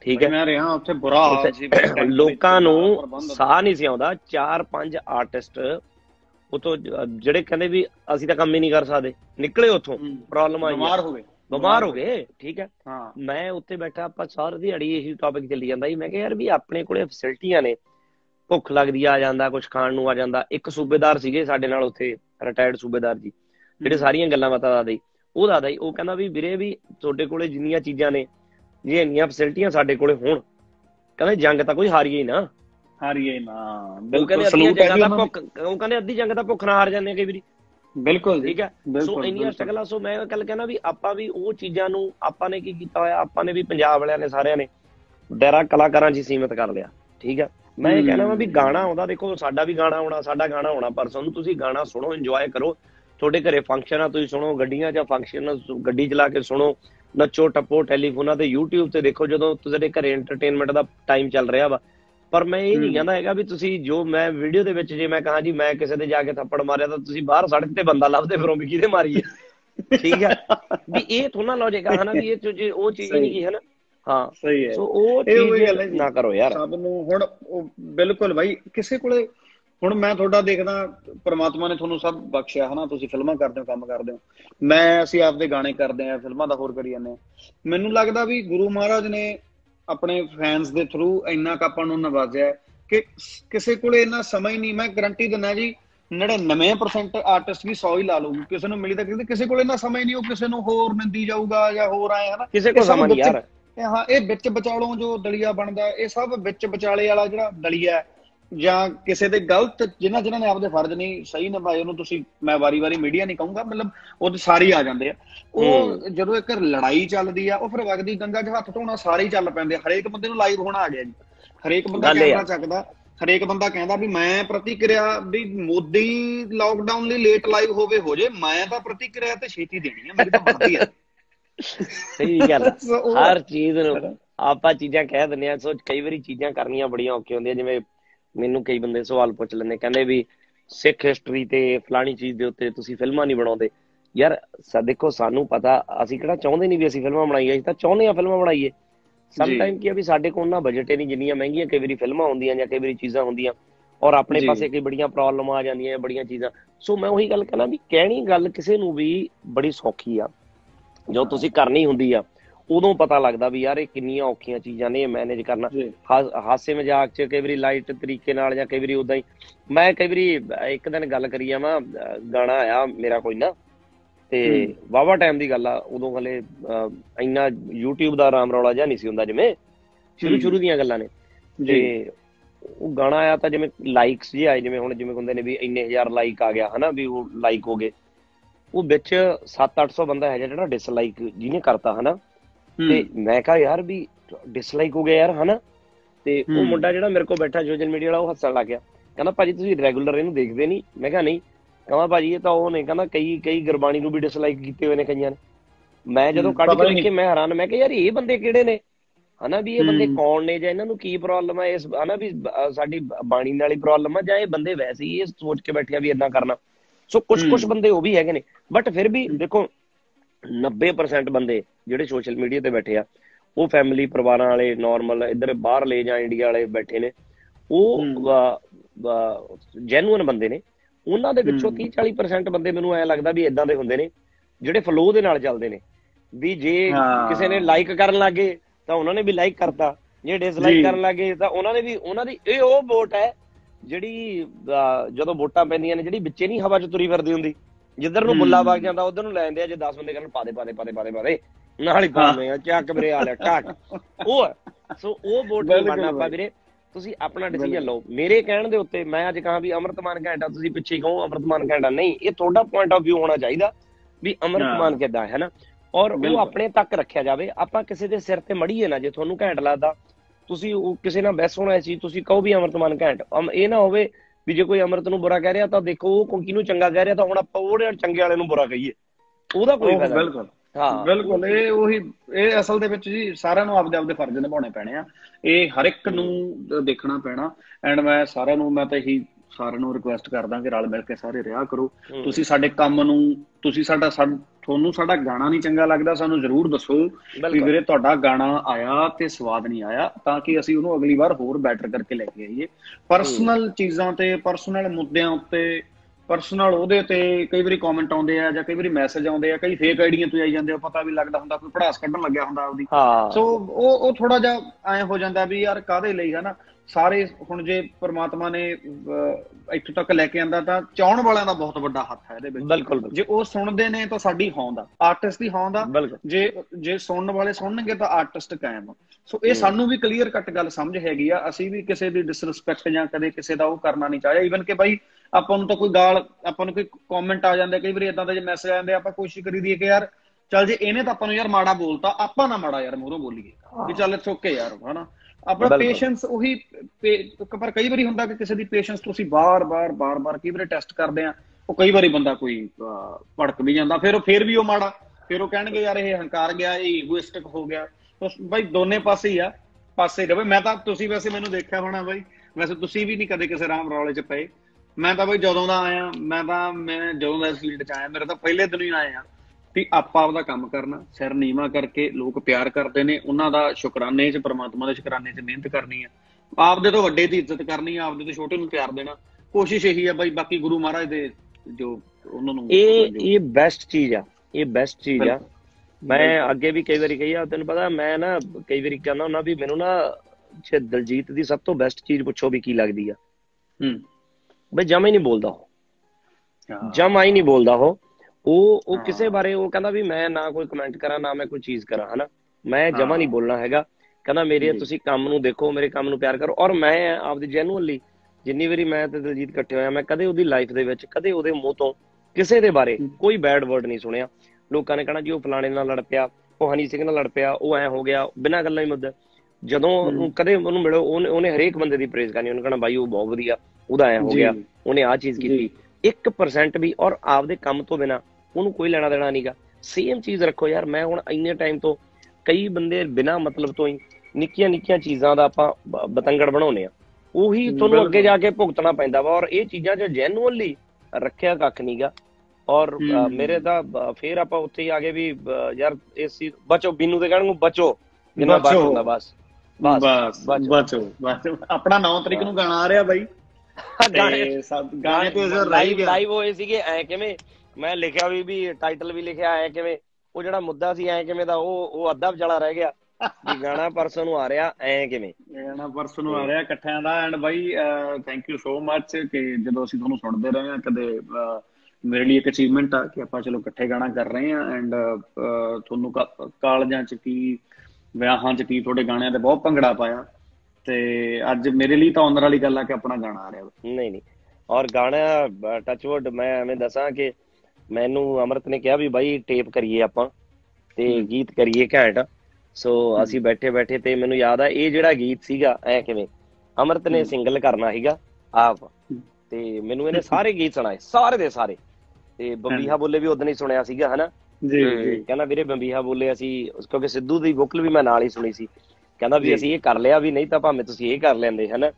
ਠੀਕ ਹੈ। ਮੈਂ ਰਿਹਾ ਉੱਥੇ ਬੁਰਾ ਹਾਲ ਸੀ ਲੋਕਾਂ ਨੂੰ ਸਾਹ ਨਹੀਂ ਸੀ ਆਉਂਦਾ। ਚਾਰ ਪੰਜ ਆਰਟਿਸਟ ਉਤੋਂ ਜਿਹੜੇ ਕਹਿੰਦੇ ਵੀ ਅਸੀਂ ਤਾਂ ਕੰਮ ਹੀ ਨਹੀਂ ਕਰ ਸਕਦੇ। ਨਿਕਲੇ ਉੱਥੋਂ। ਪ੍ਰੋਬਲਮ ਆਈ ਬਿਮਾਰ ਹੋ ਗਏ। ਬਿਮਾਰ ਹੋ ਗਏ। ਠੀਕ ਹੈ। ਮੈਂ ਉੱਥੇ ਬੈਠਾ ਆਪਾਂ ਸਾਰੀ ਦਿਹਾੜੀ ਇਹੀ ਟੌਪਿਕ ਚੱਲੀ ਜਾਂਦਾ ਸੀ ਮੈਂ ਕਿਹਾ ਯਾਰ ਵੀ ਆਪਣੇ ਕੋਲੇ ਫੈਸਿਲਿਟੀਆਂ ਨੇ। ਭੁੱਖ ਲੱਗਦੀ ਆ ਜਾਂਦਾ ਕੁਝ ਖਾਣ ਨੂੰ ਆ ਜਾਂਦਾ। ਇੱਕ ਸੂਬੇਦਾਰ ਸੀਗੇ ਸਾਡੇ ਨਾਲ ਉੱਥੇ ਰਿਟਾਇਰਡ ਸੂਬੇਦਾਰ ਜੀ। ਜਿਹੜੇ ਸਾਰੀਆਂ ਗੱਲਾਂ ਬਾਤਾਂ ਦੱਸਦੇ। ਉਹ ਦੱਸਦਾ ਹੀ ਉਹ ਕਹਿੰਦਾ ਵੀ ਵੀਰੇ ਵੀ ਤੁਹਾਡੇ ਕੋਲੇ ਜਿੰਨੀਆਂ ਚੀਜ਼ਾਂ ਨੇ ਜੇ ਇੰਨੀਆਂ ਫੈਸਿਲਿਟੀਆਂ ਸਾਡੇ ਕੋਲੇ ਹੋਣ ਕਹਿੰਦਾ ਜੰਗ ਤਾਂ ਕੋਈ ਹਾਰੀਏ ਹੀ ਨਾ। ਹਾਰੀਏ ਨਾ ਬਿਲਕੁਲ ਸਲੂਟ ਹੈ ਜੰਗ ਭੁੱਖ ਉਹ ਕਹਿੰਦੇ ਅੱਧੀ ਜੰਗ ਤਾਂ ਭੁੱਖ ਨਾਲ ਹਾਰ ਜਾਂਦੇ ਕਈ ਵਾਰੀ। ਬਿਲਕੁਲ ਠੀਕ ਹੈ? ਸੋ ਇੰਨੀਆਂ ਸਟਰਗਲਾਂ ਸੋ ਮੈਂ ਕੱਲ ਕਹਿੰਦਾ ਵੀ ਆਪਾਂ ਵੀ ਉਹ ਚੀਜ਼ਾਂ ਨੂੰ ਆਪਾਂ ਨੇ ਕੀ ਕੀਤਾ ਹੋਇਆ ਆਪਾਂ ਨੇ ਵੀ ਪੰਜਾਬ ਵਾਲਿਆਂ ਨੇ ਸਾਰਿਆਂ ਨੇ ਡੈਰਾ ਕਲਾਕਾਰਾਂ 'ਚ ਸੀਮਿਤ ਕਰ ਲਿਆ। ਠੀਕ ਹੈ? ਮੈਂ ਇਹ ਕਹਿਣਾ ਵਾ ਵੀ ਗਾਣਾ ਆਉਂਦਾ ਦੇਖੋ ਸਾਡਾ ਵੀ ਗਾਣਾ ਆਉਣਾ ਸਾਡਾ ਗਾਣਾ ਆਉਣਾ ਪਰ ਸਾਨੂੰ ਤੁਸੀਂ ਗਾਣਾ ਸੁਣੋ ਇੰਜੋਏ ਕਰੋ। ਤੁਹਾਡੇ ਘਰੇ ਫੰਕਸ਼ਨ ਆ ਤੁਸੀਂ ਸੁਣੋ ਗੱਡੀਆਂ 'ਚ ਫੰਕਸ਼ਨ ਗੱਡੀ ਚਲਾ ਕੇ ਸੁਣੋ ਨੱਚੋ ਟੱਪੋ ਟੈਲੀਫੋਨਾਂ ਤੇ YouTube ਤੇ ਦੇਖੋ ਜਦੋਂ ਤੁਹਾਡੇ ਘਰੇ ਐਂਟਰਟੇਨਮੈਂਟ ਦਾ ਟਾਈਮ ਚੱਲ ਰਿਹਾ ਵਾ। ਪਰ ਮੈਂ ਇਹ ਨਹੀਂ ਕਹਿੰਦਾ ਹੈਗਾ ਵੀ ਤੁਸੀਂ ਜੋ ਮੈਂ ਵੀਡੀਓ ਦੇ ਵਿੱਚ ਜੇ ਮੈਂ ਕਹਾਂ ਜੀ ਮੈਂ ਕਿਸੇ ਦੇ ਜਾ ਕੇ ਥੱਪੜ ਮਾਰਿਆ ਤਾਂ ਤੁਸੀਂ ਬਾਹਰ ਸੜਕ ਤੇ ਬੰਦਾ ਲੱਭਦੇ ਫਿਰੋ ਵੀ ਕਿਹਦੇ ਮਾਰੀ ਹੈ ਠੀਕ ਹੈ ਵੀ ਇਹ ਥੋੜਾ ਲੌਜੀਕ ਆ ਹਨਾ ਵੀ ਇਹ ਉਹ ਚੀਜ਼ ਨਹੀਂ ਕੀ ਹੈ ਨਾ ਹਾਂ। ਸਹੀ ਹੈ। ਸੋ ਉਹ ਚੀਜ਼ ਨਾ ਕਰੋ ਯਾਰ। ਸਭ ਨੂੰ ਹੁਣ ਬਿਲਕੁਲ ਭਾਈ ਕਿਸੇ ਕੋਲੇ ਹੁਣ ਮੈਂ ਤੁਹਾਡਾ ਦੇਖਦਾ ਪ੍ਰਮਾਤਮਾ ਨੇ ਤੁਹਾਨੂੰ ਸਭ ਬਖਸ਼ਿਆ ਹਨਾ? ਤੁਸੀਂ ਫਿਲਮਾਂ ਕਰਦੇ ਹੋ ਕੰਮ ਕਰਦੇ ਹੋ। ਮੈਂ ਅਸੀਂ ਆਪਦੇ ਗਾਣੇ ਕਰਦੇ ਆ ਫਿਲਮਾਂ ਦਾ ਹੋਰ ਕਰੀ ਜਾਂਦੇ ਆ। ਮੈਨੂੰ ਲੱਗਦਾ ਵੀ ਗੁਰੂ ਮਹਾਰਾਜ ਨੇ ਆਪਣੇ ਫੈਨਸ ਦੇ ਥਰੂ ਇੰਨਾ ਕ ਆਪਾਂ ਨੂੰ ਨਵਾਜ਼ਿਆ ਕਿ ਕਿਸੇ ਕੋਲੇ ਇੰਨਾ ਸਮਾਂ ਹੀ ਨਹੀਂ। ਮੈਂ ਗਰੰਟੀ ਦਿੰਦਾ ਜੀ 99% ਆਰਟਿਸਟ ਵੀ 100 ਹੀ ਲਾ ਲਊ। ਕਿਸੇ ਨੂੰ ਮਿਲੀ ਤਾਂ ਕਿਸੇ ਕੋਲੇ ਇੰਨਾ ਸਮਾਂ ਹੀ ਨਹੀਂ ਉਹ ਕਿਸੇ ਨੂੰ ਹੋਰ ਨਿੰਦੀ ਜਾਊਗਾ ਜਾਂ ਹੋਰ ਆਏ ਹਨਾ? ਕਿਸੇ ਕੋਲ ਸਮਾਂ ਨਹੀਂ ਯਾਰ। ਹਾਂ ਇਹ ਵਿੱਚ ਵਿਚਾਲੋਂ ਜੋ ਦਲੀਆ ਬਣਦਾ ਇਹ ਸਭ ਵਿੱਚ ਵਿਚਾਲੇ ਵਾਲਾ ਜਿਹੜਾ ਦਲੀਆ ਜਾਂ ਕਿਸੇ ਦੇ ਗਲਤ ਜਿਨ੍ਹਾਂ ਜਿਨ੍ਹਾਂ ਨੇ ਆਪਦੇ ਫਰਜ਼ ਨਹੀਂ ਸਹੀ ਨਿਭਾਏ ਉਹਨੂੰ ਤੁਸੀਂ ਮੈਂ ਵਾਰੀ-ਵਾਰੀ ਮੀਡੀਆ ਨਹੀਂ ਕਹੂੰਗਾ ਮਤਲਬ ਉਹ ਤੇ ਸਾਰੇ ਆ ਜਾਂਦੇ ਆ। ਉਹ ਜਦੋਂ ਇੱਕ ਲੜਾਈ ਚੱਲਦੀ ਆ ਉਹ ਫਿਰ ਵਗਦੀ ਗੰਗਾ 'ਚ ਹੱਥ ਧੋਣਾ ਸਾਰੇ ਹੀ ਚੱਲ ਪੈਂਦੇ ਹਰੇਕ ਬੰਦੇ ਨੂੰ ਲਾਈਵ ਹੋਣਾ ਆ ਗਿਆ ਜੀ। ਹਰੇਕ ਬੰਦਾ ਕੈਮਰਾ ਚੱਕਦਾ ਹਰੇਕ ਬੰਦਾ ਕਹਿੰਦਾ ਵੀ ਮੈਂ ਪ੍ਰਤੀਕਿਰਿਆ ਵੀ ਮੋਦੀ ਲਾਕਡਾਊਨ ਲਈ ਲੇਟ ਲਾਈਵ ਹੋਵੇ ਹੋ ਜੇ ਮੈਂ ਤਾਂ ਪ੍ਰਤੀਕਿਰਿਆ ਤੇ ਛੇਤੀ ਦੇਣੀ ਆ ਮੇਰੀ ਤਾਂ ਬਣਦੀ ਆ। ਸਹੀ ਗੱਲ ਹਰ ਚੀਜ਼ ਨੂੰ ਆਪਾਂ ਚੀਜ਼ਾਂ ਕਹਿ ਦਿੰਦੇ ਆ ਸੋ ਕਈ ਵਾਰੀ ਚੀਜ਼ਾਂ ਕਰਨੀਆਂ ਬੜੀਆਂ ਔਖੀਆਂ ਹੁੰਦੀਆਂ ਜਿਵੇਂ ਮੈਨੂੰ ਕਈ ਬੰਦੇ ਸਵਾਲ ਪੁੱਛ ਲੈਂਦੇ ਕਹਿੰਦੇ ਵੀ ਸਿੱਖ ਹਿਸਟਰੀ ਤੇ ਫਲਾਣੀ ਚੀਜ਼ ਦੇ ਉੱਤੇ ਤੁਸੀਂ ਫਿਲਮਾਂ ਨਹੀਂ ਬਣਾਉਂਦੇ। ਯਾਰ ਸਾ ਦੇਖੋ ਸਾਨੂੰ ਪਤਾ ਅਸੀਂ ਕਿਹੜਾ ਚਾਹੁੰਦੇ ਨਹੀਂ ਵੀ ਅਸੀਂ ਫਿਲਮਾਂ ਬਣਾਈਏ ਅਸੀਂ ਤਾਂ ਚਾਹੁੰਦੇ ਆ ਫਿਲਮਾਂ ਬਣਾਈਏ। ਸਮ ਟਾਈਮ ਕੀ ਆ ਵੀ ਸਾਡੇ ਕੋਲ ਨਾ ਬਜਟ ਨਹੀਂ ਜਿੰਨੀਆਂ ਮਹਿੰਗੀਆਂ ਕਈ ਵਾਰੀ ਫਿਲਮਾਂ ਹੁੰਦੀਆਂ ਜਾਂ ਕਈ ਵਾਰੀ ਚੀਜ਼ਾਂ ਹੁੰਦੀਆਂ ਔਰ ਆਪਣੇ ਪਾਸੇ ਕਈ ਬੜੀਆਂ ਪ੍ਰੋਬਲਮ ਆ ਜਾਂਦੀਆਂ ਬੜੀਆਂ ਚੀਜ਼ਾਂ। ਸੋ ਮੈਂ ਉਹੀ ਗੱਲ ਕਹਿੰਦਾ ਵੀ ਕਹਿਣੀ ਗੱਲ ਕਿਸੇ ਨੂੰ ਵੀ ਬੜੀ ਸੌਖੀ ਆ। ਜੋ ਤੁਸੀਂ ਕਰਨੀ ਹੁੰਦੀ ਆ ਉਦੋਂ ਪਤਾ ਲੱਗਦਾ ਵੀ ਯਾਰ ਇਹ ਕਿੰਨੀਆਂ ਔਖੀਆਂ ਚੀਜ਼ਾਂ ਨੇ ਮੈਨੇਜ ਕਰਨਾ। ਹਾਸੇ ਮਜ਼ਾਕ ਚ ਕਈ ਵਾਰੀ ਲਾਈਟ ਤਰੀਕੇ ਨਾਲ ਜਾਂ ਕਈ ਵਾਰੀ ਉਦਾਂ ਹੀ। ਮੈਂ ਕਈ ਵਾਰੀ ਇੱਕ ਦਿਨ ਗੱਲ ਕਰੀ ਆਵਾਂ ਗਾਣਾ ਆਇਆ ਮੇਰਾ ਕੋਈ ਨਾ ਤੇ ਵਾਵਾ ਟਾਈਮ ਦੀ ਗੱਲ ਆ ਉਦੋਂ ਹਲੇ ਇੰਨਾ YouTube ਦਾ ਆਰਾਮ ਰੌਲਾ ਜਾਂ ਨਹੀਂ ਸੀ ਹੁੰਦਾ ਜਿਵੇਂ ਸ਼ੁਰੂ ਸ਼ੁਰੂ ਦੀਆਂ ਗੱਲਾਂ ਨੇ। ਤੇ ਉਹ ਗਾਣਾ ਆਇਆ ਤਾਂ ਜਿਵੇਂ ਲਾਈਕਸ ਜੇ ਆਏ ਜਿਵੇਂ ਹੁਣ ਜਿਵੇਂ ਹੁੰਦੇ ਨੇ ਵੀ ਇੰਨੇ ਹਜ਼ਾਰ ਲਾਈਕ ਆ ਗਿਆ ਹਨਾ ਵੀ ਉਹ ਲਾਈਕ ਹੋ ਗਏ। ਉਹ ਵਿੱਚ 7-800 ਬੰਦਾ ਹੈ ਜਿਹੜਾ ਡਿਸਲਾਈਕ ਜਿਹਨੇ ਕਰਤਾ ਹਨਾ। ਤੇ ਮੈਂ ਕਹਾ ਯਾਰ ਵੀ ਡਿਸਲਾਈਕ ਹੋ ਗਿਆ ਯਾਰ ਹਨਾ? ਤੇ ਉਹ ਮੁੰਡਾ ਜਿਹੜਾ ਮੇਰੇ ਕੋਲ ਬੈਠਾ ਸੋਸ਼ਲ ਮੀਡੀਆ ਵਾਲਾ ਉਹ ਹੱਸਣ ਲੱਗ ਗਿਆ। ਕਹਿੰਦਾ ਭਾਜੀ ਤੁਸੀਂ ਰੈਗੂਲਰ ਇਹਨੂੰ ਦੇਖਦੇ ਨਹੀਂ? ਮੈਂ ਕਹਾ ਨਹੀਂ। ਕਹਿੰਦਾ ਭਾਜੀ ਇਹ ਤਾਂ ਉਹ ਨੇ ਕਹਿੰਦਾ ਕਈ ਕਈ ਗੁਰਬਾਣੀ ਨੂੰ ਵੀ ਡਿਸਲਾਈਕ ਕੀਤੇ ਹੋਏ ਨੇ ਕਈਆਂ ਨੇ। ਮੈਂ ਜਦੋਂ ਕੱਢ ਕੇ ਦੇਖੇ ਮੈਂ ਹੈਰਾਨ ਮੈਂ ਕਿਹਾ ਯਾਰ ਇਹ ਬੰਦੇ ਕਿਹੜੇ ਨੇ? ਹਨਾ ਵੀ ਇਹ ਬੰਦੇ ਕੌਣ ਨੇ ਜਾਂ ਇਹਨਾਂ ਨੂੰ ਕੀ ਪ੍ਰੋਬਲਮ ਹੈ ਇਸ ਹਨਾ ਵੀ ਸਾਡੀ ਬਾਣੀ ਨਾਲ ਹੀ ਪ੍ਰੋਬਲਮ ਹੈ ਜਾਂ ਇਹ ਬੰਦੇ ਵੈਸੇ ਹੀ ਇਹ ਸੋਚ ਕੇ ਬੈਠੇ ਆ ਵੀ ਇਦਾਂ ਕਰਨਾ। ਸੋ ਕੁਝ ਕੁਝ ਬੰਦੇ ਉਹ ਵੀ ਹੈਗੇ ਨੇ। ਬਟ ਫਿਰ ਵੀ ਦੇਖੋ 90% ਬੰਦੇ ਜਿਹੜੇ ਸੋਸ਼ਲ ਮੀਡੀਆ ਤੇ ਬੈਠੇ ਆ ਉਹ ਫੈਮਿਲੀ ਪਰਿਵਾਰਾਂ ਵਾਲੇ ਨਾਰਮਲ ਇੱਧਰ ਬਾਹਰ ਲੈ ਜਾਂ ਇੰਡੀਆ ਵਾਲੇ ਬੈਠੇ ਨੇ ਉਹ ਜੈਨੂਇਨ ਬੰਦੇ ਨੇ। ਉਹਨਾਂ ਦੇ ਵਿੱਚੋਂ 30 40% ਬੰਦੇ ਮੈਨੂੰ ਐ ਲੱਗਦਾ ਵੀ ਇਦਾਂ ਦੇ ਹੁੰਦੇ ਨੇ ਜਿਹੜੇ ਫਲੋ ਦੇ ਨਾਲ ਚੱਲਦੇ ਨੇ। ਵੀ ਜੇ ਕਿਸੇ ਨੇ ਲਾਈਕ ਕਰਨ ਲੱਗੇ ਤਾਂ ਉਹਨਾਂ ਨੇ ਵੀ ਲਾਈਕ ਕਰਤਾ। ਜੇ ਡਿਸਲਾਈਕ ਕਰਨ ਲੱਗੇ ਤਾਂ ਉਹਨਾਂ ਨੇ ਵੀ ਉਹਨਾਂ ਦੀ ਇਹ ਉਹ ਵੋਟ ਹੈ ਜਿਹੜੀ ਜਦੋਂ ਵੋਟਾਂ ਪੈਂਦੀਆਂ ਨੇ ਜਿਹੜੀ ਵਿੱਚੇ ਨਹੀਂ ਹਵਾ 'ਚ ਤੁਰੀ ਫਿਰਦੀ ਹੁੰਦੀ। ਜਿੱਧਰ ਨੂੰ ਬੁੱਲਾ ਵਗ ਜਾਂਦਾ ਉਧਰ ਨੂੰ ਲੈ ਜਾਂਦੇ ਆ ਜੇ 10 ਬੰਦੇ ਕਰਨ ਪਾਦੇ ਪਾਦੇ ਪਾਦੇ ਪਾਦੇ ਪਾਦੇ। ਨਾਲ ਹੀ ਪਾਉਂਦੇ ਆ ਚੱਕ ਵੀਰੇ ਆ ਲੈ ਟਾਕ ਉਹ ਸੋ ਉਹ ਵੋਟ ਨਹੀਂ ਬਣਨਾ ਆਪਾਂ ਵੀਰੇ। ਤੁਸੀਂ ਆਪਣਾ ਡਿਸੀਜਨ ਲਓ। ਮੇਰੇ ਕਹਿਣ ਦੇ ਉੱਤੇ ਮੈਂ ਅੱਜ ਕਹਾਂ ਵੀ ਅਮਰਤਮਾਨ ਘੰਟਾ ਤੁਸੀਂ ਪਿੱਛੇ ਕਹੋ ਅਮਰਤਮਾਨ ਘੰਟਾ ਨਹੀਂ। ਇਹ ਤੁਹਾਡਾ ਪੁਆਇੰਟ ਆਫ View ਹੋਣਾ ਚਾਹੀਦਾ ਵੀ ਅਮਰਤਮਾਨ ਕਿਦਾਂ ਹੈ ਨਾ ਔਰ ਉਹ ਆਪਣੇ ਤੱਕ ਰੱਖਿਆ ਜਾਵੇ। ਆਪਾਂ ਕਿਸੇ ਦੇ ਸਿਰ ਤੇ ਮੜੀਏ ਨਾ ਜੇ ਤੁਹਾਨੂੰ ਘੈਂਟ ਲੱਗਦਾ। ਤੁਸੀਂ ਉਹ ਕਿਸੇ ਨਾਲ ਬੈਸ ਹੋਣਾ ਸੀ ਤੁਸੀਂ ਕਹੋ ਵੀ ਅਮਰਤਮਾਨ ਘੈਂਟ। ਇਹ ਨਾ ਹੋਵੇ ਵੀ ਜੇ ਕੋਈ ਅਮਰਤ ਨੂੰ ਬੁਰਾ ਕਹਿ ਰਿਹਾ ਤਾਂ ਦੇਖੋ ਉਹ ਕਿਹਨੂੰ ਚੰਗਾ ਕਹਿ ਰਿਹਾ ਤਾਂ ਹੁਣ ਆਪਾਂ ਉਹਦੇ ਚੰਗੇ ਵਾਲੇ ਨੂੰ ਬੁਰਾ ਕਹੀਏ। ਉਹਦਾ ਕੋਈ ਫਾਇਦਾ ਬਿਲਕੁਲ ਹਾਂ। ਬਿਲਕੁਲ ਇਹ ਉਹੀ ਇਹ ਅਸਲ ਦੇ ਵਿੱਚ ਜੀ ਸਾਰਿਆਂ ਨੂੰ ਆਪਦੇ ਆਪਦੇ ਫਰਜ਼ ਨਿਭਾਉਣੇ ਪੈਣੇ ਆ। ਇਹ ਹਰ ਇੱਕ ਨੂੰ ਦੇਖਣਾ ਪੈਣਾ। ਐਂਡ ਮੈਂ ਸਾਰਿਆਂ ਨੂੰ ਮੈਂ ਤਾਂ ਇਹੀ ਸਾਰਿਆਂ ਨੂੰ ਰਿਕੁਐਸਟ ਕਰਦਾ ਕਿ ਰਲ ਮਿਲ ਕੇ ਸਾਰੇ ਰਿਹਾ ਕਰੋ। ਤੁਸੀਂ ਸਾਡੇ ਕੰਮ ਨੂੰ ਤੁਸੀਂ ਸਾਡਾ ਤੁਹਾਨੂੰ ਸਾਡਾ ਗਾਣਾ ਨਹੀਂ ਚੰਗਾ ਲੱਗਦਾ ਸਾਨੂੰ ਜ਼ਰੂਰ ਦੱਸੋ ਕਿ ਵੀਰੇ ਤੁਹਾਡਾ ਗਾਣਾ ਆਇਆ ਤੇ ਸਵਾਦ ਨਹੀਂ ਆਇਆ ਤਾਂ ਕਿ ਅਸੀਂ ਉਹਨੂੰ ਅਗਲੀ ਵਾਰ ਹੋਰ ਬੈਟਰ ਕਰਕੇ ਲੈ ਕੇ ਆਈਏ। ਪਰਸਨਲ ਚੀਜ਼ਾਂ ਤੇ ਪਰਸਨਲ ਮੁੱਦਿਆਂ ਉੱਤੇ ਪਰਸਨਲ ਉਹਦੇ ਤੇ ਕਈ ਵਾਰੀ ਕਮੈਂਟ ਆਉਂਦੇ ਆ ਜਾਂ ਕਈ ਵਾਰੀ ਮੈਸੇਜ ਆਉਂਦੇ ਆ ਕਈ ਫੇਕ ਆਈਡੀਆਂ ਤੋਂ ਆਈ ਜਾਂਦੇ ਆ ਪਤਾ ਵੀ ਲੱਗਦਾ ਹੁੰਦਾ ਕੋਈ ਪੜਾਸ ਕੱਢਣ ਲੱਗਿਆ ਹੁੰਦਾ ਆਪਦੀ। ਸੋ ਉਹ ਉਹ ਥੋੜਾ ਜਿਹਾ ਐ ਹੋ ਜਾਂਦਾ ਵੀ ਯਾਰ ਕਾਦੇ ਲਈ ਹਨਾ? ਸਾਰੇ ਹੁਣ ਜੇ ਪ੍ਰਮਾਤਮਾ ਨੇ ਇੱਥੋਂ ਤੱਕ ਲੈ ਕੇ ਆਂਦਾ ਤਾਂ ਚਾਹਣ ਵਾਲਿਆਂ ਦਾ ਬਹੁਤ ਵੱਡਾ ਹੱਥ ਹੈ ਇਹਦੇ ਵਿੱਚ। ਬਿਲਕੁਲ ਜੇ ਉਹ ਸੁਣਦੇ ਨੇ ਤਾਂ ਸਾਡੀ ਹੌਂਦ ਆ ਆਰਟਿਸਟ ਦੀ ਹੌਂਦ ਆ ਜੇ ਜੇ ਸੁਣਨ ਵਾਲੇ ਸੁਣਨਗੇ ਤਾਂ ਆਰਟਿਸਟ ਕਾਇਮ। ਸੋ ਇਹ ਸਾਨੂੰ ਵੀ ਕਲੀਅਰ ਕੱਟ ਗੱਲ ਸਮਝ ਹੈਗੀ ਆ ਅਸੀਂ ਵੀ ਕਿਸੇ ਦੀ ਡਿਸਰੈਸਪੈਕਟ ਜਾਂ ਕਦੇ ਕਿਸੇ ਦਾ ਉਹ ਕਰਨਾ ਨਹੀਂ ਚਾਹਿਆ ਈਵਨ ਕਿ ਬਾਈ ਆਪਾਂ ਨੂੰ ਤਾਂ ਕੋਈ ਗਾਲ ਆਪਾਂ ਨੂੰ ਕੋਈ ਕਮੈਂਟ ਆ ਜਾਂਦੇ ਕਈ ਵਾਰੀ ਇਦਾਂ ਦੇ ਜੇ ਮੈਸੇਜ ਆ ਜਾਂਦੇ ਆਪਾਂ ਕੋਸ਼ਿਸ਼ ਕਰੀਦੀ ਕਿ ਯਾਰ ਚੱਲ ਜੇ ਇਹਨੇ ਤਾਂ ਆਪਾਂ ਨੂੰ ਯਾਰ ਮਾੜਾ ਬੋਲਤਾ ਆਪਾਂ ਨਾ ਮਾੜਾ ਯਾਰ ਮੂਹਰੋਂ ਬੋਲੀਏ। ਵੀ ਚੱਲ ਇਟਸ ਓਕੇ ਯਾਰ ਹਨਾ? ਆਪਣਾ ਪੇਸ਼ੈਂਸ ਉਹੀ ਪਰ ਕਈ ਵਾਰੀ ਹੁੰਦਾ ਕਿ ਕਿਸੇ ਦੀ ਪੇਸ਼ੈਂਸ ਤੁਸੀਂ ਬਾਰ-ਬਾਰ ਬਾਰ-ਬਾਰ ਕਈ ਵਾਰੀ ਟੈਸਟ ਕਰਦੇ ਆ ਉਹ ਕਈ ਵਾਰੀ ਬੰਦਾ ਕੋਈ ਭੜਕ ਵੀ ਜਾਂਦਾ ਫਿਰ ਉਹ ਫਿਰ ਵੀ ਉਹ ਮਾੜਾ ਫਿਰ ਉਹ ਕਹਿਣਗੇ ਯਾਰ ਇਹ ਹੰਕਾਰ ਗਿਆ ਇਹ ਈਗੋਇਸਟਿਕ ਹੋ ਗਿਆ। ਬਾਈ ਦੋਨੇ ਪਾਸੇ ਹੀ ਆ ਪਾਸੇ ਰਵੇ ਮੈਂ ਤਾਂ ਤੁਸੀਂ ਵੈਸੇ ਮੈਨੂੰ ਦੇਖਿਆ ਹੋਣਾ ਬਾਈ ਵੈਸੇ ਤੁਸੀਂ ਵੀ ਨਹੀਂ ਕਦੇ ਕਿਸੇ ਰਾਮ ਰੌਲੇ 'ਚ ਪਏ। ਮੈਂ ਤਾਂ ਬਾਈ ਜਦੋਂ ਦਾ ਆਇਆ ਮੈਂ ਤਾਂ ਮੈਂ ਜਦੋਂ ਦਾ ਇਸ ਫੀਲਡ 'ਚ ਆਇਆ ਮੇਰੇ ਤਾਂ ਪਹਿਲੇ ਦਿਨ ਹੀ ਆਇਆ ਵੀ ਆਪਾਂ ਆਪਦਾ ਕੰਮ ਕਰਨਾ ਸਿਰ ਨੀਵਾ ਕਰਕੇ ਲੋਕ ਪਿਆਰ ਕਰਦੇ ਨੇ ਉਹਨਾਂ ਦਾ ਸ਼ੁਕਰਾਨੇ 'ਚ ਪ੍ਰਮਾਤਮਾ ਦੇ ਸ਼ੁਕਰਾਨੇ 'ਚ ਮਿਹਨਤ ਕਰਨੀ ਆ। ਆਪਦੇ ਤੋਂ ਵੱਡੇ ਦੀ ਇੱਜ਼ਤ ਕਰਨੀ ਆ ਆਪਦੇ ਤੋਂ ਛੋਟੇ ਨੂੰ ਪਿਆਰ ਦੇਣਾ। ਕੋਸ਼ਿਸ਼ ਇਹੀ ਆ ਬਾਈ ਬਾਕੀ ਗੁਰੂ ਮਹਾਰਾਜ ਦੇ ਜੋ ਉਹਨਾਂ ਨੂੰ ਇਹ ਇਹ ਬੈਸਟ ਚੀਜ਼ ਆ ਇਹ ਬੈਸਟ ਚੀਜ਼ ਆ। ਮੈਂ ਅੱਗੇ ਵੀ ਕਈ ਵਾਰੀ ਕਹੀ ਆ ਤੈਨੂੰ ਪਤਾ ਮੈਂ ਨਾ ਕਈ ਵਾਰੀ ਕਹਿੰਦਾ ਹੁੰਦਾ ਵੀ ਮੈਨੂੰ ਨਾ ਜੇ ਦਲਜੀਤ ਦੀ ਸਭ ਤੋਂ ਬੈਸਟ ਚੀਜ਼ ਪੁੱਛੋ ਵੀ ਕੀ ਲੱਗਦੀ ਆ। ਹੂੰ। ਬਈ ਜਮਾ ਹੀ ਨਹੀਂ ਬੋਲਦਾ ਉਹ। ਜਮਾ ਹੀ ਨਹੀਂ ਬੋਲਦਾ ਉਹ। ਉਹ ਉਹ ਕਿਸੇ ਬਾਰੇ ਉਹ ਕਹਿੰਦਾ ਵੀ ਮੈਂ ਨਾ ਕੋਈ ਕਮੈਂਟ ਕਰਾਂ ਨਾ ਮੈਂ ਕੋਈ ਚੀਜ਼ ਕਰਾਂ ਹਨਾ? ਮੈਂ ਜਮਾ ਨਹੀਂ ਬੋਲਣਾ ਹੈਗਾ। ਕਹਿੰਦਾ ਮੇਰੇ ਤੁਸੀਂ ਕੰਮ ਨੂੰ ਦੇਖੋ ਮੇਰੇ ਕੰਮ ਨੂੰ ਪਿਆਰ ਕਰੋ। ਔਰ ਮੈਂ ਆਪਦੀ ਜੈਨੂਅਲੀ ਜਿੰਨੀ ਵਾਰੀ ਮੈਂ ਤੇ ਦਲਜੀਤ ਇਕੱਠੇ ਹੋਇਆ ਮੈਂ ਕਦੇ ਉਹਦੀ ਲਾਈਫ ਦੇ ਵਿੱਚ ਕਦੇ ਉਹਦੇ ਮੂੰਹ ਤੋਂ ਕਿਸੇ ਦੇ ਬਾਰੇ ਕੋਈ ਬੈਡ ਵਰਡ ਨਹੀਂ ਸੁਣਿਆ। ਲੋਕਾਂ ਨੇ ਕਹਣਾ ਜੀ ਉਹ ਫਲਾਣੇ ਨਾਲ ਲੜ ਪਿਆ ਉਹ ਹਨੀ ਸਿੰਘ ਨਾਲ ਲੜ ਪਿਆ ਉਹ ਐ ਹੋ ਗਿਆ ਬਿਨਾਂ ਗੱਲਾਂ ਹੀ ਮੁੱਦਾ। ਜਦੋਂ ਉਹਨੂੰ ਕਦੇ ਉਹਨੂੰ ਮਿਲੋ ਉਹਨੇ ਹਰੇਕ ਬੰਦੇ ਦੀ ਪ੍ਰੇਜ਼ ਕਰਨੀ ਉਹਨੇ ਕਹਣਾ ਬਾਈ ਉਹ ਬਹੁਤ ਵਧੀਆ ਉਹਦਾ ਐ ਹੋ ਗਿਆ ਉਹਨੇ ਆ ਚੀਜ਼ ਕੀਤੀ। 1% ਵੀ ਔਰ ਆਪਦੇ ਕੰਮ ਤੋਂ ਬਿਨਾ ਉਹਨੂੰ ਕੋਈ ਲੈਣਾ ਦੇਣਾ ਨਹੀਂਗਾ ਸੇਮ ਚੀਜ਼ ਰੱਖੋ ਯਾਰ ਮੈਂ ਹੁਣ ਇੰਨੇ ਟਾਈਮ ਤੋਂ ਕਈ ਬੰਦੇ ਬਿਨਾ ਮਤਲਬ ਤੋਂ ਹੀ ਨਿੱਕੀਆਂ ਨਿੱਕੀਆਂ ਚੀਜ਼ਾਂ ਦਾ ਆਪਾਂ ਬਤੰਗੜ ਬਣਾਉਨੇ ਆ ਉਹੀ ਤੁਹਾਨੂੰ ਅੱਗੇ ਜਾ ਕੇ ਭੁਗਤਣਾ ਪੈਂਦਾ ਵਾ ਔਰ ਇਹ ਚੀਜ਼ਾਂ 'ਚ ਜੈਨੂਅਲੀ ਰੱਖਿਆ ਕੱਖ ਨਹੀਂਗਾ ਔਰ ਮੇਰੇ ਤਾਂ ਫੇਰ ਆਪਾਂ ਉੱਥੇ ਹੀ ਆ ਗਏ ਵੀ ਯਾਰ ਇਸ ਬਚੋ ਬਿੰਨੂ ਦੇ ਕਹਿਣ ਨੂੰ ਬਚੋ। ਜਿੰਨਾ ਬਚ। ਹੁੰਦਾ ਬਸ। ਬਸ ਬਚੋ ਬਸ ਆਪਣਾ 9 ਤਰੀਕ ਨੂੰ ਗਾਣਾ ਆ ਰਿਹਾ ਬਾਈ। ਗਾਣੇ ਗਾਣੇ ਤੇ ਲਾਈਵ ਲਾਈਵ ਹੋਏ ਸੀਗੇ ਐ ਕਿਵੇਂ? ਮੈਂ ਲਿਖਿਆ ਵੀ ਵੀ ਟਾਈਟਲ ਵੀ ਲਿਖਿਆ ਐ ਕਿਵੇਂ? ਉਹ ਜਿਹੜਾ ਮੁੱਦਾ ਸੀ ਐ ਕਿਵੇਂ ਦਾ ਉਹ ਉਹ ਅੱਧਾ ਵਿਚਾਲਾ ਰਹਿ ਗਿਆ। ਵੀ ਗਾਣਾ ਪਰਸੋਂ ਨੂੰ ਆ ਰਿਹਾ ਐ ਕਿਵੇਂ? ਗਾਣਾ ਪਰਸੋਂ ਨੂੰ ਆ ਰਿਹਾ ਇਕੱਠਿਆਂ ਦਾ। And bye thank you so much ਕਿ ਜਦੋਂ ਅਸੀਂ ਤੁਹਾਨੂੰ ਸੁਣਦੇ ਰਹੇ ਆ ਕਦੇ ਮੇਰੇ ਲਈ ਇੱਕ ਅਚੀਵਮੈਂਟ ਆ ਕਿ ਆਪਾਂ ਚਲੋ ਇਕੱਠੇ ਗਾਣਾ ਕਰ ਰਹੇ ਆ ਐਂਡ ਤੁਹਾਨੂੰ ਕਾਲਜਾਂ ਚ ਕੀ ਵਿਆਹਾਂ ਚ ਕੀ ਤੁਹਾਡੇ ਗਾਣਿਆਂ ਤੇ ਬਹੁਤ ਭੰਗੜਾ ਪਾਇਆ। ਤੇ ਅੱਜ ਮੇਰੇ ਲਈ ਤਾਂ ਆਨਰ ਵਾਲੀ ਗੱਲ ਆ ਕਿ ਆਪਣਾ ਗਾਣਾ ਆ ਰਿਹਾ ਨਹੀਂ ਨਹੀਂ। ਔਰ ਗਾਣਾ ਟੱਚਵੁੱਡ ਮੈਂ ਐਵੇਂ ਦੱਸਾਂ ਕਿ ਮੈਨੂੰ ਅਮਰਤ ਨੇ ਕਿਹਾ ਵੀ ਬਾਈ ਟੇਪ ਕਰੀਏ ਆਪਾਂ ਤੇ ਗੀਤ ਕਰੀਏ ਘੈਂਟ। ਸੋ ਅਸੀਂ ਬੈਠੇ ਬੈਠੇ ਤੇ ਮੈਨੂੰ ਯਾਦ ਆ ਇਹ ਜਿਹੜਾ ਗੀਤ ਸੀਗਾ ਐ ਕਿਵੇਂ? ਅਮਰਤ ਨੇ ਸਿੰਗਲ ਕਰਨਾ ਸੀਗਾ ਆਪ। ਤੇ ਮੈਨੂੰ ਇਹਨੇ ਸਾਰੇ ਗੀਤ ਸੁਣਾਏ ਸਾਰੇ ਦੇ ਸਾਰੇ। ਤੇ ਬੰਬੀਹਾ ਬੋਲੇ ਵੀ ਉਦੋਂ ਹੀ ਸੁਣਿਆ ਸੀਗਾ ਹਨਾ? ਜੀ ਜੀ। ਕਹਿੰਦਾ ਵੀਰੇ ਬੰਬੀਹਾ ਬੋਲੇ ਅਸੀਂ ਕਿਉਂਕਿ ਸਿੱਧੂ ਦੀ ਵੋਕਲ ਵੀ ਮੈਂ ਨਾਲ ਹੀ ਸੁਣੀ ਸੀ। ਕਹਿੰਦਾ ਵੀ ਅਸੀਂ ਇਹ ਕਰ ਲਿਆ ਵੀ ਨਹੀਂ ਤਾਂ ਭਾਵੇਂ ਤੁਸੀਂ ਇਹ ਕਰ ਲੈਂਦੇ ਹਨਾ?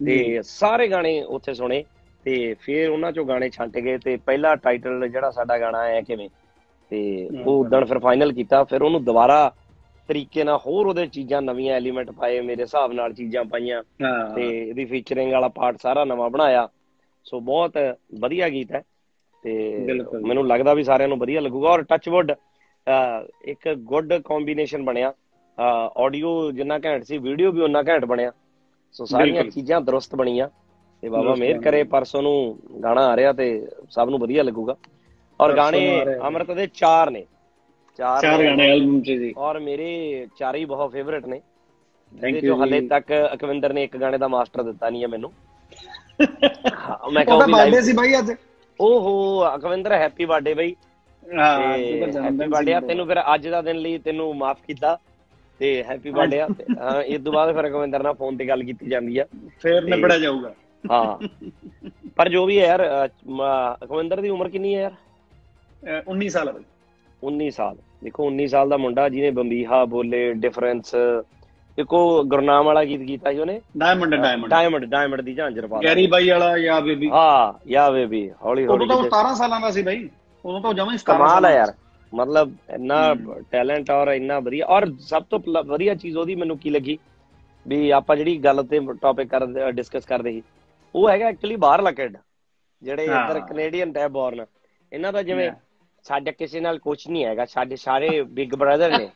ਤੇ ਸਾਰੇ ਗਾਣੇ ਉੱਥੇ ਸੁਣੇ ਤੇ ਫਿਰ ਉਹਨਾਂ ਚੋਂ ਗਾਣੇ ਛੰਟ ਗਏ ਤੇ ਪਹਿਲਾ ਟਾਈਟਲ ਜਿਹੜਾ ਸਾਡਾ ਗਾਣਾ ਆਇਆ ਕਿਵੇਂ ਤੇ ਉਹ ਉਦੋਂ ਫਿਰ ਫਾਈਨਲ ਕੀਤਾ ਫਿਰ ਉਹਨੂੰ ਦੁਬਾਰਾ ਤਰੀਕੇ ਨਾਲ ਹੋਰ ਉਹਦੇ ਚੀਜ਼ਾਂ ਨਵੀਆਂ ਐਲੀਮੈਂਟ ਪਾਏ ਮੇਰੇ ਹਿਸਾਬ ਨਾਲ ਚੀਜ਼ਾਂ ਪਾਈਆਂ। ਤੇ ਇਹਦੀ ਫੀਚਰਿੰਗ ਵਾਲਾ ਪਾਰਟ ਸਾਰਾ ਨਵਾਂ ਬਣਾਇਆ। ਸੋ ਬਹੁਤ ਵਧੀਆ ਗੀਤ ਹੈ। ਤੇ। ਮੈਨੂੰ ਲੱਗਦਾ ਵੀ ਸਾਰਿਆਂ ਨੂੰ ਵਧੀਆ ਲੱਗੂਗਾ ਔਰ ਟੱਚਵੁੱਡ ਇੱਕ ਗੁੱਡ ਕੰਬੀਨੇਸ਼ਨ ਬਣਿਆ ਆਡੀਓ ਜਿੰਨਾ ਘੈਂਟ ਸੀ ਵੀਡੀਓ ਵੀ ਉਨਾ ਘੈਂਟ ਬਣਿਆ ਸੋ ਸਾਰੀਆਂ। ਚੀਜ਼ਾਂ ਦਰੁਸਤ ਬਣੀਆਂ ਤੇ ਬਾਬਾ ਮਿਹਰ ਕਰੇ। ਪਰਸੋਂ ਨੂੰ ਗਾਣਾ ਆ ਰਿਹਾ ਤੇ ਸਭ ਨੂੰ ਵਧੀਆ ਲੱਗੂਗਾ ਔਰ ਗਾਣੇ। ਅਮਰਤ ਦੇ ਚਾਰ ਨੇ ਚਾਰ ਚਾਰ ਨੇ। ਗਾਣੇ ਐਲਬਮ 'ਚ ਜੀ ਔਰ ਮੇਰੇ ਚਾਰੇ ਹੀ ਬਹੁਤ ਫੇਵਰਿਟ ਨੇ you ਜੋ ਹਲੇ। ਤੱਕ ਅਕਵਿੰਦਰ ਨੇ ਇੱਕ ਗਾਣੇ ਦਾ ਮਾਸਟਰ ਦਿੱਤਾ ਨਹੀਂ ਹੈ ਮੈਨੂੰ ਮੈਂ ਕਹਾਂ ਵੀ ਬਰਥਡੇ live- ਸੀ ਬਾਈ ਅੱਜ ਓਹੋ ਅਕਵਿੰਦਰ ਹੈਪੀ ਬਰਥਡੇ ਬਈ। ਹਾਂ ਹੈਪੀ ਬਰਥਡੇ ਆ। ਤੈਨੂੰ ਫਿਰ ਅੱਜ ਦਾ ਦਿਨ ਲਈ ਤੈਨੂੰ ਮਾਫ ਕੀਤਾ। ਤੇ ਹੈਪੀ ਬਰਥਡੇ ਆ। ਹਾਂ ਇਸ ਤੋਂ ਬਾਅਦ ਫਿਰ ਅਕਵਿੰਦਰ ਨਾਲ ਫੋਨ ਤੇ ਗੱਲ ਕੀਤੀ ਜਾਂਦੀ ਆ। ਫੇਰ ਨਿਬੜਿਆ ਜਾਊਗਾ। ਹਾਂ। ਪਰ ਜੋ ਵੀ ਹੈ ਯਾਰ ਅਕਵਿੰਦਰ ਦੀ ਉਮਰ ਕਿੰਨੀ ਹੈ ਯਾਰ? ਅਹ 19 ਸਾਲ ਬਾਈ। 19 ਸਾਲ। ਦੇਖੋ 19 ਸਾਲ ਦਾ ਮੁੰਡਾ ਜਿਹਨੇ ਬੰਬੀਹਾ ਬੋਲੇ ਡਿਫਰੈਂਸ ਦੇਖੋ ਗੁਰਨਾਮ ਵਾਲਾ ਗੀਤ ਕੀਤਾ ਸੀ ਉਹਨੇ? ਡਾਇਮੰਡ ਡਾਇਮੰਡ ਡਾਇਮੰਡ ਡਾਇਮੰਡ ਦੀ ਝਾਂਜਰ ਪਾ ਗੈਰੀ ਬਾਈ ਵਾਲਾ ਜਾਂ ਬੇਬੀ। ਹਾਂ ਯਾ ਬੇਬੀ ਹੌਲੀ ਉਦੋਂ ਹੌਲੀ ਤਾਂ ਉਹ ਕਿਤੇ- 17 ਸਾਲਾਂ ਦਾ ਸੀ ਬਾਈ। ਉਦੋਂ ਤਾਂ ਜਮਾਂ ਹੀ 17 ਕਮਾਲ ਸਾਲਾਂ ਯਾਰ। ਮਤਲਬ ਇੰਨਾ ਟੈਲੈਂਟ ਔਰ ਇੰਨਾ ਵਧੀਆ ਔਰ ਸਭ ਤੋਂ ਵਧੀਆ ਚੀਜ਼ ਉਹਦੀ ਮੈਨੂੰ ਕੀ ਲੱਗੀ? ਵੀ ਆਪਾਂ ਜਿਹੜੀ ਗੱਲ ਤੇ ਟੌਪਿਕ ਕਰ ਡਿਸਕਸ ਕਰਦੇ ਸੀ। ਉਹ ਹੈਗਾ ਐਕਚੁਅਲੀ ਬਾਹਰਲਾ ਕਿਡ ਜਿਹੜੇ। ਇੱਧਰ ਕੈਨੇਡੀਅਨ ਟੈਬ ਬੋਰਨ ਇਹਨਾਂ ਦਾ ਜਿਵੇਂ. ਸਾਡਾ ਕਿਸੇ ਨਾਲ ਕੁਝ ਨਹੀਂ ਹੈਗਾ ਸਾਡੇ ਸਾਰੇ ਬਿਗ ਬ੍ਰਦਰ ਨੇ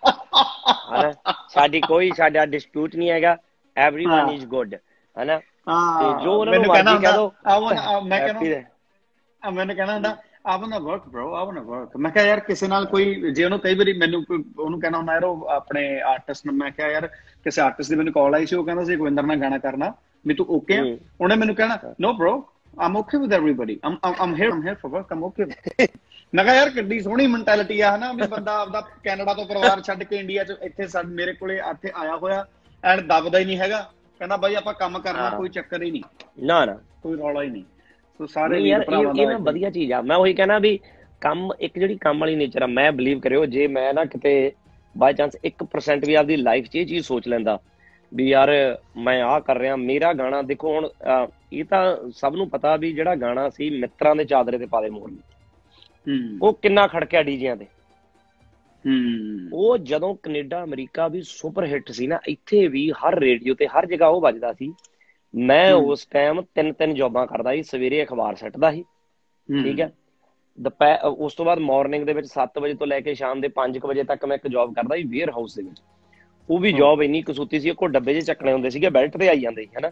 ਹਨਾ? ਸਾਡੀ ਕੋਈ ਸਾਡਾ ਡਿਸਪਿਊਟ ਨਹੀਂ ਹੈਗਾ एवरीवन ਇਜ਼ ਗੁੱਡ ਹਨਾ? ਤੇ ਜੋ ਉਹਨਾਂ ਨੂੰ ਕਹਿੰਦਾ ਹੁੰਦਾ ਮੈਂ ਕਹਿੰਦਾ ਮੈਨੂੰ ਕਹਿੰਦਾ ਹੁੰਦਾ ਆ ਬੰਦਾ ਵਰਕ ਬ్రో ਆ ਬੰਦਾ ਵਰਕ ਮੈਂ ਕਿਹਾ ਯਾਰ ਕਿਸੇ ਨਾਲ ਕੋਈ ਜੇ ਉਹਨੂੰ ਕਈ ਵਾਰੀ ਮੈਨੂੰ ਉਹਨੂੰ ਕਹਿਣਾ ਹੁੰਦਾ ਯਾਰ ਉਹ ਆਪਣੇ ਆਰਟਿਸਟ ਨੂੰ ਮੈਂ ਕਿਹਾ ਯਾਰ ਕਿਸੇ ਆਰਟਿਸਟ ਦੀ ਮੈਨੂੰ ਕਾਲ ਆਈ ਸੀ ਉਹ ਕਹਿੰਦਾ ਸੀ ਗੋਵਿੰਦਰ ਨਾਲ ਗਾਣਾ ਕਰਨਾ ਵੀ ਤੂੰ ਓਕੇ ਉਹਨੇ ਮੈਨੂੰ ਕਹਿਣਾ no bro I'm okay with everybody I'm I'm here I'm here for work I'm okay ਮੈਂ ਕਿਹਾ ਯਾਰ ਕਿੱਡੀ ਸੋਹਣੀ ਮੈਂਟੈਲਿਟੀ ਆ ਹਨਾ ਵੀ ਬੰਦਾ ਆਪਦਾ ਕੈਨੇਡਾ ਤੋਂ ਪਰਿਵਾਰ ਛੱਡ ਕੇ ਇੰਡੀਆ 'ਚ ਇੱਥੇ ਸਾਡੇ ਮੇਰੇ ਕੋਲੇ ਇੱਥੇ ਆਇਆ ਹੋਇਆ ਐਂਡ ਦਬਦਾ ਹੀ ਨਹੀਂ ਹੈਗਾ। ਕਹਿੰਦਾ ਬਾਈ ਆਪਾਂ ਕੰਮ ਕਰਨਾ। ਕੋਈ ਚੱਕਰ ਹੀ ਨਹੀਂ। ਨਾ ਨਾ। ਕੋਈ ਰੌਲਾ ਹੀ ਨਹੀਂ। ਸੋ ਸਾਰੇ ਵੀਰ ਯਾਰ ਭਰਾਵਾਂ ਇਹ ਦਾ ਇਹ ਵਧੀਆ ਚੀਜ਼ ਆ। ਮੈਂ ਉਹੀ ਕਹਿਣਾ ਵੀ ਕੰਮ ਇੱਕ ਜਿਹੜੀ ਕੰਮ ਵਾਲੀ ਨੇਚਰ ਆ ਮੈਂ ਬਲੀਵ ਕਰਿਓ ਜੇ ਮੈਂ ਨਾ ਕਿਤੇ ਬਾਈ ਚਾਂਸ 1% ਵੀ ਆਪਦੀ ਲਾਈਫ 'ਚ ਇਹ ਚੀਜ਼ ਸੋਚ ਲੈਂਦਾ ਵੀ ਯਾਰ ਮੈਂ ਆਹ ਕਰ ਰਿਹਾ ਮੇਰਾ ਗਾਣਾ ਦੇਖੋ ਹੁਣ ਇਹ ਤਾਂ ਸਭ ਨੂੰ ਪਤਾ ਵੀ ਜਿਹੜਾ ਗਾਣਾ ਸੀ ਮਿੱਤਰਾਂ ਦੇ ਚਾਦਰੇ ਤੇ ਪਾਦੇ ਮੋਰ ਉਹ ਕਿੰਨਾ ਖੜਕਿਆ ਡੀਜਿਆਂ ਤੇ। ਹੂੰ। ਉਹ ਜਦੋਂ ਕੈਨੇਡਾ ਅਮਰੀਕਾ ਵੀ ਸੁਪਰ ਹਿੱਟ ਸੀ ਨਾ ਇੱਥੇ ਵੀ ਹਰ ਰੇਡੀਓ ਤੇ ਹਰ ਜਗ੍ਹਾ ਉਹ ਵੱਜਦਾ ਸੀ। ਮੈਂ। ਉਸ ਟਾਈਮ ਤਿੰਨ ਤਿੰਨ ਜੌਬਾਂ ਕਰਦਾ ਸੀ ਸਵੇਰੇ ਅਖਬਾਰ ਸੱਟਦਾ ਸੀ। ਠੀਕ ਹੈ। ਦੁਪਹਿਰ ਉਸ ਤੋਂ ਬਾਅਦ ਮਾਰਨਿੰਗ ਦੇ ਵਿੱਚ 7 ਵਜੇ ਤੋਂ ਲੈ ਕੇ ਸ਼ਾਮ ਦੇ 5 ਵਜੇ ਤੱਕ ਮੈਂ ਇੱਕ ਜੌਬ ਕਰਦਾ ਸੀ ਵੇਅਰ ਹਾਊਸ ਦੇ ਵਿੱਚ। ਉਹ ਵੀ। ਜੌਬ ਇੰਨੀ ਕਸੂਤੀ ਸੀ ਕੋ ਡੱਬੇ 'ਚ ਚੱਕਣੇ ਹੁੰਦੇ ਸੀਗੇ ਬੈਲਟ ਤੇ ਆਈ ਜਾਂਦੇ ਸੀ ਹਨਾ।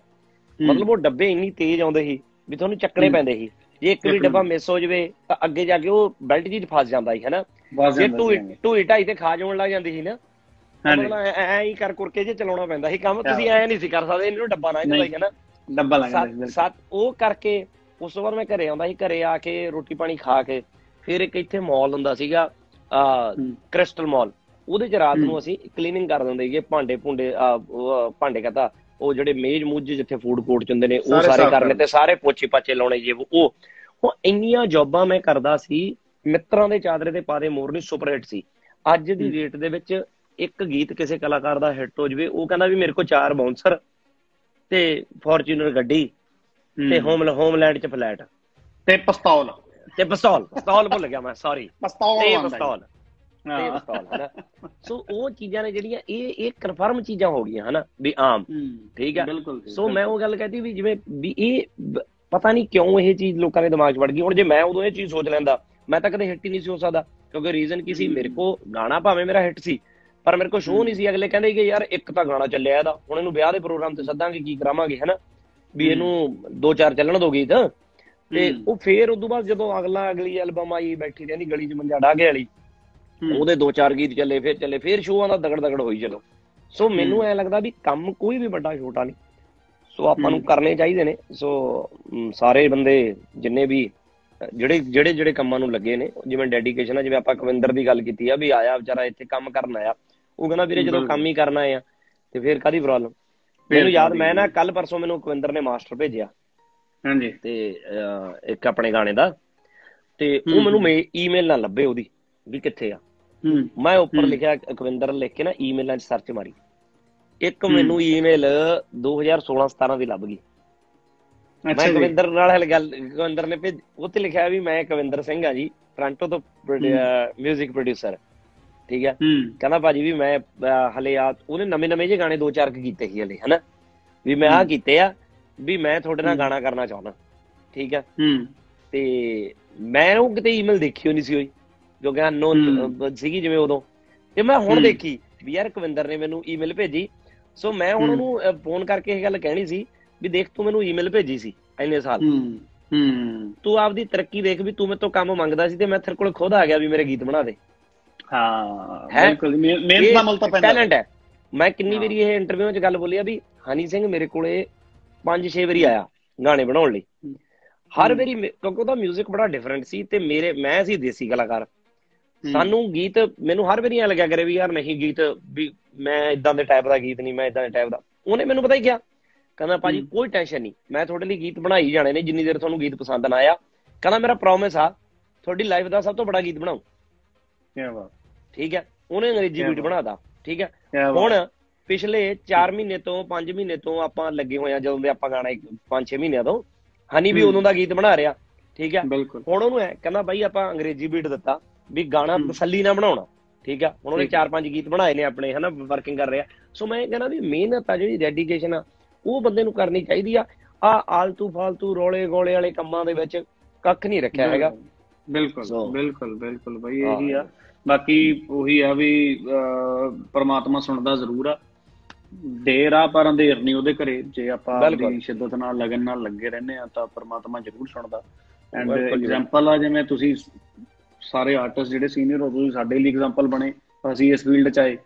ਮਤਲਬ ਉਹ ਡੱਬੇ ਇੰਨੀ ਤੇਜ਼ ਆਉਂਦੇ ਸੀ ਵੀ ਤੁਹਾਨੂੰ ਚੱਕਣੇ। ਪੈਂਦੇ ਸੀ। ਜੇ ਇੱਕ ਵੀ ਡੱਬਾ ਮਿਸ ਹੋ ਜਵੇ ਤਾਂ ਅੱਗੇ ਜਾ ਕੇ ਉਹ ਬੈਲਟ 'ਚ ਫਸ ਜਾਂਦਾ ਸੀ ਹਨਾ? ਜੇ ਢੂਈ ਢੂਈ ਢਾਈ ਤੇ ਖਾ ਜਾਣ ਲੱਗ ਜਾਂਦੀ ਸੀ ਨਾ ਹਾਂਜੀ। ਐ ਹੀ ਕਰ ਕਰਕੇ ਜੇ ਚਲਾਉਣਾ ਪੈਂਦਾ ਸੀ ਕੰਮ ਤੁਸੀਂ ਐ ਨਹੀਂ ਸੀ ਕਰ ਸਕਦੇ ਇਹਨੂੰ ਡੱਬਾ ਨਾ ਚਲਾਈ ਹਨਾ? ਡੱਬਾ ਲੱਗ ਸੱਤ ਜਾਂਦਾ ਸੱਤ ਉਹ ਕਰਕੇ ਉਸ ਤੋਂ ਬਾਅਦ ਮੈਂ ਘਰੇ ਆਉਂਦਾ ਸੀ ਘਰੇ ਆ ਕੇ ਰੋਟੀ ਪਾਣੀ ਖਾ ਕੇ ਫਿਰ ਇੱਕ ਇੱਥੇ ਮਾਲ ਹੁੰਦਾ ਸੀਗਾ ਆ। Crystal mall. ਉਹਦੇ ਚ ਰਾਤ। ਨੂੰ ਅਸੀਂ ਕਲੀਨਿੰਗ ਕਰ ਦਿੰਦੇ ਸੀਗੇ ਭਾਂਡੇ ਭੁੰਡੇ ਭਾਂਡੇ ਕਹਤਾ ਉਹ ਜਿਹੜੇ ਮੇਜ਼ ਮੂਝ ਜਿੱਥੇ ਫੂਡ ਕੋਰਟ ਚ ਹੁੰਦੇ ਨੇ ਉਹ ਸਾਰੇ ਕਰਨੇ। ਤੇ ਸਾਰੇ ਪੋਚੇ ਪਾਚੇ ਲਾਉਣੇ ਜੇ ਉਹ। ਉਹ ਇੰਨੀਆਂ ਜੌਬਾਂ ਮੈਂ ਕਰਦਾ ਸੀ ਮਿੱਤਰਾਂ ਦੇ ਚਾਦਰੇ ਤੇ ਪਾਦੇ ਮੋਰਨੀ ਸੁਪਰ ਹਿੱਟ ਸੀ। ਅੱਜ ਦੀ। ਡੇਟ ਦੇ ਵਿੱਚ ਇੱਕ ਗੀਤ ਕਿਸੇ ਕਲਾਕਾਰ ਦਾ ਹਿੱਟ ਹੋ ਜਵੇ ਉਹ ਕਹਿੰਦਾ ਵੀ ਮੇਰੇ ਕੋਲ ਚਾਰ ਬਾਉਂਸਰ ਤੇ ਫੋਰਚੂਨਰ ਗੱਡੀ ਤੇ ਹੋਮ ਹੋਮਲੈਂਡ ਚ ਫਲੈਟ ਤੇ ਪਿਸਤੌਲ। ਤੇ ਪਿਸਤੌਲ ਪਿਸਤੌਲ ਭੁੱਲ ਗਿਆ ਮੈਂ ਸੌਰੀ ਪਿਸਤੌਲ ਤੇ ਪਿਸਤੌਲ। ਤੇ। ਪਿਸਤੌਲ ਹਨਾ? ਸੋ ਉਹ ਚੀਜ਼ਾਂ ਨੇ ਜਿਹੜੀਆਂ ਇਹ ਇਹ ਕਨਫਰਮ ਚੀਜ਼ਾਂ ਹੋ ਗਈਆਂ ਹਨਾ? ਵੀ ਆਮ। ਠੀਕ ਹੈ ਸੋ ਮੈਂ ਉਹ ਗੱਲ ਕਹਤੀ ਵੀ ਜਿਵੇਂ ਵੀ ਇਹ ਪਤਾ ਨਹੀਂ ਕਿਉਂ ਇਹ ਚੀਜ਼ ਲੋਕਾਂ ਦੇ ਦਿਮਾਗ 'ਚ ਵੜ ਗਈ। ਹੁਣ ਜੇ ਮੈਂ ਉਦੋਂ ਇਹ ਚੀਜ਼ ਸੋਚ ਲੈਂਦਾ ਮੈਂ ਤਾਂ ਕਦੇ ਹਿੱਟ ਹੀ ਨਹੀਂ ਸੀ ਹੋ ਸਕਦਾ ਕਿਉਂਕਿ ਰੀਜ਼ਨ ਕੀ ਸੀ? ਮੇਰੇ ਕੋ ਗਾਣਾ ਭਾਵੇਂ ਮੇਰਾ ਹਿੱਟ ਸੀ ਪਰ ਮੇਰੇ ਕੋ ਸ਼ੋਅ ਨਹੀਂ ਸੀ। ਅਗਲੇ ਕਹਿੰਦੇ ਕਿ ਯਾਰ ਇੱਕ ਤਾਂ ਗਾਣਾ ਚੱਲਿਆ ਇਹਦਾ। ਹੁਣ ਇਹਨੂੰ ਵਿਆਹ ਦੇ ਪ੍ਰੋਗਰਾਮ ਤੇ ਸੱਦਾਂਗੇ ਕੀ ਕਰਾਵਾਂਗੇ ਹਨਾ? ਵੀ ਇਹਨੂੰ ਦੋ ਚਾਰ ਚੱਲਣ ਦੋ ਗੀਤ। ਤੇ। ਉਹ ਫੇਰ ਉਦੋਂ ਬਾਅਦ ਜਦੋਂ ਅਗਲਾ ਅਗਲੀ ਐਲਬਮ ਆਈ ਬੈਠੀ ਰਹਿੰਦੀ ਗਲੀ 'ਚ ਮੰਜਾ ਢਾਗੇ ਵਾਲੀ ਹੂੰ। ਉਹਦੇ ਦੋ ਚਾਰ ਗੀਤ ਚੱਲੇ ਫਿਰ ਚੱਲੇ ਫਿਰ ਸ਼ੋਆਂ ਦਾ ਦਗੜ ਦਗੜ ਹੋਈ ਚਲੋ ਸੋ ਮੈਨੂੰ ਐ ਲੱਗਦਾ ਵੀ ਕੰਮ ਕੋਈ ਵੀ ਵੱਡਾ ਛੋਟਾ ਨਹੀਂ। ਸੋ ਆਪਾਂ ਨੂੰ। ਕਰਨੇ ਚਾਹੀਦੇ ਨੇ। ਸੋ ਸਾਰੇ ਬੰਦੇ ਜਿੰਨੇ ਵੀ ਜਿਹੜੇ ਜਿਹੜੇ ਜਿਹੜੇ ਕੰਮਾਂ ਨੂੰ ਲੱਗੇ ਨੇ ਜਿਵੇਂ ਡੈਡੀਕੇਸ਼ਨ ਆ ਜਿਵੇਂ ਆਪਾਂ ਕਵਿੰਦਰ ਦੀ ਗੱਲ ਕੀਤੀ ਆ ਵੀ ਆਇਆ ਵਿਚਾਰਾ ਇੱਥੇ ਕੰਮ ਕਰਨ ਆਇਆ। ਉਹ ਕਹਿੰਦਾ ਵੀਰੇ ਜਦੋਂ। ਕੰਮ ਹੀ ਕਰਨਾ ਆ ਤੇ ਫਿਰ ਕਾਦੀ ਪ੍ਰੋਬਲਮ ਮੈਨੂੰ ਯਾਦ ਮੈਂ ਨਾ ਕੱਲ ਪਰਸੋਂ ਮੈਨੂੰ ਕਵਿੰਦਰ ਨੇ ਮਾਸਟਰ ਭੇਜਿਆ। ਹਾਂਜੀ। ਤੇ ਇੱਕ ਆਪਣੇ ਗਾਣੇ ਦਾ। ਤੇ ਉਹ। ਮੈਨੂੰ ਈਮੇਲ ਨਾ ਲੱਭੇ ਉਹਦੀ ਵੀ ਕਿੱਥੇ ਆ? ਮੈਂ ਉੱਪਰ। ਲਿਖਿਆ ਅਕਵਿੰਦਰ ਲਿਖ ਕੇ ਨਾ ਈਮੇਲਾਂ 'ਚ ਸਰਚ ਮਾਰੀ। ਇੱਕ। ਮੈਨੂੰ ਈਮੇਲ 2016 17 ਦੀ ਲੱਭ ਗਈ। ਮੈਂ ਜੀ। ਕਵਿੰਦਰ ਨਾਲ ਹਲ ਗੱਲ ਕਵਿੰਦਰ ਨੇ ਭੇਜ ਉੱਥੇ ਲਿਖਿਆ ਵੀ ਮੈਂ ਕਵਿੰਦਰ ਸਿੰਘ ਆ ਜੀ ਟ੍ਰਾਂਟੋ ਤੋਂ ਮਿਊਜ਼ਿਕ ਪ੍ਰੋਡਿਊਸਰ ਠੀਕ ਹੈ। ਕਹਿੰਦਾ ਭਾਜੀ ਵੀ ਮੈਂ ਹਲੇ ਆ ਉਹਨੇ ਨਵੇਂ ਨਵੇਂ ਜਿਹੇ ਗਾਣੇ ਦੋ ਚਾਰ ਕੀਤੇ ਸੀ ਹਲੇ ਹਨਾ? ਵੀ ਮੈਂ ਆ। ਕੀਤੇ ਆ ਵੀ ਮੈਂ ਤੁਹਾਡੇ ਨਾਲ। ਗਾਣਾ ਕਰਨਾ ਚਾਹੁੰਦਾ। ਠੀਕ ਹੈ ਹੂੰ। ਤੇ ਮੈਂ ਉਹ ਕਿਤੇ ਈਮੇਲ ਦੇਖੀ ਨਹੀਂ ਸੀ ਹੋਈ ਜੋ ਕਿ ਅਨਨੋਨ। ਸੀਗੀ ਜਿਵੇਂ ਉਦੋਂ ਤੇ ਮੈਂ ਹੁਣ। ਦੇਖੀ ਵੀ ਯਾਰ ਕਵਿੰਦਰ ਨੇ ਮੈਨੂੰ ਈਮੇਲ ਭੇਜੀ ਸੋ ਮੈਂ। ਉਹਨੂੰ ਫੋਨ ਕਰਕੇ ਇਹ ਗੱਲ ਕਹਿਣੀ ਸੀ ਵੀ ਦੇਖ ਤੂੰ ਮੈਨੂੰ ਈਮੇਲ ਭੇਜੀ ਸੀ ਇੰਨੇ ਸਾਲ ਹੂੰ ਤੂੰ ਆਪਦੀ ਤਰੱਕੀ ਦੇਖ ਵੀ ਤੂੰ ਮੇਰੇ ਤੋਂ ਕੰਮ ਮੰਗਦਾ ਸੀ ਤੇ ਮੈਂ ਤੇਰੇ ਕੋਲ ਖੁਦ ਆ ਗਿਆ ਵੀ ਮੇਰੇ ਗੀਤ ਬਣਾ ਦੇ ਹਾਂ ਹੈ? ਬਿਲਕੁਲ ਮਿਹ- ਮਿਹਨਤ ਦਾ ਮੁੱਲ ਤਾਂ ਪੈਂਦਾ ਟੈਲੈਂਟ ਹੈ ਮੈਂ ਕਿੰਨੀ। ਵਾਰੀ ਇਹ ਇੰਟਰਵਿਊ 'ਚ ਗੱਲ ਬੋਲੀ ਆ ਵੀ ਹਨੀ ਸਿੰਘ ਮੇਰੇ ਕੋਲੇ 5-6 ਵਾਰੀ ਆਇਆ ਗਾਣੇ ਬਣਾਉਣ ਲਈ। ਹਰ। ਵਾਰੀ ਕਿਉਂਕਿ ਉਹਦਾ 뮤직 ਬੜਾ ਡਿਫਰੈਂਟ ਸੀ ਤੇ ਮੇਰੇ ਮੈਂ ਸੀ ਦੇਸੀ ਕਲਾਕਾਰ। ਸਾਨੂੰ ਗੀਤ ਮੈਨੂੰ ਹਰ ਵਾਰੀ ਐ ਲੱਗਿਆ ਕਰੇ ਵੀ ਯਾਰ ਨਹੀਂ ਗੀਤ ਵੀ ਮੈਂ ਇਦਾਂ ਦੇ ਟਾਈਪ ਦਾ ਗੀਤ ਨਹੀਂ ਮੈਂ ਇਦਾਂ ਦੇ ਟਾਈਪ ਦਾ। ਉਹਨੇ ਮੈਨੂੰ ਪਤਾ ਹੀ ਕਿਹਾ ਕਹਿੰਦਾ ਭਾਜੀ। ਕੋਈ ਟੈਨਸ਼ਨ ਨਹੀਂ ਮੈਂ ਤੁਹਾਡੇ ਲਈ ਗੀਤ ਬਣਾਈ ਜਾਣੇ ਨੇ ਜਿੰਨੀ ਦੇਰ ਤੁਹਾਨੂੰ ਗੀਤ ਪਸੰਦ ਨਾ ਆਇਆ। ਕਹਿੰਦਾ ਮੇਰਾ ਪ੍ਰੋਮਿਸ ਆ ਤੁਹਾਡੀ ਲਾਈਫ ਦਾ ਸਭ ਤੋਂ ਬੜਾ ਗੀਤ ਬਣਾਉ ਕਿਆ ਬਾਤ। ਠੀਕ ਹੈ ਉਹਨੇ ਅੰਗਰੇਜ਼ੀ ਬੀਟ। ਬਣਾਤਾ ਠੀਕ ਹੈ। ਹੁਣ ਪਿਛਲੇ 4 ਮਹੀਨੇ ਤੋਂ 5 ਮਹੀਨੇ ਤੋਂ ਆਪਾਂ ਲੱਗੇ ਹੋਏ ਆ ਜਦੋਂ ਦੇ ਆਪਾਂ ਗਾਣਾ 5-6 ਮਹੀਨਿਆਂ ਤੋਂ। ਹਨੀ ਵੀ। ਉਦੋਂ ਦਾ ਗੀਤ ਬਣਾ ਰਿਹਾ ਠੀਕ ਹੈ। ਹੁਣ ਉਹਨੂੰ ਐ ਕਹਿੰਦਾ ਬਾਈ ਆਪਾਂ ਅੰਗਰੇਜ਼ੀ ਬੀਟ ਦਿੱਤਾ। ਵੀ ਗਾਣਾ। ਤਸੱਲੀ ਨਾਲ ਬਣਾਉਣਾ ਠੀਕ ਆ ਉਹਨੇ ਠੀਕ ਆ। 4-5 ਗੀਤ ਬਣਾਏ ਨੇ ਆਪਣੇ ਹਨਾ ਵਰਕਿੰਗ ਕਰ ਰਿਹਾ ਸੋ ਮੈਂ ਕਹਿੰਦਾ ਵੀ ਮਿਹਨਤ ਆ ਜਿਹੜੀ ਡੈਡੀਕੇਸ਼ਨ ਆ ਉਹ ਬੰਦੇ ਨੂੰ ਕਰਨੀ ਚਾਹੀਦੀ ਆ ਆ ਆਲਤੂ ਫਾਲਤੂ ਰੋਲੇ ਗੋਲੇ ਵਾਲੇ ਕੰਮਾਂ ਦੇ ਵਿੱਚ ਕੱਖ ਨਹੀਂ ਰੱਖਿਆ ਹੈਗਾ ਬਿਲਕੁਲ ਬਿਲਕੁਲ ਬਿਲਕੁਲ ਬਈ ਹਾਂ। ਇਹੀ ਆ ਬਾਕੀ ਉਹੀ ਆ ਵੀ ਪ੍ਰਮਾਤਮਾ ਸੁਣਦਾ ਜ਼ਰੂਰ ਆ ਦੇਰ ਆ ਪਰ ਅੰਧੇਰ ਨਹੀਂ ਉਹਦੇ ਘਰੇ ਜੇ ਆਪਾਂ। ਆਪਣੀ ਸ਼ਿੱਦਤ ਨਾਲ ਲਗਨ ਨਾਲ ਲੱਗੇ ਰਹਿੰਦੇ ਆ ਤਾਂ ਪ੍ਰਮਾਤਮਾ ਜ਼ਰੂਰ ਸੁਣਦਾ ਐਂਡ। ਐਗਜ਼ਾਮਪਲ ਆ ਜਿਵੇਂ ਤੁਸੀਂ ਸਾਰੇ ਆਰਟਿਸਟ ਜਿਹੜੇ ਸੀਨੀਅਰ ਹੋ ਤੁਸੀਂ ਸਾਡੇ ਲਈ ਐਗਜ਼ਾਮਪਲ ਬਣੇ ਅਸੀਂ ਇਸ ਫੀਲਡ ਚ ਆਏ।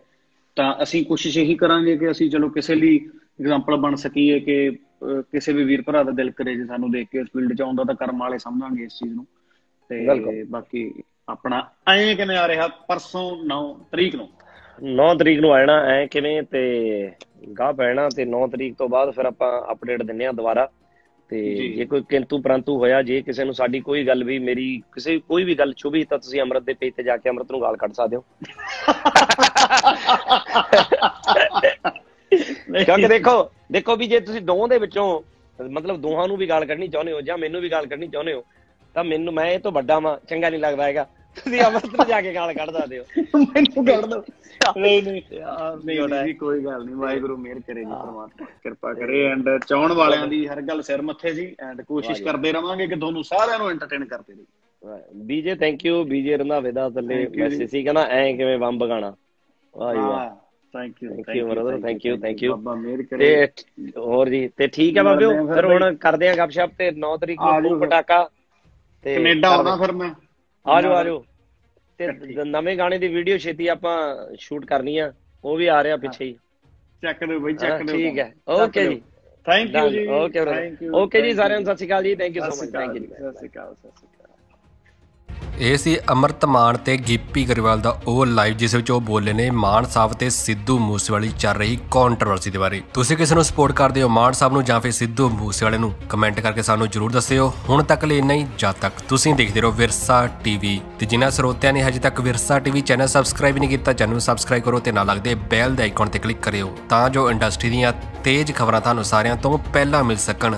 ਤਾਂ ਅਸੀਂ ਕੋਸ਼ਿਸ਼ ਇਹੀ ਕਰਾਂਗੇ ਕਿ ਅਸੀਂ ਚਲੋ ਕਿਸੇ ਲਈ ਐਗਜ਼ਾਮਪਲ ਬਣ ਸਕੀਏ ਕਿ ਕਿਸੇ ਵੀ ਵੀਰ ਭਰਾ ਦਾ ਦਿਲ ਕਰੇ ਜੇ ਸਾਨੂੰ ਦੇਖ ਕੇ ਇਸ ਫੀਲਡ ਚ ਆਉਂਦਾ ਤਾਂ ਕਰਮ ਵਾਲੇ ਸਮਝਾਂਗੇ ਇਸ ਚੀਜ਼ ਨੂੰ। ਤੇ। ਬਾਕੀ ਆਪਣਾ ਐਂ ਕਿਵੇਂ ਆ ਰਿਹਾ ਪਰਸੋਂ 9 ਤਰੀਕ ਨੂੰ? 9 ਤਰੀਕ ਨੂੰ ਆ ਜਾਣਾ ਐ ਕਿਵੇਂ ਤੇ ਗਾਹ ਪੈਣਾ ਤੇ 9 ਤਰੀਕ ਤੋਂ ਬਾਅਦ ਫਿਰ ਆਪਾਂ ਅਪਡੇਟ ਦਿੰਨੇ ਆ ਦੁਬਾਰਾ। ਤੇ ਜੀ। ਕੋਈ ਕਿੰਤੂ ਪ੍ਰੰਤੂ ਹੋਇਆ ਜੇ ਕਿਸੇ ਨੂੰ ਸਾਡੀ ਕੋਈ ਗੱਲ ਵੀ ਮੇਰੀ ਕਿਸੇ ਕੋਈ ਵੀ ਗੱਲ ਚੁਭੀ ਤਾਂ ਤੁਸੀਂ ਅਮਰਤ ਦੇ ਪੇਜ ਤੇ ਜਾ ਕੇ ਅਮਰਤ ਨੂੰ ਗਾਲ ਕੱਢ ਸਕਦੇ ਹੋ। ਕਿਉਂਕਿ ਦੇਖੋ ਦੇਖੋ ਵੀ ਜੇ ਤੁਸੀਂ ਦੋਵਾਂ ਦੇ ਵਿੱਚੋਂ ਮਤਲਬ ਦੋਹਾਂ ਨੂੰ ਵੀ ਗਾਲ ਕੱਢਣੀ ਚਾਹੁੰਦੇ ਹੋ ਜਾਂ ਮੈਨੂੰ ਵੀ ਗਾਲ ਕੱਢਣੀ ਚਾਹੁੰਦੇ ਹੋ ਤਾਂ ਮੈਨੂੰ ਮੈਂ ਇਹ ਤੋਂ ਵੱਡਾ ਵਾਂ ਚੰਗਾ ਨਹੀਂ ਲੱਗਦਾ ਹੈਗਾ। ਤੁਸੀਂ ਅਮਰਤ ਨੂੰ ਜਾ ਕੇ ਗਾਲ ਕੱਢ ਸਕਦੇ ਹੋ। ਮੈਨੂੰ ਕੱਢ ਦੋ। ਨਹੀਂ ਨਹੀਂ। ਯਾਰ ਨਹੀਂ ਕੋਈ ਗੱਲ ਨਹੀਂ। ਵਾਹਿਗੁਰੂ ਮਿਹਰ ਕਰੇ ਜੀ ਪ੍ਰਮਾਤਮਾ ਕਿਰਪਾ ਕਰੇ। ਐਂਡ ਚਾਹਣ ਵਾਲਿਆਂ ਦੀ ਹਰ ਗੱਲ ਸਿਰ ਮੱਥੇ ਜੀ। ਐਂਡ ਕੋਸ਼ਿਸ਼ ਕਰਦੇ ਰਵਾਂਗੇ ਕਿ ਤੁਹਾਨੂੰ ਸਾਰਿਆਂ ਨੂੰ ਐਂਟਰਟੇਨ ਕਰਦੇ ਰਹੀ ਬੀਜੇ ਥੈਂਕ ਯੂ ਬੀਜੇ ਰੰਦਾ ਵੇਦਾ ਥੱਲੇ। ਮੈਸੇਜ ਸੀ ਕਹਿੰਦਾ ਐ ਕਿਵੇਂ ਬੰਬ ਗਾਣਾ। ਵਾਹ ਵਾਹ thank you Thank you, brother, thank you, thank you. ਬਾਬਾ ਮਿਹਰ ਕਰੇ। ਤੇ ਹੋਰ ਜੀ ਤੇ ਠੀਕ ਹੈ ਬਾਬਿਓ? ਫਿਰ ਹੁਣ ਕਰਦੇ ਆ ਗੱਪਸ਼ਪ ਤੇ 9 ਤਰੀਕ ਨੂੰ। ਪਟਾਕਾ। ਤੇ ਕੈਨੇਡਾ ਆਉਣਾ ਫਿਰ ਮੈਂ। ਆ ਜਾਓ ਆ ਜਾਓ ਤੇ। ਨਵੇਂ ਗਾਣੇ ਦੀ ਵੀਡੀਓ ਛੇਤੀ ਆਪਾਂ ਸ਼ੂਟ ਕਰਨੀ ਆ। ਉਹ ਵੀ ਆ ਰਿਹਾ ਪਿੱਛੇ ਹੀ। ਚੱਕ ਦਿਓ ਬਈ ਚੱਕ ਦਿਓ ਠੀਕ ਹੈ। ਓਕੇ ਜੀ। ਥੈਂਕ ਯੂ ਜੀ। ਓਕੇ ਓਕੇ ਜੀ ਸਾਰਿਆਂ ਨੂੰ। ਸਤਿ ਸ਼੍ਰੀ ਅਕਾਲ ਜੀ। Thank you so much thank you ਸਤਿ ਸ਼੍ਰੀ ਅਕਾਲ ਸਤਿ ਸ਼੍ਰੀ ਅਕਾਲ। ਇਹ ਸੀ ਅਮਰਤ ਮਾਨ ਤੇ ਗਿੱਪੀ ਗਰੇਵਾਲ ਦਾ ਉਹ ਲਾਈਵ ਜਿਸ ਵਿੱਚ ਉਹ ਬੋਲੇ ਨੇ, ਮਾਨ ਸਾਹਿਬ ਤੇ ਸਿੱਧੂ ਮੂਸੇਵਾਲੀ ਚੱਲ ਰਹੀ ਕੰਟਰੋਵਰਸੀ ਦੇ ਬਾਰੇ। ਤੁਸੀਂ ਕਿਸੇ ਨੂੰ ਸਪੋਰਟ ਕਰਦੇ ਹੋ ਮਾਨ ਸਾਹਿਬ ਨੂੰ ਜਾਂ ਫਿਰ ਸਿੱਧੂ ਮੂਸੇਵਾਲੇ ਨੂੰ ਕਮੈਂਟ ਕਰਕੇ ਸਾਨੂੰ ਜਰੂਰ ਦੱਸਿਓ। ਹੁਣ ਤੱਕ ਲਈ ਇੰਨਾ ਹੀ, ਜਦ ਤੱਕ ਤੁਸੀਂ ਦੇਖਦੇ ਰਹੋ ਵਿਰਸਾ ਟੀਵੀ। ਤੇ ਜਿਨ੍ਹਾਂ ਸਰੋਤਿਆਂ ਨੇ ਹਜੇ ਤੱਕ ਵਿਰਸਾ ਟੀਵੀ ਚੈਨਲ ਸਬਸਕ੍ਰਾਈਬ ਨਹੀਂ ਕੀਤਾ, ਚੈਨਲ ਨੂੰ ਸਬਸਕ੍ਰਾਈਬ ਕਰੋ ਤੇ ਨਾਲ ਲੱਗਦੇ ਬੈਲ ਦੇ ਆਈਕਨ ਤੇ ਕਲਿੱਕ ਕਰਿਓ। ਤਾਂ ਜੋ ਇੰਡਸਟਰੀ ਦੀਆਂ ਤੇਜ਼ ਖਬਰਾਂ ਤੁਹਾਨੂੰ ਸਾਰਿਆਂ ਤੋਂ ਪਹਿਲਾਂ ਮਿਲ ਸਕਣ।